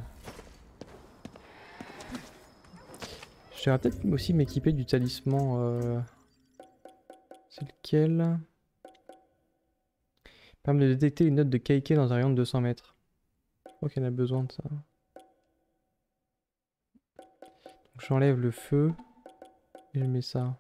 Je peut-être aussi m'équiper du talisman. Euh... C'est lequel? Permet de détecter une note de Kaike dans un rayon de 200 mètres. Je crois a besoin de ça. J'enlève le feu et je mets ça.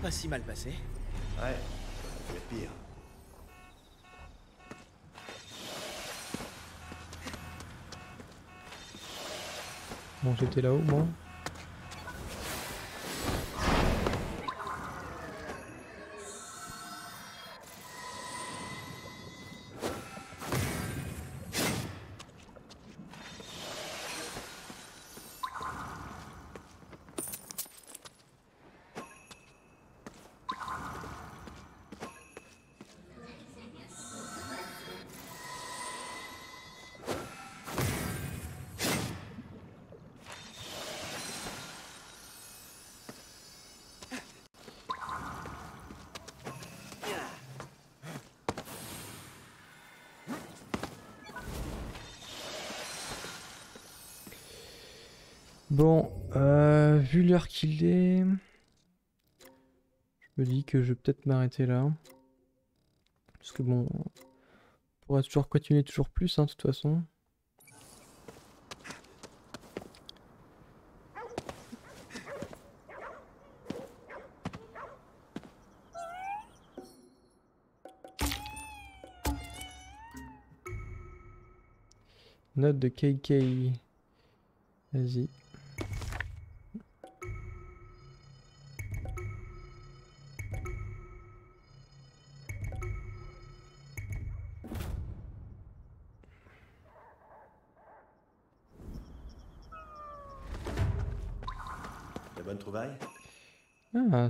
Pas si mal passé. Ouais, ça être pire. Bon, j'étais là-haut, moi. Bon, euh, vu l'heure qu'il est, je me dis que je vais peut-être m'arrêter là. Parce que bon, on pourra toujours continuer toujours plus, hein, de toute façon. Note de KK. Vas-y.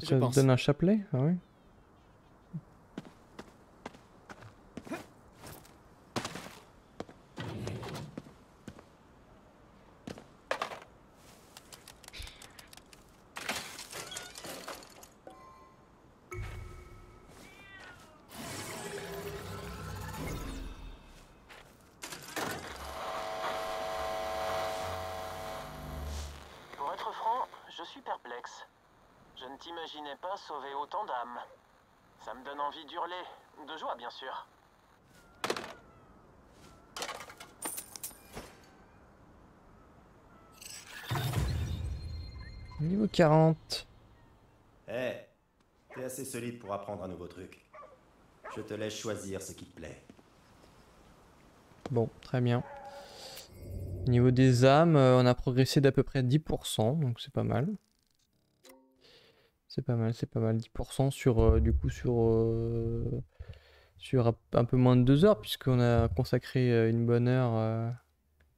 Ça pense. donne un chapelet Ah oui. 40. Eh, t'es assez solide pour apprendre un nouveau truc. Je te laisse choisir ce qui te plaît. Bon, très bien. Niveau des âmes, euh, on a progressé d'à peu près 10%, donc c'est pas mal. C'est pas mal, c'est pas mal. 10% sur, euh, du coup, sur, euh, sur un- peu moins de 2 heures, puisqu'on a consacré une bonne heure euh,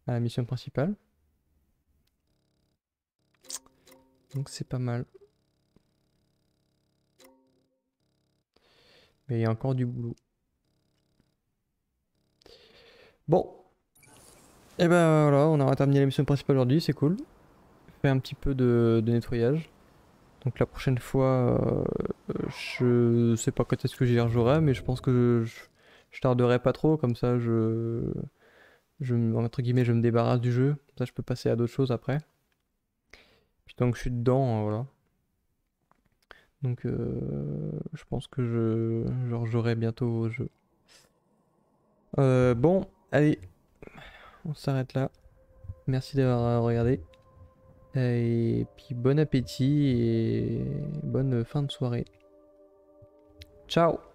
à la mission principale. Donc c'est pas mal. Mais il y a encore du boulot. Bon. Et ben voilà, on aura terminé la mission principale aujourd'hui, c'est cool. Fait un petit peu de, nettoyage. Donc la prochaine fois, euh, je sais pas quand est-ce que j'y rejouerai, mais je pense que je, tarderai pas trop, comme ça je, je, entre je me débarrasse du jeu. Ça je peux passer à d'autres choses après. Puis tant que je suis dedans, euh, voilà. Donc euh, je pense que je, je rejouerai bientôt au jeu. Euh, bon, allez, on s'arrête là. Merci d'avoir euh, regardé. Et puis bon appétit et bonne fin de soirée. Ciao